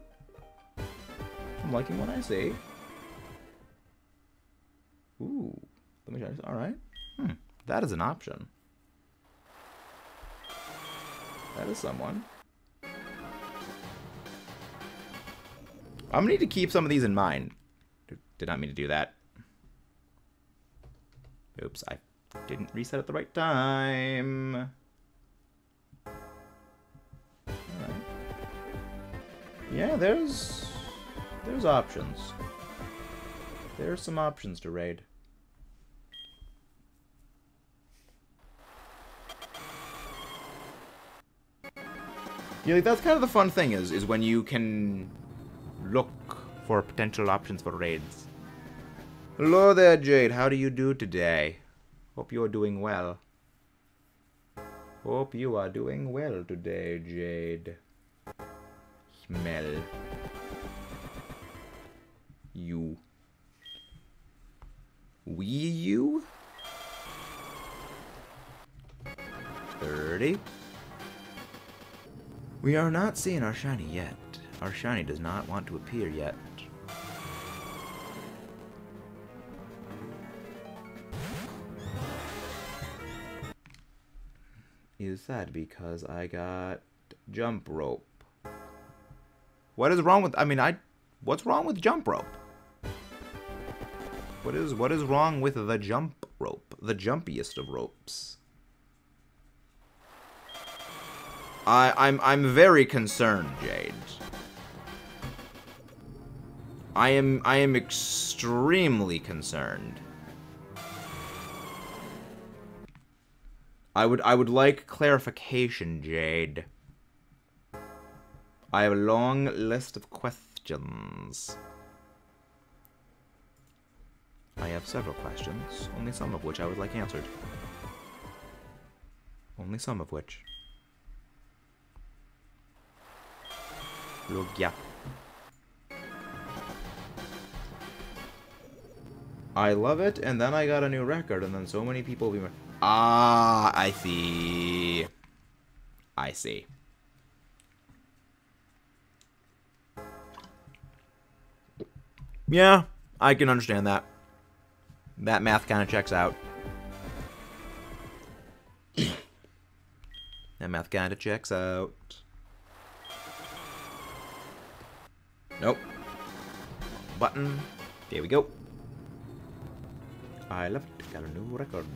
S1: I'm liking what I see. Ooh. Let me try this. Alright. Hmm. That is an option. That is someone. I'm gonna need to keep some of these in mind. Did not mean to do that. Oops, I didn't reset at the right time. Yeah, there's there's options. There's some options to raid. Yeah, like, that's kind of the fun thing is is when you can look for potential options for raids. Hello there, Jade. How do you do today? Hope you're doing well. Hope you are doing well today, Jade. Smell. You. We you? 30. We are not seeing our shiny yet. Our shiny does not want to appear yet. Is that because I got jump rope? What is wrong with I mean I what's wrong with jump rope? What is what is wrong with the jump rope? The jumpiest of ropes. I I'm I'm very concerned, Jade. I am I am extremely concerned. I would I would like clarification, Jade. I have a long list of questions. I have several questions, only some of which I would like answered. Only some of which. Yeah. I love it, and then I got a new record, and then so many people be Ah, I see. I see. Yeah, I can understand that. That math kind of checks out. that math kind of checks out. Nope. Button. There we go. I love it. Got a new record.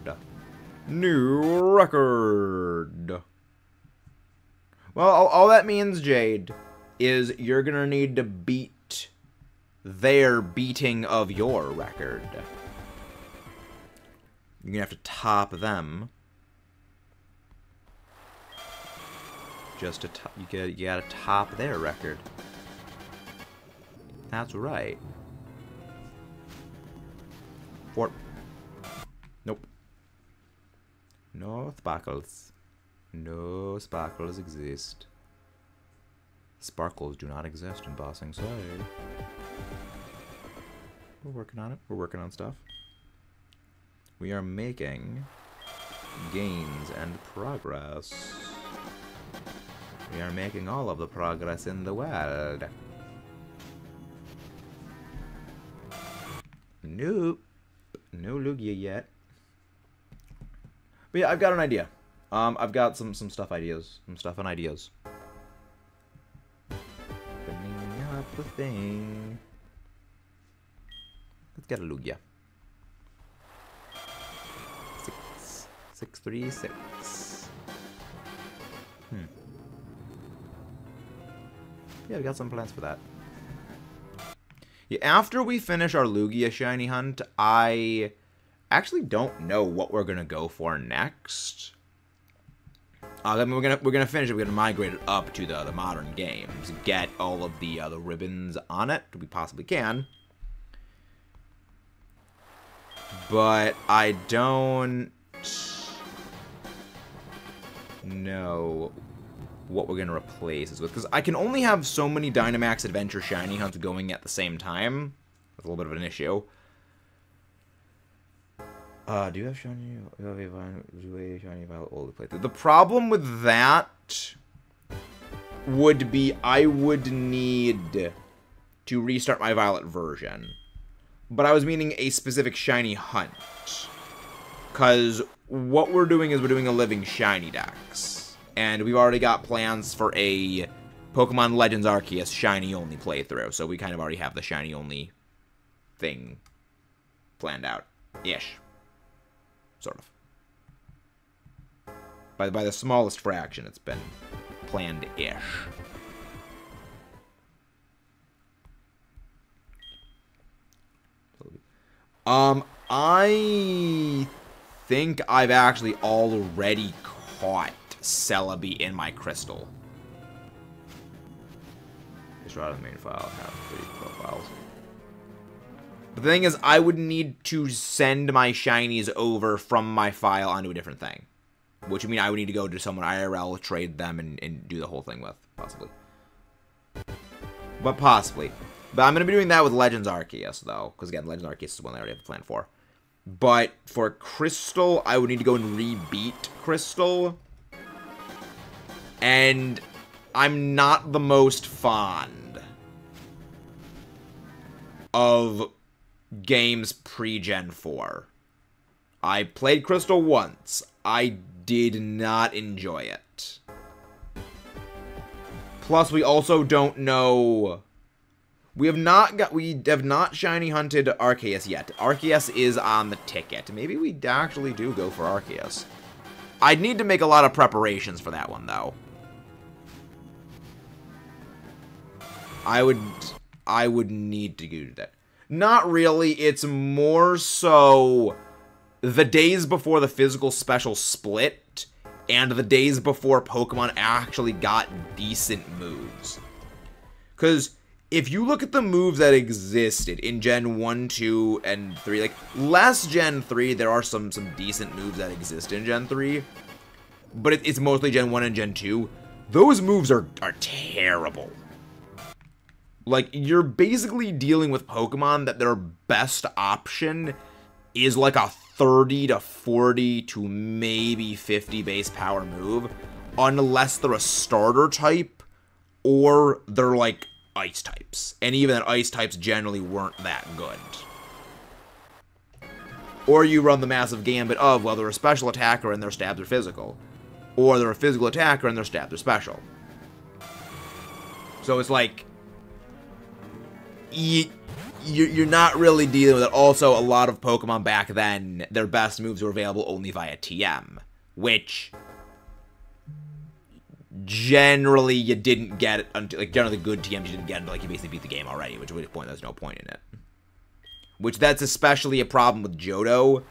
S1: New record. Well, all, all that means, Jade, is you're gonna need to beat their beating of your record. You're gonna have to top them. Just to top, you get you gotta top their record. That's right. Fort. Nope. No sparkles. No sparkles exist. Sparkles do not exist in Bossing Sing We're working on it. We're working on stuff. We are making gains and progress. We are making all of the progress in the world. Nope. No Lugia yet. But yeah, I've got an idea. Um, I've got some some stuff ideas, some stuff and ideas. Opening up the thing. Let's get a Lugia. Six, six, three, six. Hmm. Yeah, we got some plans for that. Yeah, after we finish our Lugia shiny hunt, I actually don't know what we're gonna go for next. Uh, I mean, we're gonna we're gonna finish it. We're gonna migrate it up to the the modern games, get all of the uh, the ribbons on it. We possibly can. But I don't know what we're going to replace this with. Because I can only have so many Dynamax Adventure Shiny Hunts going at the same time. That's a little bit of an issue. Uh, do you have shiny? You have a shiny violet old playthrough. The problem with that would be I would need to restart my violet version. But I was meaning a specific shiny hunt. Because what we're doing is we're doing a living shiny dex. And we've already got plans for a Pokemon Legends Arceus shiny only playthrough. So we kind of already have the shiny only thing planned out. Ish. Sort of. By, by the smallest fraction, it's been planned-ish. Um, I think I've actually already caught Celebi in my crystal. Just right on the main file, have three profiles. But the thing is, I would need to send my shinies over from my file onto a different thing. Which would mean I would need to go to someone IRL, trade them, and, and do the whole thing with, possibly. But possibly. But I'm going to be doing that with Legends Arceus, though. Because, again, Legends Arceus is one I already have a plan for. But for Crystal, I would need to go and re-beat Crystal. And I'm not the most fond of games pre-Gen 4. I played Crystal once. I did not enjoy it. Plus, we also don't know... We have not got we have not shiny hunted Arceus yet. Arceus is on the ticket. Maybe we actually do go for Arceus. I'd need to make a lot of preparations for that one though. I would I would need to do that. Not really, it's more so the days before the physical special split and the days before Pokemon actually got decent moves. Because if you look at the moves that existed in Gen 1, 2, and 3, like, last Gen 3, there are some, some decent moves that exist in Gen 3, but it, it's mostly Gen 1 and Gen 2. Those moves are, are terrible. Like, you're basically dealing with Pokemon that their best option is like a 30 to 40 to maybe 50 base power move, unless they're a starter type or they're like ice types. And even then, ice types generally weren't that good. Or you run the massive gambit of, well, they're a special attacker and their stabs are physical. Or they're a physical attacker and their stabs are special. So it's like, you, you're not really dealing with it. Also, a lot of Pokemon back then, their best moves were available only via TM, which generally you didn't get it until like generally good TMs you didn't get until like you basically beat the game already, which at point there's no point in it. Which that's especially a problem with Johto,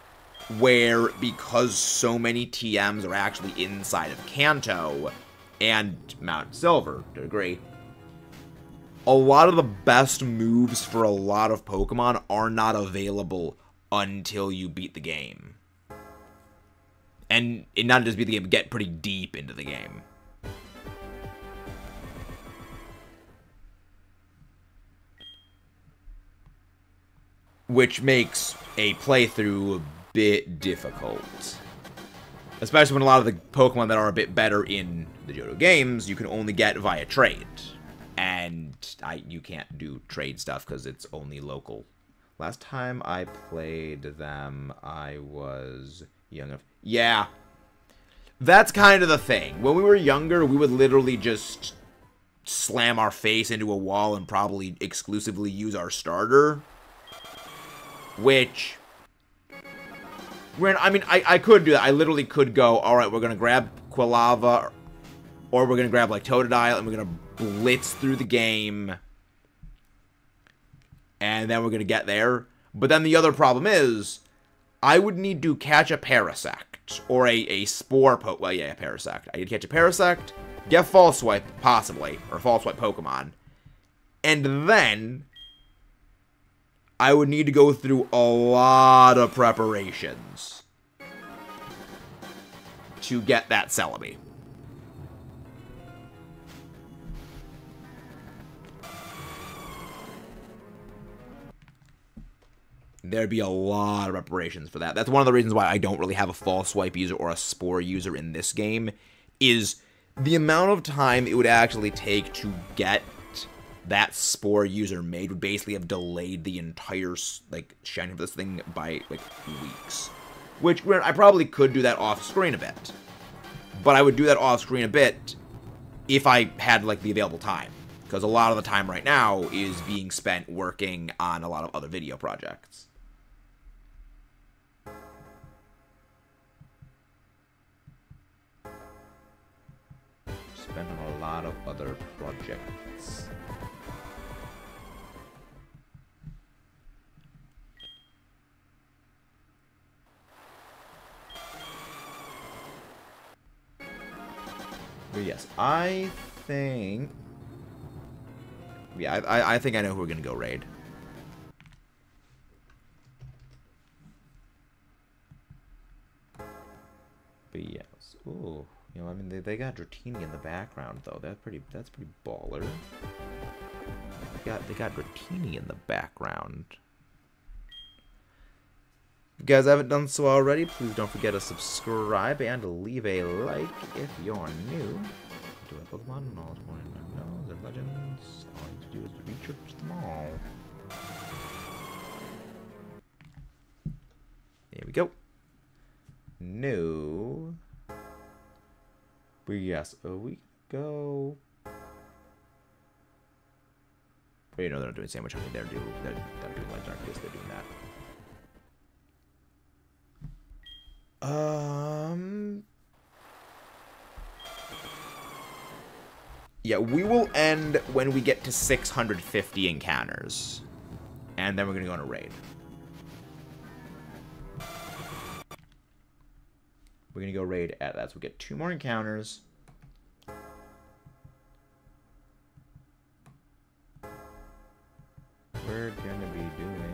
S1: where because so many TMs are actually inside of Kanto and Mount Silver to a degree, a lot of the best moves for a lot of Pokemon are not available until you beat the game. And, and not just beat the game, get pretty deep into the game. Which makes a playthrough a bit difficult. Especially when a lot of the Pokemon that are a bit better in the Johto games, you can only get via trade and I you can't do trade stuff because it's only local. Last time I played them, I was young enough. Yeah, that's kind of the thing. When we were younger, we would literally just slam our face into a wall and probably exclusively use our starter. Which, when I mean, I, I could do that. I literally could go, all right, we're going to grab Quilava, or we're going to grab, like, Totodile, and we're going to blitz through the game, and then we're going to get there. But then the other problem is, I would need to catch a Parasect, or a, a Spore po- well, yeah, a Parasect. I to catch a Parasect, get False Swipe, possibly, or False Swipe Pokemon, and then I would need to go through a lot of preparations to get that Celebi. there'd be a lot of reparations for that. That's one of the reasons why I don't really have a false swipe user or a spore user in this game is the amount of time it would actually take to get that spore user made would basically have delayed the entire like shining of this thing by like weeks. Which I probably could do that off screen a bit. But I would do that off screen a bit if I had like the available time. Because a lot of the time right now is being spent working on a lot of other video projects. spent on a lot of other projects. But yes, I think... Yeah, I, I think I know who we're going to go raid. But yes. Ooh. You know, I mean, they, they got Dratini in the background, though. That's pretty, that's pretty baller. They got, they got Dratini in the background. If you guys haven't done so already, please don't forget to subscribe and leave a like if you're new. A Pokemon and all their legends. All you do is research them all. There we go. No. But yes, a week ago. But you know they're not doing sandwich honey. They're doing they're, they're doing like darkness. They're doing that. Um. Yeah, we will end when we get to 650 encounters. And then we're going to go on a raid. We're going to go raid at that. So we get two more encounters. We're going to be doing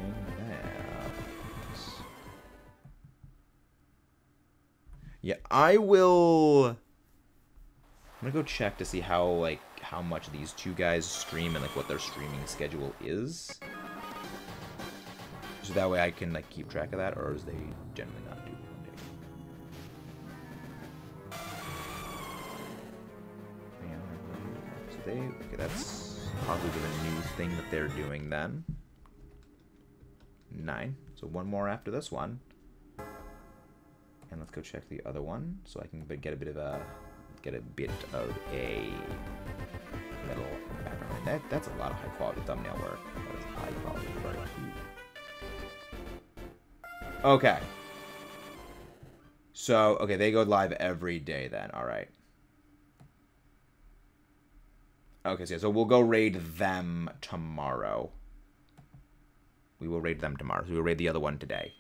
S1: Yeah, I will... I'm gonna go check to see how, like, how much these two guys stream and, like, what their streaming schedule is. So that way I can, like, keep track of that, or is they generally not do they... Okay, that's probably the new thing that they're doing then. Nine. So one more after this one. And let's go check the other one, so I can get a bit of a get a bit of a little background. That that's a lot of high quality thumbnail work. That is high quality work. Okay. So okay, they go live every day then. All right. Okay, so, yeah, so we'll go raid them tomorrow. We will raid them tomorrow. So we'll raid the other one today.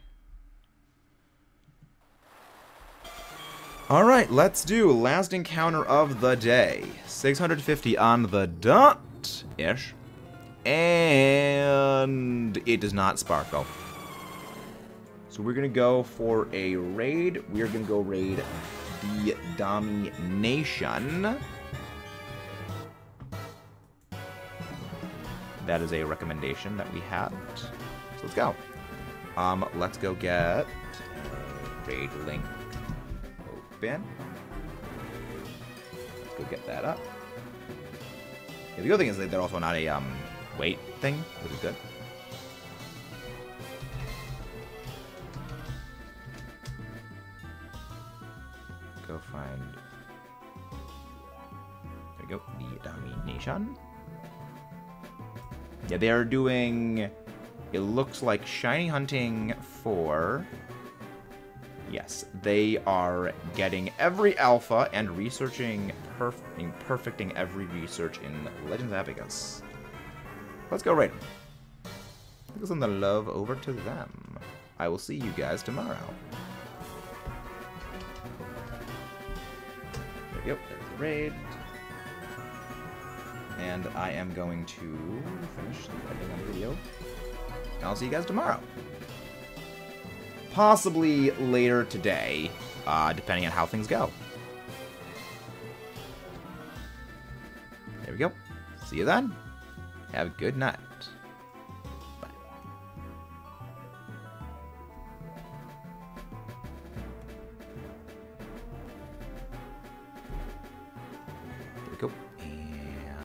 S1: Alright, let's do last encounter of the day. 650 on the dot-ish. And it does not sparkle. So we're going to go for a raid. We're going to go raid the Domination. that is a recommendation that we had. So let's go. Um, let's go get raid link open. Let's go get that up. Yeah, the good thing is that they're also not a um, wait thing, which is good. Go find. There we go. The domination. Yeah, they are doing... It looks like Shiny Hunting for... Yes, they are getting every alpha and researching, perf perfecting every research in Legends of Arceus. Let's go right. Let's send the love over to them. I will see you guys tomorrow. There we go, there's the raid. And I am going to finish the editing on the video. I'll see you guys tomorrow. Possibly later today, uh, depending on how things go. There we go. See you then. Have a good night.